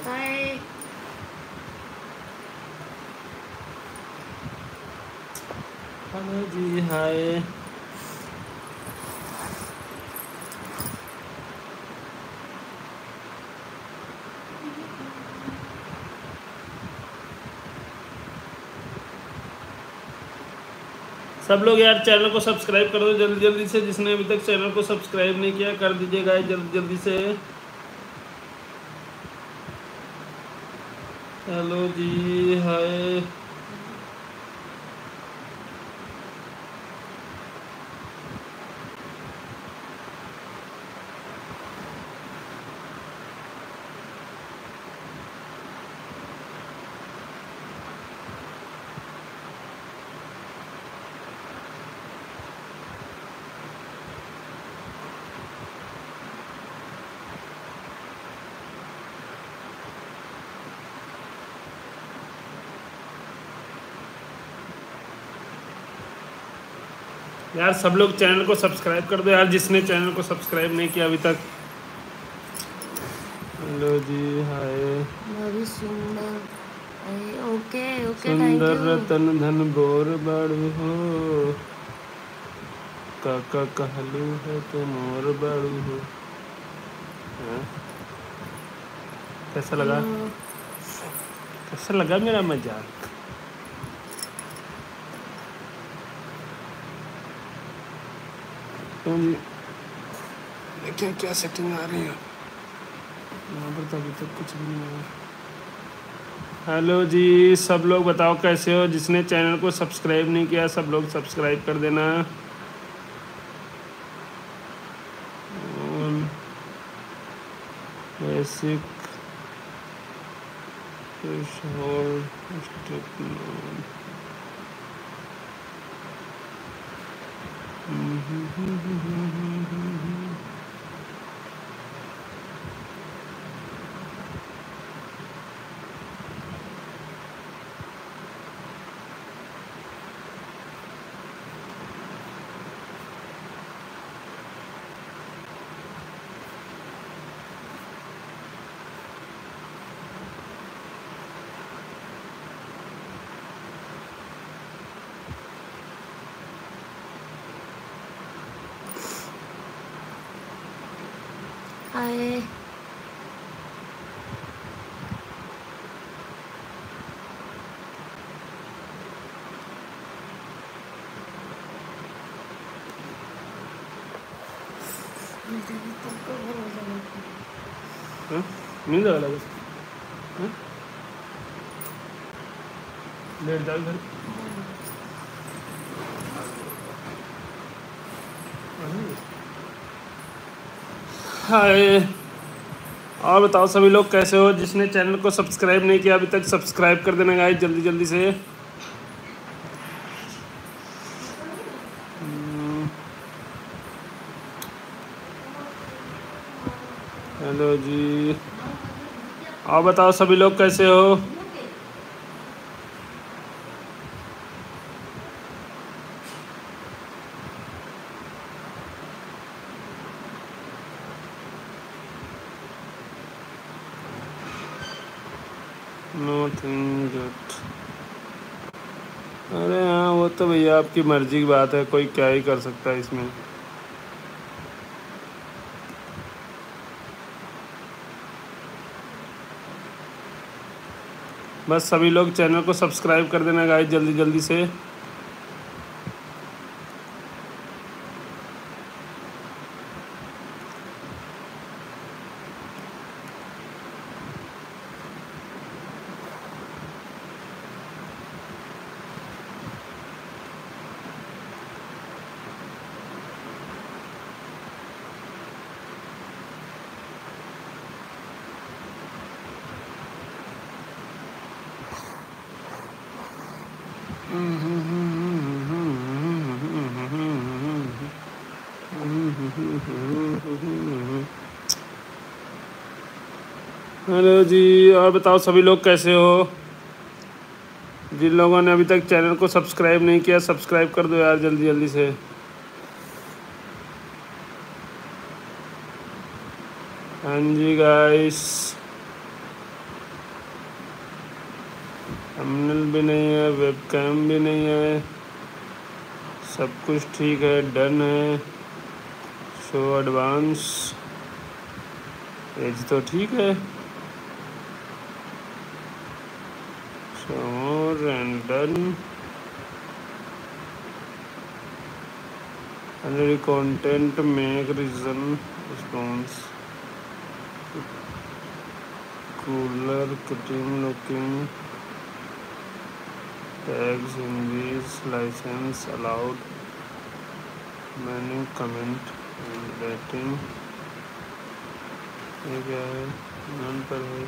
हाय हाय। सब लोग यार चैनल को सब्सक्राइब कर दो जल्दी जल्दी से, जिसने अभी तक चैनल को सब्सक्राइब नहीं किया, कर दीजिएगा जल्दी जल्दी से। हेलो जी हाय यार सब लोग चैनल को सब्सक्राइब कर दो यार जिसने चैनल को सब्सक्राइब नहीं किया अभी तक। हेलो जी हाय। सुंदर ओके ओके सुंदर रतन धन बोर बाड़ू हो। काका कहलू है तो मोर बाड़ू हो। हाँ? कैसा लगा? कैसा लगा मेरा मज़ाक? हैं जी देखिए क्या सेटिंग आ रही है? यहाँ पर तो अभी तक कुछ भी नहीं आया हेलो जी, सब लोग बताओ कैसे हो? जिसने चैनल को सब्सक्राइब नहीं किया, सब लोग सब्सक्राइब कर देना। Basic Mm-hmm. हाँ? जाएगा हाँ? लेट जाओ घर हाय और बताओ सभी लोग कैसे हो जिसने चैनल को सब्सक्राइब नहीं किया अभी तक सब्सक्राइब कर देना गाइस जल्दी जल्दी से हम्म। हेलो जी और बताओ सभी लोग कैसे हो? अरे हाँ वो तो भैया आपकी मर्ज़ी की बात है, कोई क्या ही कर सकता है इसमें। बस सभी लोग चैनल को सब्सक्राइब कर देना गाइस जल्दी जल्दी से हेलो जी और बताओ सभी लोग कैसे हो? जिन लोगों ने अभी तक चैनल को सब्सक्राइब नहीं किया, सब्सक्राइब कर दो यार जल्दी जल्दी से। हाँ जी गाइस थंबनेल भी नहीं है वेबकैम भी नहीं है। सब कुछ ठीक है डन है। शो एडवांस एज तो ठीक है। and done under content make reason response cooler cutting looking tags English license allowed menu comment and rating ये क्या है नन पर है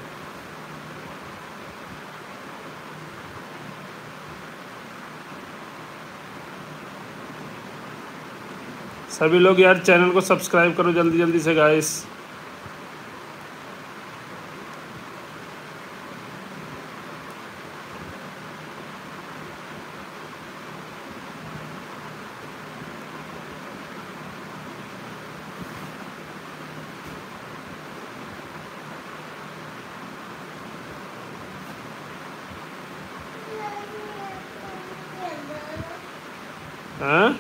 सभी लोग यार चैनल को सब्सक्राइब करो जल्दी जल्दी से गाइस हाँ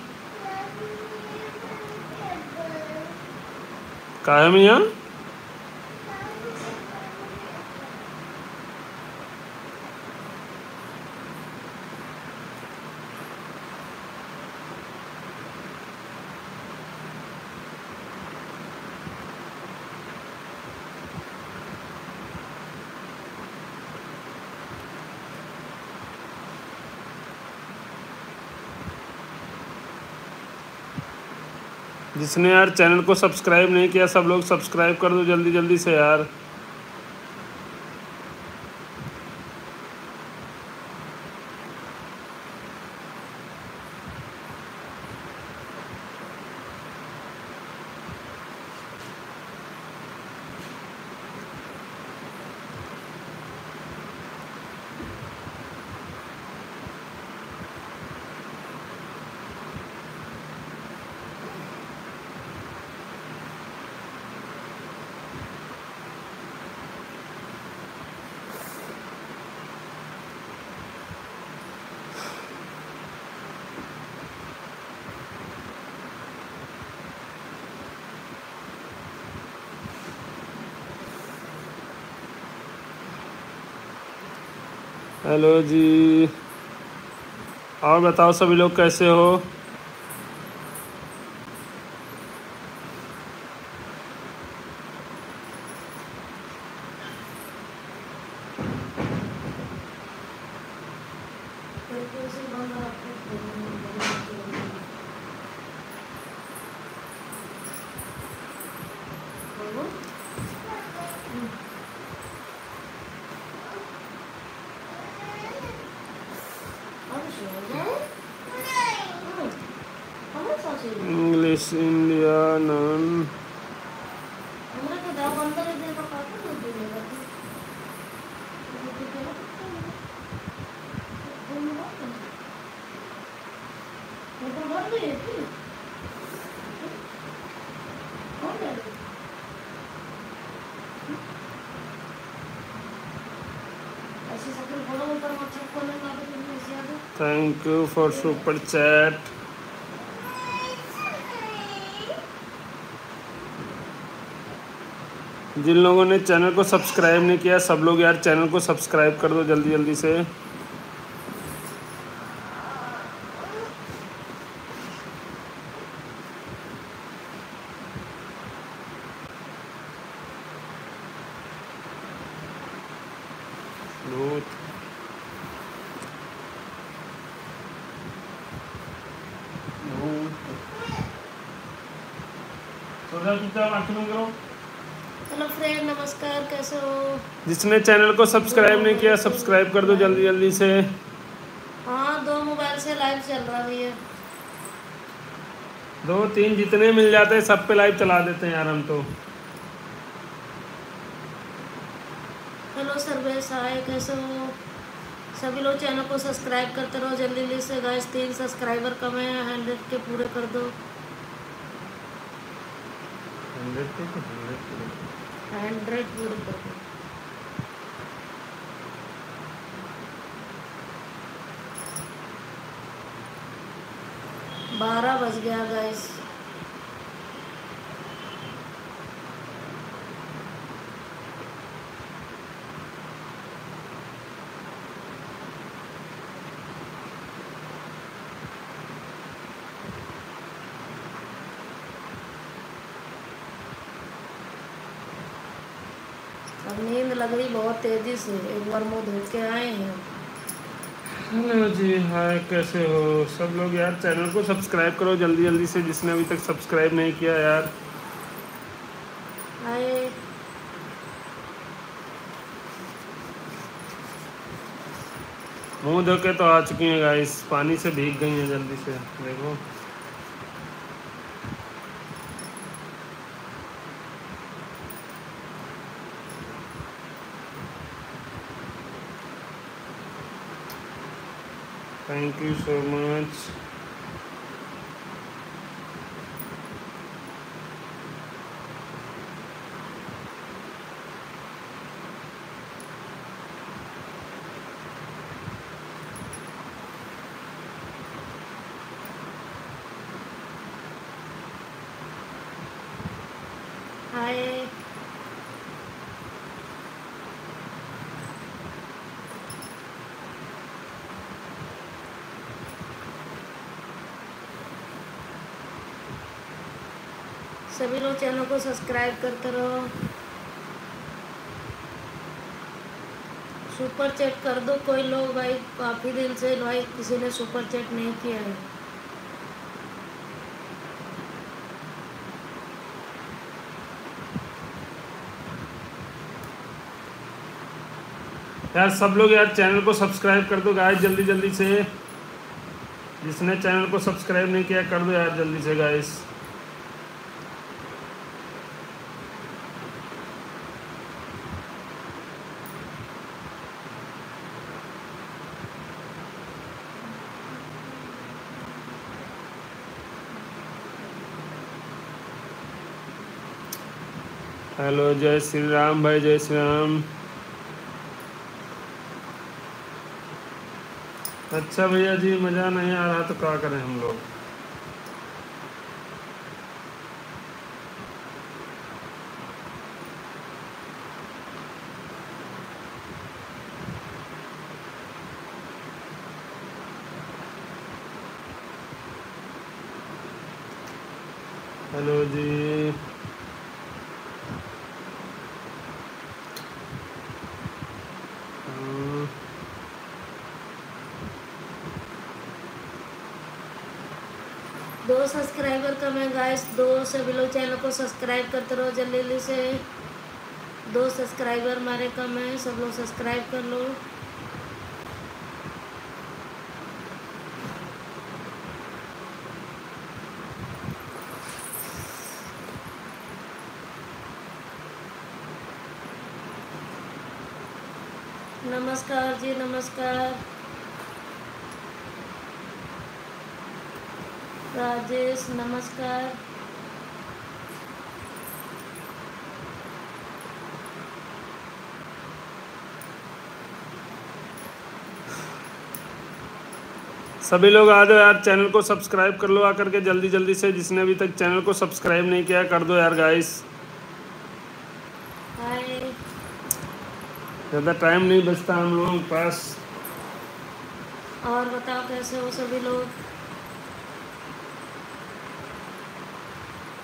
का है जिसने यार चैनल को सब्सक्राइब नहीं किया, सब लोग सब्सक्राइब कर दो जल्दी जल्दी से यार। हेलो जी। और बताओ सभी लोग कैसे हो? Thank you for super chat जिन लोगों ने चैनल को सब्सक्राइब नहीं किया, सब लोग यार चैनल को सब्सक्राइब कर दो जल्दी जल्दी से बहुत करो हेलो फ्रेंड नमस्कार कैसे हो जिसने चैनल को सब्सक्राइब नहीं किया सब्सक्राइब कर दो जल्दी जल्दी से। हाँ दो मोबाइल से लाइव चल रहा है। दो तीन जितने मिल जाते हैं सब पे लाइव चला देते हैं यार हम तो। हेलो सर्वेश हाय कैसे हो? सभी लोग चैनल को सब्सक्राइब करते रहो जल्दी जल्दी से। गाइस तीन सब्सक्राइबर कम है हंड्रेड के पूरे कर दो। हंड्रेड पूरे कर दो। बारह बज गया गाइस नींद लग रही बहुत तेज़ी से। एक बार मुँह धो के आए हैं। हेलो जी हाय कैसे हो? सब लोग यार चैनल को सब्सक्राइब करो जल्दी जल्दी से जिसने अभी तक सब्सक्राइब नहीं किया यार। हाय। मुँह धो के तो आ चुकी हैं गाइस पानी से भीग गई हैं जल्दी से देखो। Thank you so much channel को सब्सक्राइब करते रहो। सुपर चैट कर दो, कोई लोग भाई काफ़ी दिन से भाई किसी ने सुपर चैट नहीं किया है। यार, सब लोग यार चैनल को सब्सक्राइब कर दो गाइस जल्दी जल्दी से। जिसने चैनल को सब्सक्राइब नहीं किया, कर दो यार जल्दी से गाइस। हेलो, जय श्री राम भाई, जय श्री राम अच्छा भैया जी, मज़ा नहीं आ रहा तो क्या करें हम लोग हेलो जी हाँ, दो सब्सक्राइबर कम है गाइस दो सभी लोग चैनल को सब्सक्राइब करते रहो जल्दी जल्दी से। दो सब्सक्राइबर हमारे कम है, सब लोग सब्सक्राइब कर लो। नमस्कार जी, नमस्कार। राजेश, नमस्कार। सभी लोग आ जाओ यार चैनल को सब्सक्राइब कर लो आकर के जल्दी जल्दी से जिसने अभी तक चैनल को सब्सक्राइब नहीं किया कर दो यार गाइस ज़्यादा टाइम नहीं बचता हम लोगों के पास। और बताओ कैसे हो सभी लोग?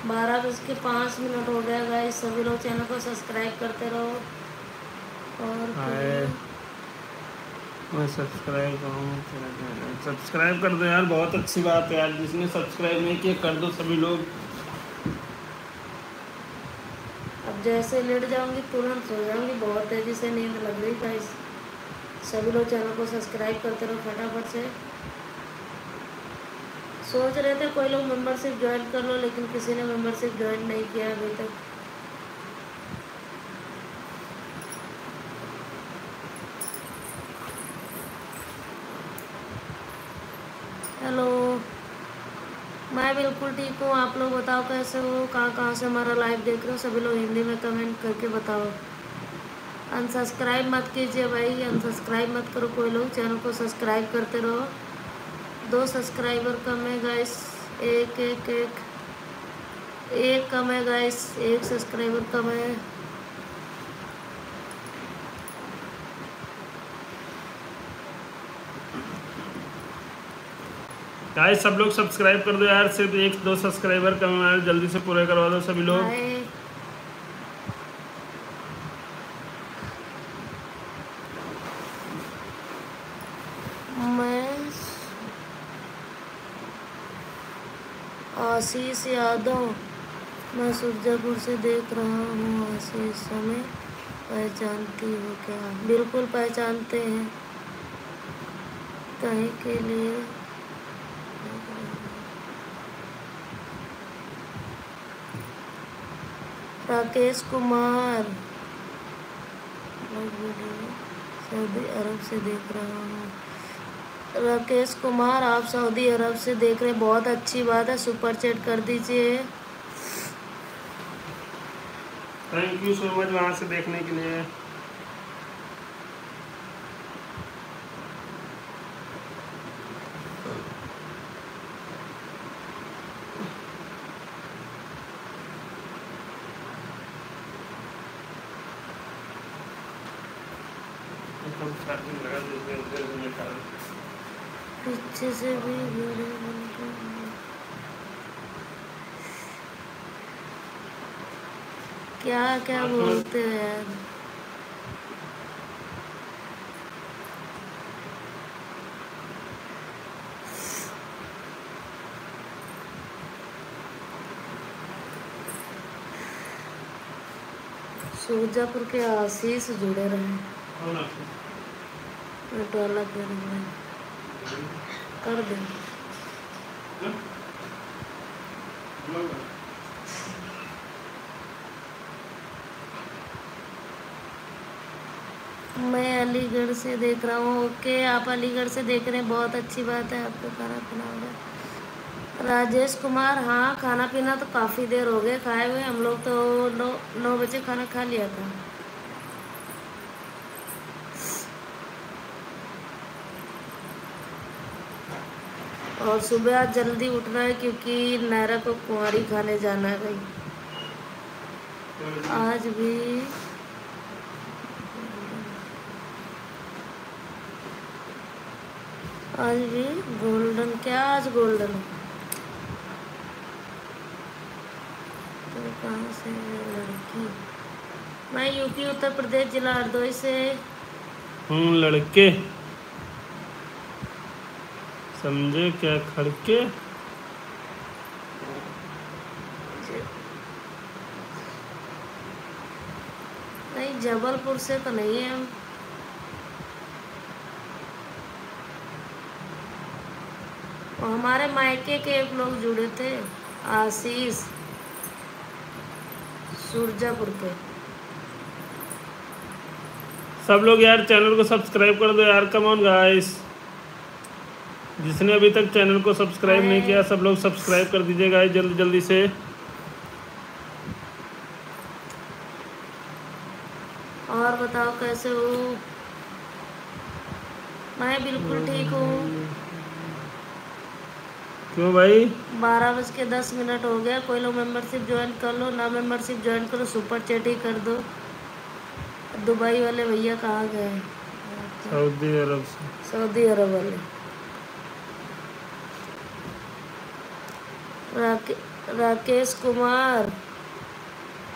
बारह बज के पाँच मिनट हो गया गाइस सभी लोग चैनल को सब्सक्राइब करते रहो। और मैं सब्सक्राइब करूँ सब्सक्राइब कर दो यार, बहुत अच्छी बात है यार, जिसने सब्सक्राइब नहीं किया, कर दो सभी लोग। अब जैसे लेट जाऊँगी, तुरंत सो जाऊँगी, बहुत तेज़ी से नींद लग रही गाइस सभी लोग चैनल को सब्सक्राइब करते रहो फटाफट से। सोच रहे थे कोई लोग मेंबरशिप ज्वाइन कर लो, लेकिन किसी ने मेंबरशिप ज्वाइन नहीं किया अभी तक हेलो मैं बिल्कुल ठीक हूँ। आप लोग बताओ कैसे हो? कहाँ कहाँ से हमारा लाइव देख रहे हो? सभी लोग हिंदी में कमेंट करके बताओ। अनसब्सक्राइब मत कीजिए भाई। अनसब्सक्राइब मत करो कोई लोग। चैनल को सब्सक्राइब करते रहो। दो सब्सक्राइबर कम है गाइस एक एक एक। एक कम है गाइस एक सब्सक्राइबर कम है। गाइस सब लोग सब्सक्राइब कर दो यार, सिर्फ़ एक दो सब्सक्राइबर कम यार, जल्दी से पूरे करवा दो सभी लोग। आशीष यादव, मैं सुरजापुर से देख रहा हूँ आशीष, हमें पहचानती हो क्या? बिल्कुल पहचानते हैं। कहीं के लिए राकेश कुमार। सऊदी अरब से देख रहा हूँ। राकेश कुमार, आप सऊदी अरब से देख रहे हैं, बहुत अच्छी बात है, सुपर चैट कर दीजिए। थैंक यू सो मच वहाँ से देखने के लिए एकदम चार्जिंग लगा दीजिए डेढ़ मिनट का पीछे से भी बनते हैं। क्या क्या बोलते हैं? यार सुरजापुर के आशीष जुड़े रहे। नेट वाला करेंगे कर देंगे मैं अलीगढ़ से देख रहा हूँ ओके आप अलीगढ़ से देख रहे हैं। बहुत अच्छी बात है आपको खाना पीना हो गया। राजेश कुमार हाँ खाना पीना तो काफ़ी देर हो गए, खाए हुए। हम लोग तो नौ नौ बजे खाना खा लिया था। और सुबह आज जल्दी उठना है क्योंकि नायरा को कुंवारी खाने जाना है भाई। आज भी आज भी गोल्डन, क्या आज गोल्डन? तो कहाँ से लड़की? मैं यूपी, उत्तर प्रदेश जिला हरदोई से। हूँ लड़के। समझे क्या खड़के? नहीं जबलपुर से तो नहीं है हम। और हमारे मायके के एक लोग जुड़े थे आशीष सुरजापुर के। सब लोग यार चैनल को सब्सक्राइब कर दो यार कम ऑन गाइस जिसने अभी तक चैनल को सब्सक्राइब नहीं किया सब लोग सब्सक्राइब कर दीजिए गाइस जल्दी जल्दी से। और बताओ कैसे हो? मैं बिल्कुल ठीक हूँ। क्यों भाई? बारह बज के दस मिनट हो गया कोई लोग मेंबरशिप ज्वाइन कर लो ना मेंबरशिप ज्वाइन करो सुपर चैट ही कर दो। दुबई वाले भैया कहाँ गए? सऊदी अरब से। सऊदी अरब वाले। राके, राकेश कुमार।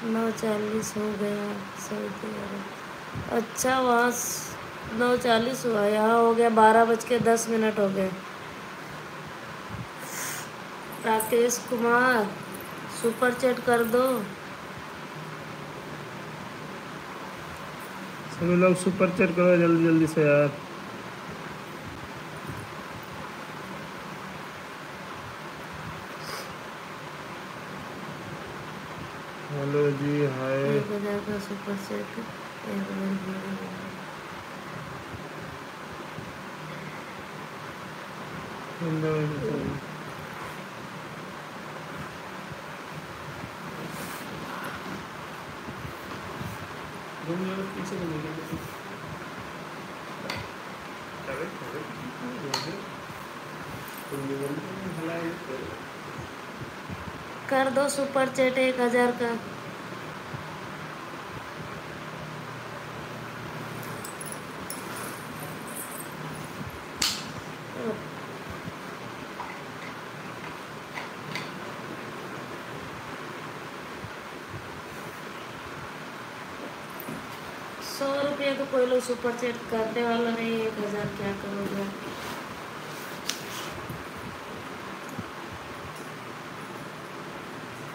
नौ चालीस हो गया सऊदी अरब अच्छा वहाँ नौ चालीस हुआ यहाँ हो गया बारह बज के दस मिनट हो गए। राकेश कुमार सुपर चैट कर दो। सभी लोग सुपर चैट करो जल्दी जल्दी से यार। हेलो जी हाय एक हज़ार का सुपर चैट एक हज़ार कर दो सुपर चैट एक हज़ार का सौ तो लोग सुपर चैट करने वाला नहीं एक हज़ार क्या करोगे?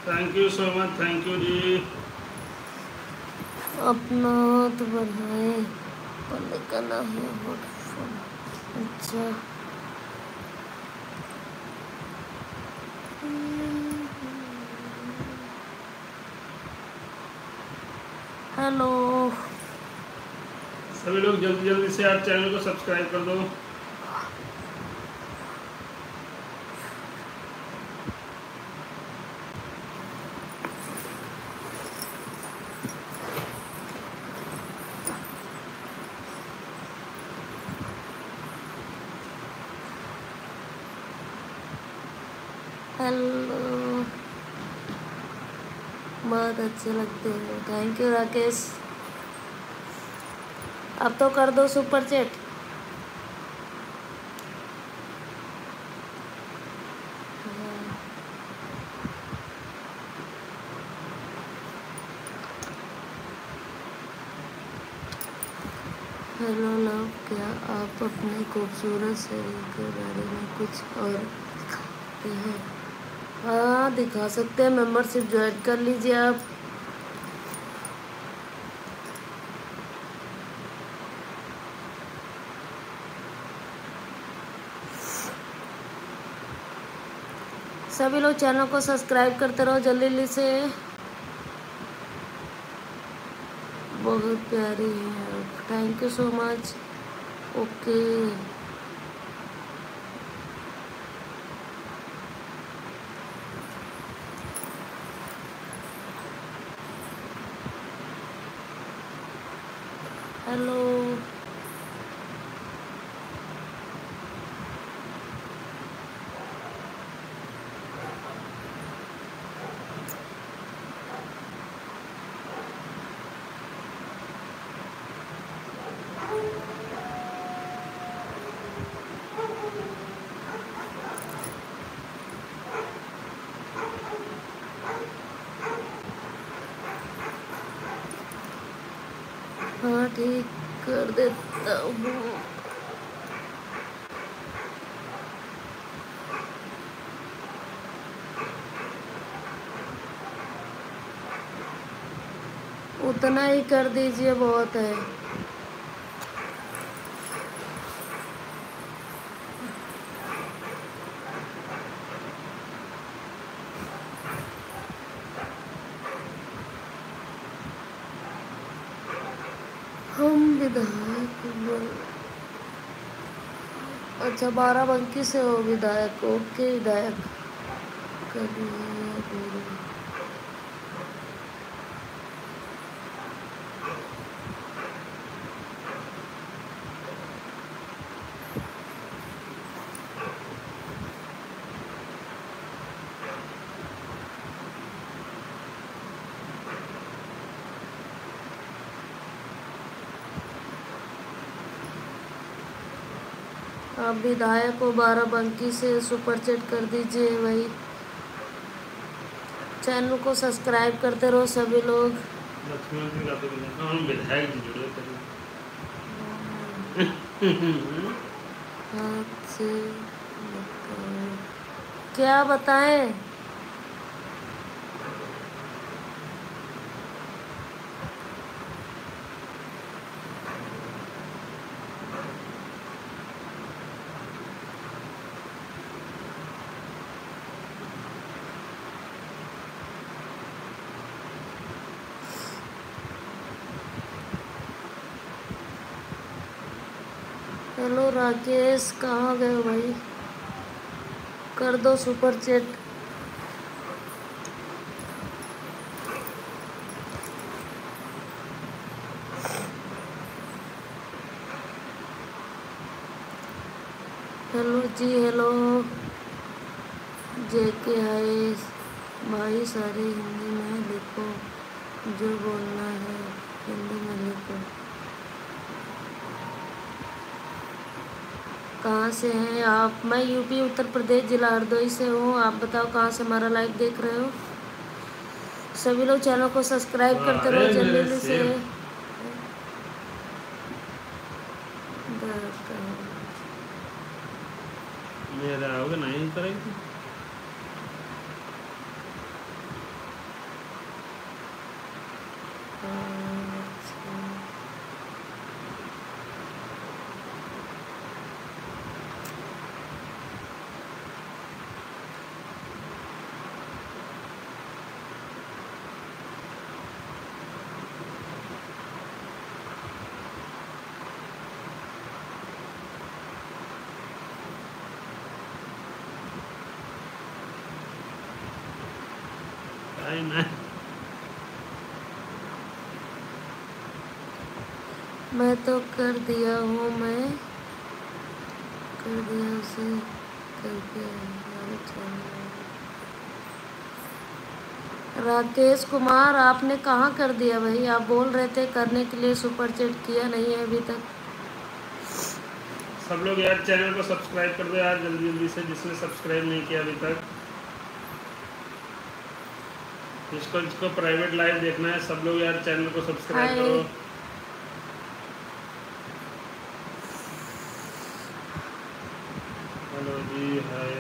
Thank you so much thank you जी। अपना तो बढ़ाए। बंद करना है वोडाफोन। अच्छा। हेलो। सभी लोग जल्दी जल्दी से आप चैनल को सब्सक्राइब कर दो। हेलो बहुत अच्छे लगते हो। थैंक यू राकेश अब तो कर दो सुपर चैट। हेलो लव, क्या आप अपने खूबसूरत शरीर के बारे में कुछ और दिखाते हैं? हाँ दिखा सकते हैं। मेंबरशिप ज्वाइन कर लीजिए आप। सभी लोग चैनल को सब्सक्राइब करते रहो, जल्दी जल्दी से। बहुत प्यारी है। Thank you so much okay hello हाँ ठीक कर देता हूँ। उतना ही कर दीजिए बहुत है हम विधायक बन- अच्छा बाराबंकी से हो विधायक ओके विधायक। करिए विधायक को बाराबंकी से सुपर चैट कर दीजिए भाई चैनल को सब्सक्राइब करते रहो सभी लोग। क्या सिंह का तो मिला हाँ हम विधायक जी जुड़े थे हाथ से बताओ। क्या बताएँ हेलो राकेश कहाँ गए भाई? कर दो सुपर चैट। हेलो जी, हेलो। जे के हाय, भाई सारे हिंदी में लिखो, जो बोलना है हिंदी में लिखो कहाँ से हैं आप? मैं यूपी उत्तर प्रदेश जिला हरदोई से हूँ। आप बताओ कहाँ से हमारा लाइव देख रहे हो? सभी लोग चैनल को सब्सक्राइब करते रहो जल्दी से सेब। देखो। मेरा होगा नहीं करेगी अच्छा। आई ना मैं तो कर दिया हूँ मैं कर दिया उसे करके राकेश कुमार आपने कहाँ कर दिया भाई? आप बोल रहे थे करने के लिए सुपर चैट किया नहीं है अभी तक। सब लोग यार चैनल को सब्सक्राइब कर दो यार जल्दी जल्दी से जिसने सब्सक्राइब नहीं किया अभी तक। जिसको जिसको प्राइवेट लाइव देखना है सब लोग यार चैनल को सब्सक्राइब करो हेलो जी हाय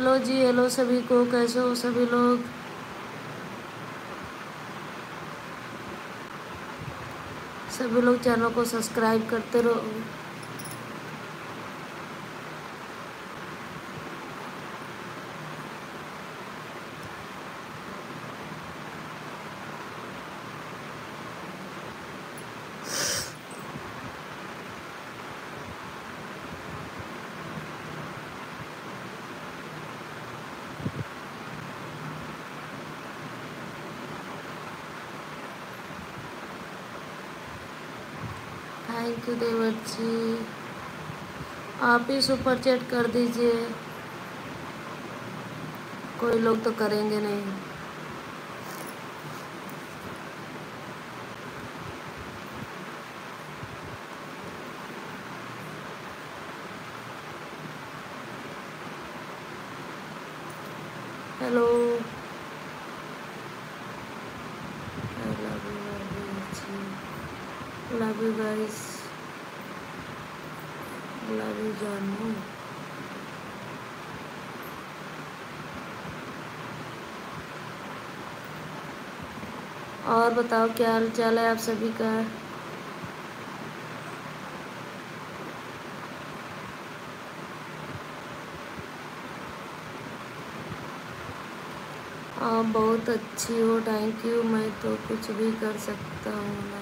हेलो जी, हेलो सभी को, कैसे हो सभी लोग? सभी लोग चैनल को सब्सक्राइब करते रहो थैंक यू देवर जी। आप ही सुपर चैट कर दीजिए। कोई लोग तो करेंगे नहीं hello I love you, love you, love you guys. Love you, जानू और बताओ क्या हाल चाल है आप सभी का? आप बहुत अच्छी हो थैंक यू मैं तो कुछ भी कर सकता हूँ ना।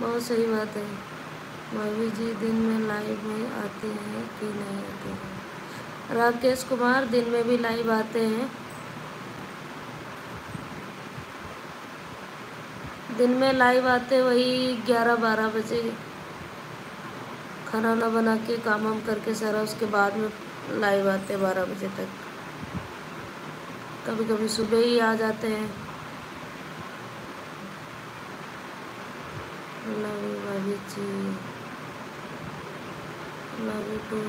बहुत सही बात है। भाभी जी, दिन में लाइव में आते हैं कि नहीं आते हैं? राकेश कुमार, दिन में भी लाइव आते हैं। दिन में लाइव आते वही ग्यारह बारह बजे खाना ना बना के काम वाम करके सारा उसके बाद में लाइव आते बारह बजे तक। कभी कभी सुबह ही आ जाते हैं। लव यू भाभी जी love you too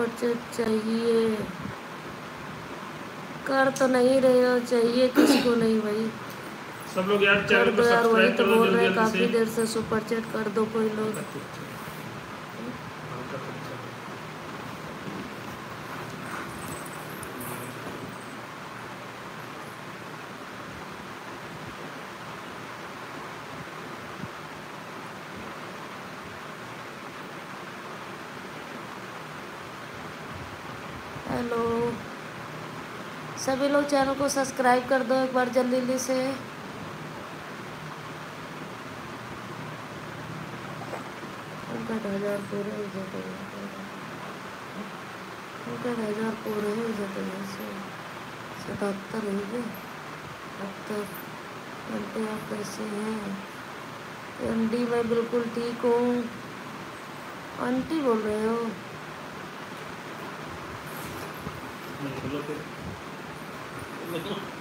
super chat चाहिए। कर तो नहीं रहे हो चाहिए किसको नहीं भाई। सब लोग यार कर चैनल को दो यार वही सब्सक्राइब तो कर दो बोल रहे काफ़ी देर से सुपर चैट कर दो कोई लोग हेलो सभी लोग चैनल को सब्सक्राइब कर दो एक बार जल्दी जल्दी से। हज़ार पूरे हो जाते हो। सतहत्तर हो गए घंटे आप कैसे हैं? एमडी मैं बिल्कुल ठीक हूँ। आंटी बोल रहे हो? little.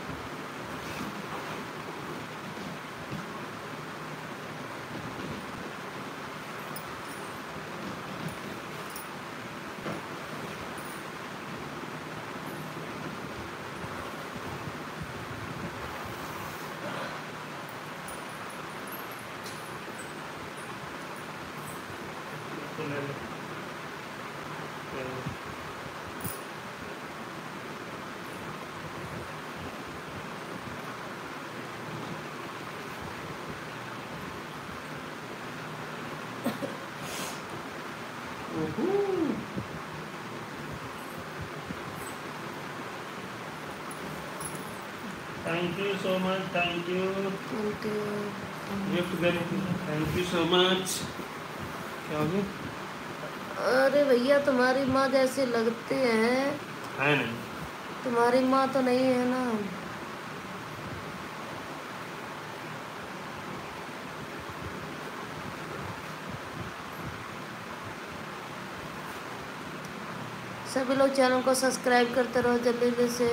Thank you so much thank you aunty gift दे थैंक यू सो मच क्या हो गया? अरे भैया तुम्हारी माँ जैसे लगते हैं। है नहीं। तुम्हारी माँ तो नहीं है ना। सभी लोग चैनल को सब्सक्राइब करते रहो जल्दी जल्दी से।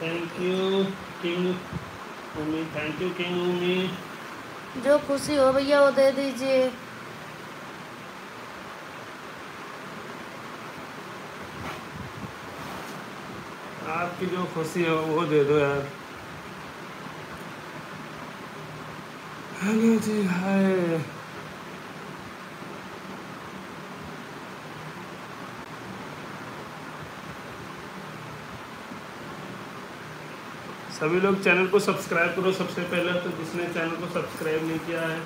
Thank you king mummy thank you king mummy जो खुशी हो भैया वो दे दीजिए। आपकी जो खुशी है वो दे दो यार। हेलो जी हाय। सभी लोग चैनल को सब्सक्राइब करो सबसे पहले तो जिसने चैनल को सब्सक्राइब नहीं किया है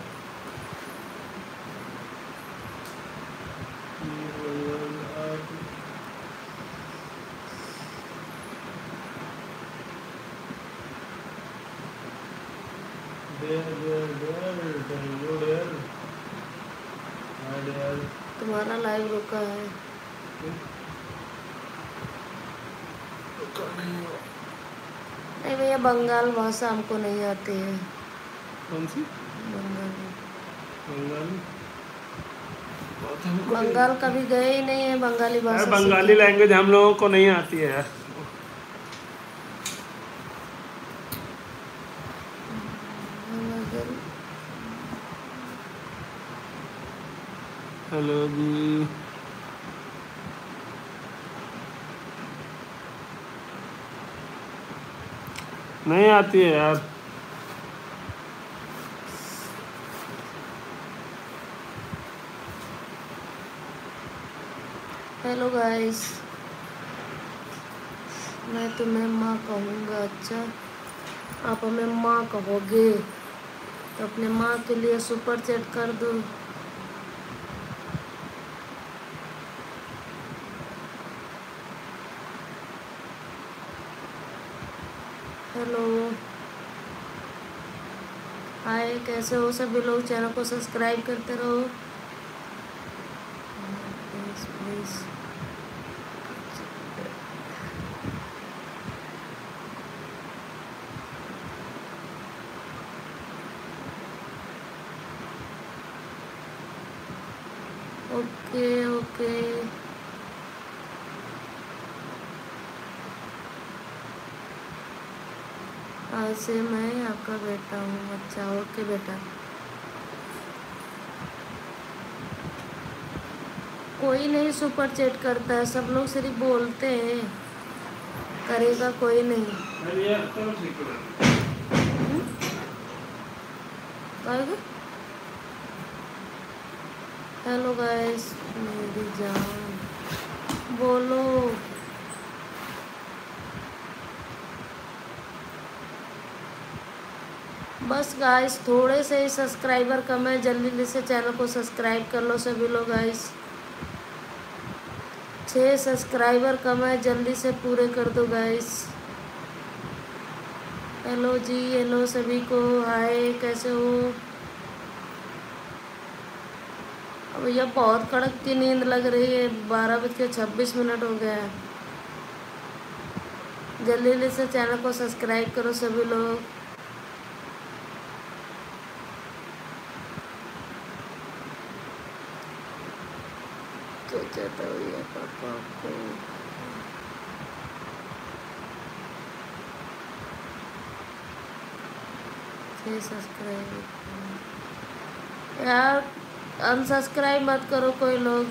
There, there, there, download there. Add there. तुम्हारा लाइव रुका है नहीं भैया बंगाल भाषा हमको नहीं आती है। कौन सी? बंगाली। बंगाली? कभी गए ही नहीं है बंगाली भाषा बंगाली लैंग्वेज हम लोगों को नहीं आती है यार सीखी। हेलो जी नहीं आती है यार। हेलो गाइस मैं तुम्हें माँ कहूँगा अच्छा? आप हमें माँ कहोगे। तो अपने माँ के लिए सुपर चैट कर दो। हेलो। हाय कैसे हो? सभी लोग चैनल को सब्सक्राइब करते रहो। प्लीज़ प्लीज़ ओके ओके आज से मैं आपका बेटा हूँ अच्छा ओके बेटा। कोई नहीं, सुपर चैट करता है, सब लोग सिर्फ़ बोलते हैं। करेगा कोई नहीं। हेलो गाइस, मेरी जान। बोलो। बस गाइस थोड़े से ही सब्सक्राइबर कम है, जल्दी से चैनल को सब्सक्राइब कर लो सभी लोग गाइस छः सब्सक्राइबर कम है, जल्दी से पूरे कर दो गाइस हेलो जी हेलो सभी को। हाय कैसे हो? भैया बहुत कड़क की नींद लग रही है, बारह बज के छब्बीस मिनट हो गया है। जल्दी जल्दी से चैनल को सब्सक्राइब करो सभी लोग। तो चाहता भैया पापा को सब्सक्राइब अनसब्सक्राइब मत करो कोई लोग।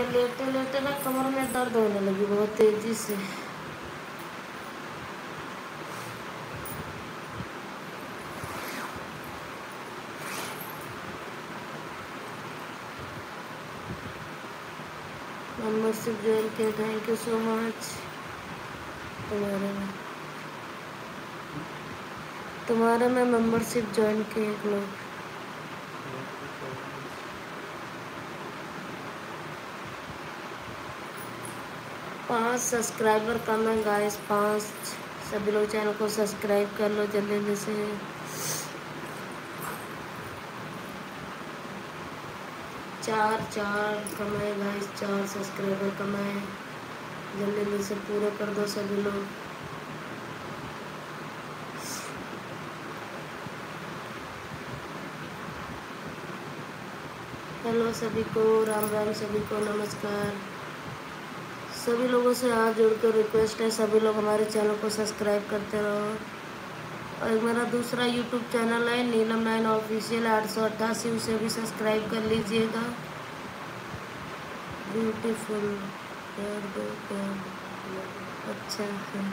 ये लेटे लेटे ना कमर में दर्द होने लगी बहुत तेज़ी से। थैंक यू सो मच तुम्हारे में। तुम्हारे में मेंबरशिप ज्वाइन किए एक लोग। पाँच सब्सक्राइबर कम है गाइस पाँच। सभी लोग चैनल को सब्सक्राइब कर लो जल्दी जल्दी से। चार चार कमाए भाई चार सब्सक्राइबर कमाए जल्दी जल्दी से पूरे कर दो सभी लोग। हेलो सभी को, राम राम सभी को, नमस्कार। सभी लोगों से हाथ जोड़कर रिक्वेस्ट है, सभी लोग हमारे चैनल को सब्सक्राइब करते रहो। और एक मेरा दूसरा यूट्यूब चैनल है, नीलम नाइन ऑफिशियल आठ सौ अट्ठासी, उसे भी सब्सक्राइब कर लीजिएगा। ब्यूटीफुल अच्छा है।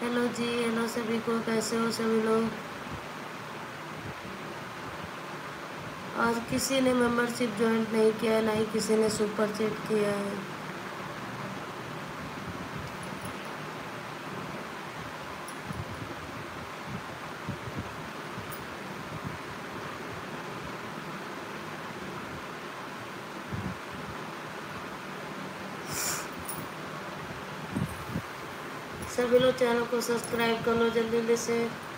हेलो जी हेलो सभी को, कैसे हो सभी लोग? आज किसी ने मेंबरशिप ज्वाइन नहीं किया है ना ही किसी ने सुपर चैट किया है। सभी लोग चैनल को सब्सक्राइब कर लो जल्दी जल्दी से।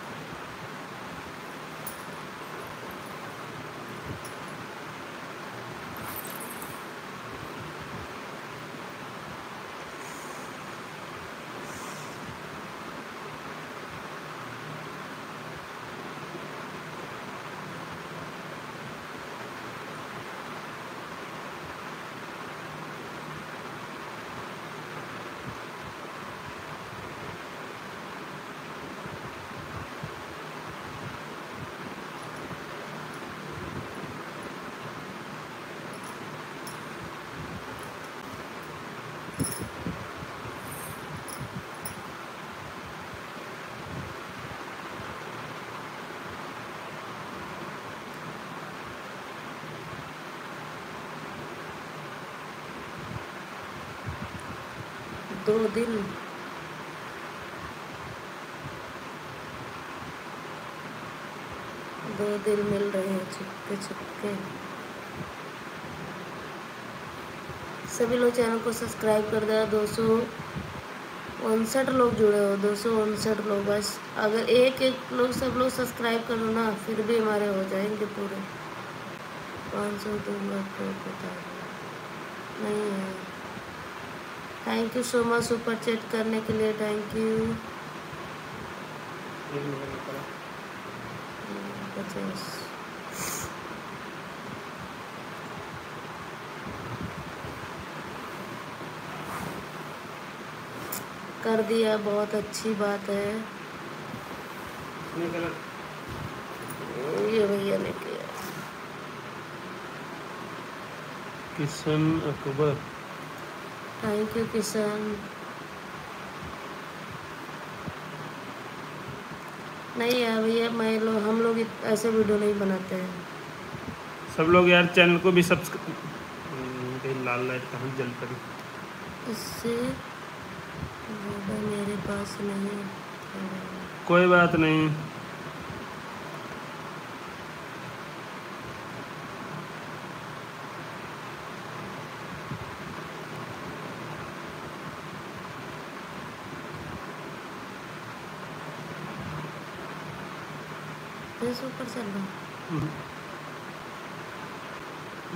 दो दिन। दो दिन मिल रहे हैं छुपके छुपके। सभी लोग चैनल को सब्सक्राइब कर दो दो सौ उनसठ लोग जुड़े हो, दो सौ उनसठ लोग। बस अगर एक एक लोग, सब लोग सब्सक्राइब करो ना, फिर भी हमारे हो जाएँगे पूरे। पाँच सौ दो बता नहीं है। Thank you so much super chat करने के लिए थैंक यू कर दिया, बहुत अच्छी बात है। ये भैया ने किया। किशन अकबर। थैंक यू किशन नहीं यार भैया मैं लोग हम लोग ऐसे वीडियो नहीं बनाते हैं। सब लोग यार चैनल को भी सब्सक्राइब लाल लाइट कहाँ जल पड़ी? इससे मेरे पास नहीं कोई बात नहीं। से ऊपर चल रहा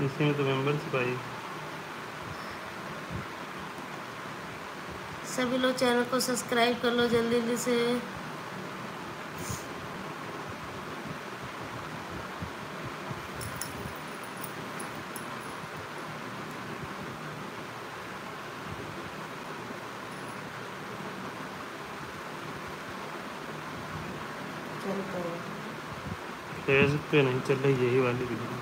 इसी में तो मेंबरशिप आई सभी लोग चैनल को सब्सक्राइब कर लो जल्दी जल्दी से चलता है फेस पे नहीं चल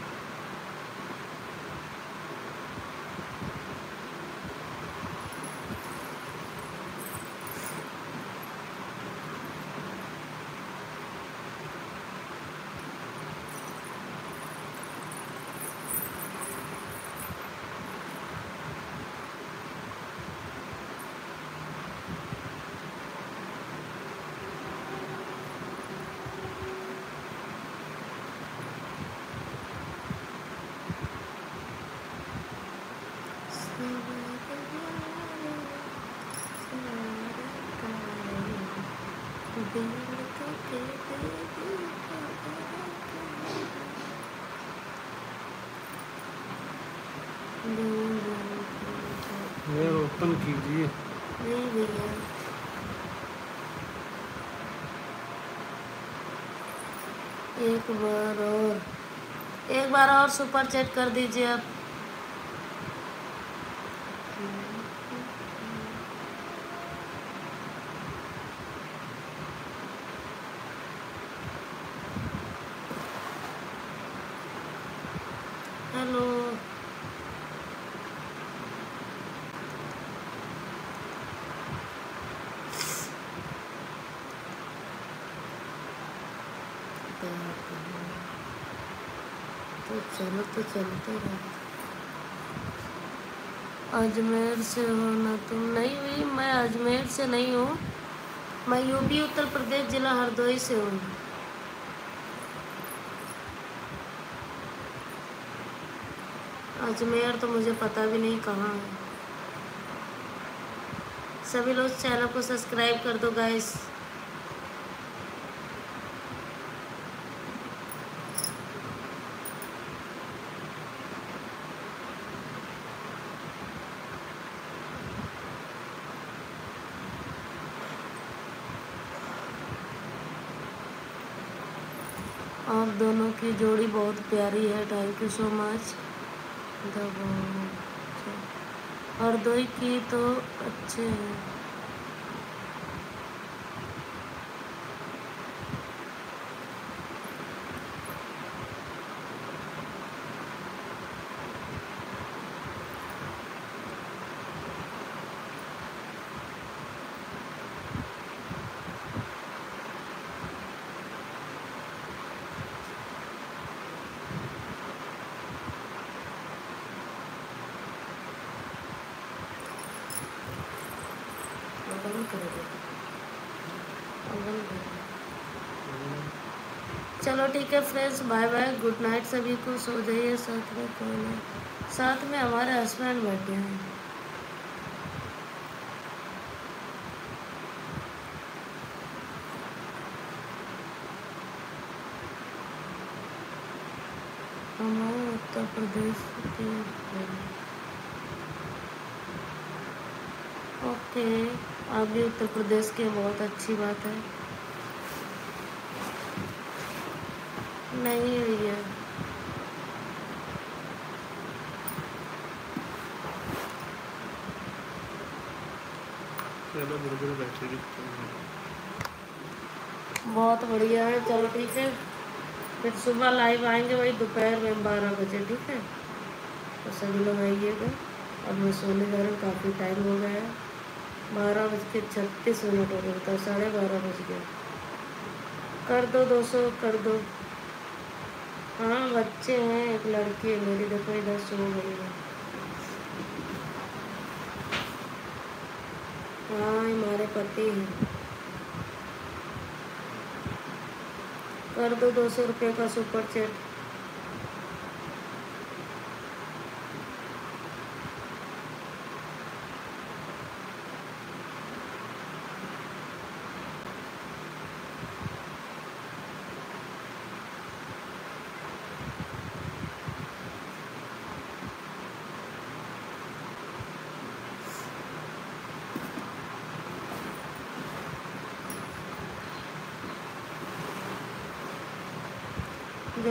और सुपर चैट कर दीजिए आप हेलो तो चलो तो चलते रहो। अजमेर से हो ना तुम नहीं हुई, मैं अजमेर से नहीं हूँ। मैं यूपी, उत्तर प्रदेश जिला हरदोई से हूँ। अजमेर तो मुझे पता भी नहीं कहाँ है। सभी लोग चैनल को सब्सक्राइब कर दो गाइस आप दोनों की जोड़ी प्यारी है थैंक यू सो मच और दो की तो अच्छे हैं बंद कर दो बंद कर दो। है friends bye bye good night सभी को सो जाइए, साथ में कौन है? साथ में हमारे हस्बैंड बैठे हैं। हमारे उत्तर प्रदेश के ओके भी उत्तर प्रदेश के बहुत अच्छी बात है। नहीं धीरे धीरे बहुत बढ़िया है चलो ठीक है। फिर सुबह लाइव आएँगे वही दोपहर में बारह बजे ठीक है? तो सभी लोग आइएगा। अब मैं सोने जा रहा हूँ काफ़ी टाइम हो गया है। बारह बज के छत्तीस मिनट हो गए तो साढ़े बारह बज गए। कर दो दो सौ कर दो। हाँ बच्चे हैं, एक लड़की है, मेरी देखो, इधर सो गई है। हाँ हमारे पति हैं। कर दो दो सौ रुपये का सुपर चैट।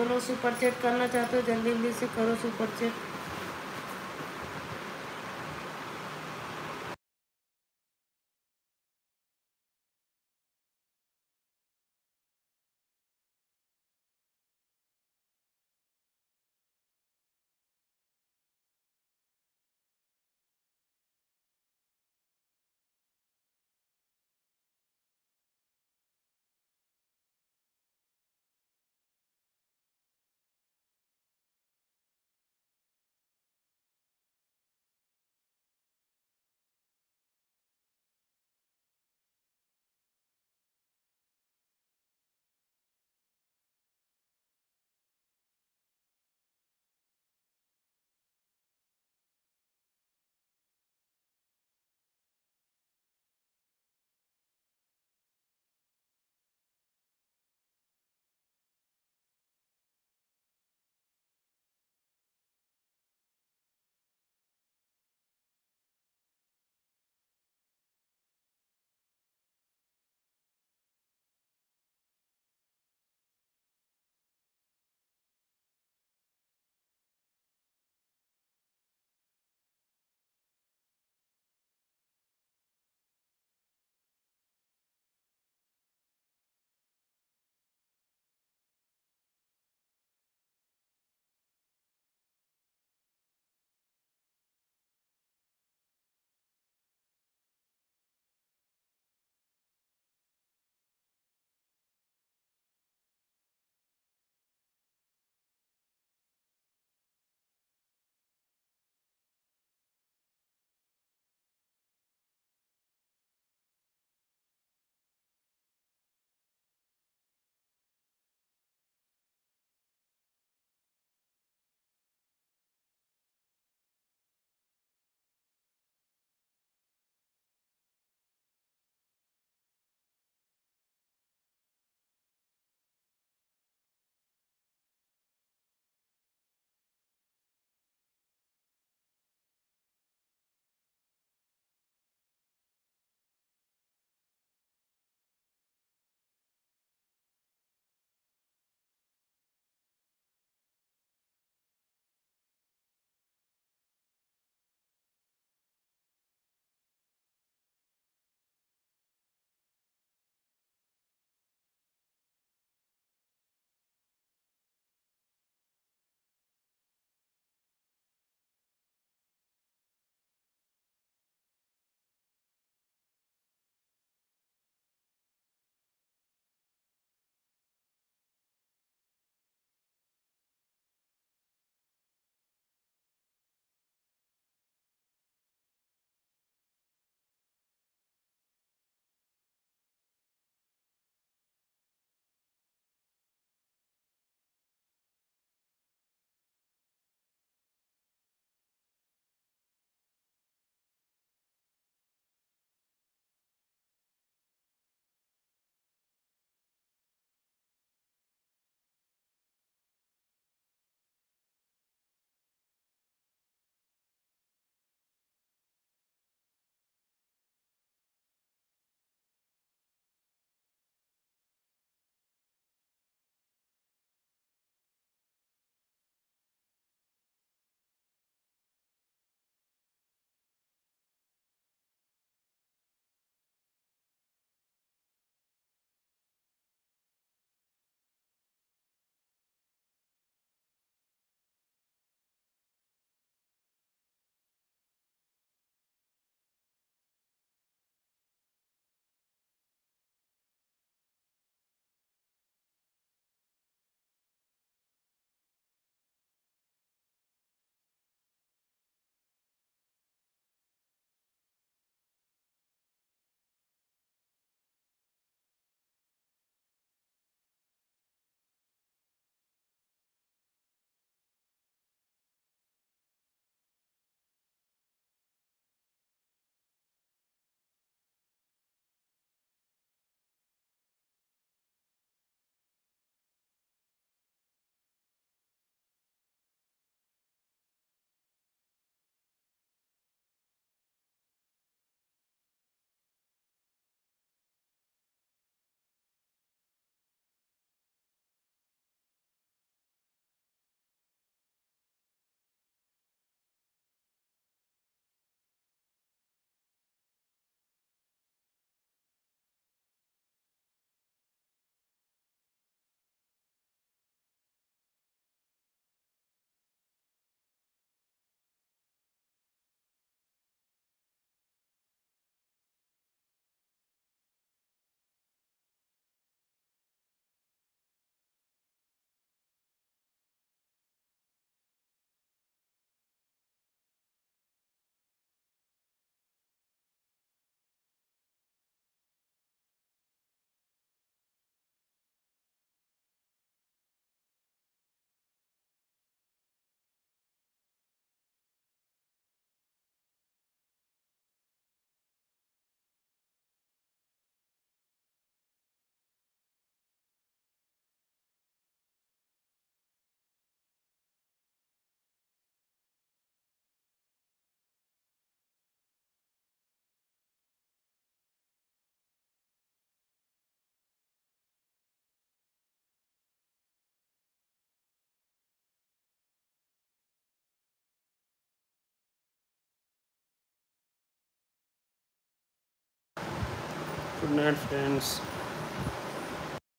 जो सुपर चैट करना चाहते हो जल्दी जल्दी से करो super chat good night friends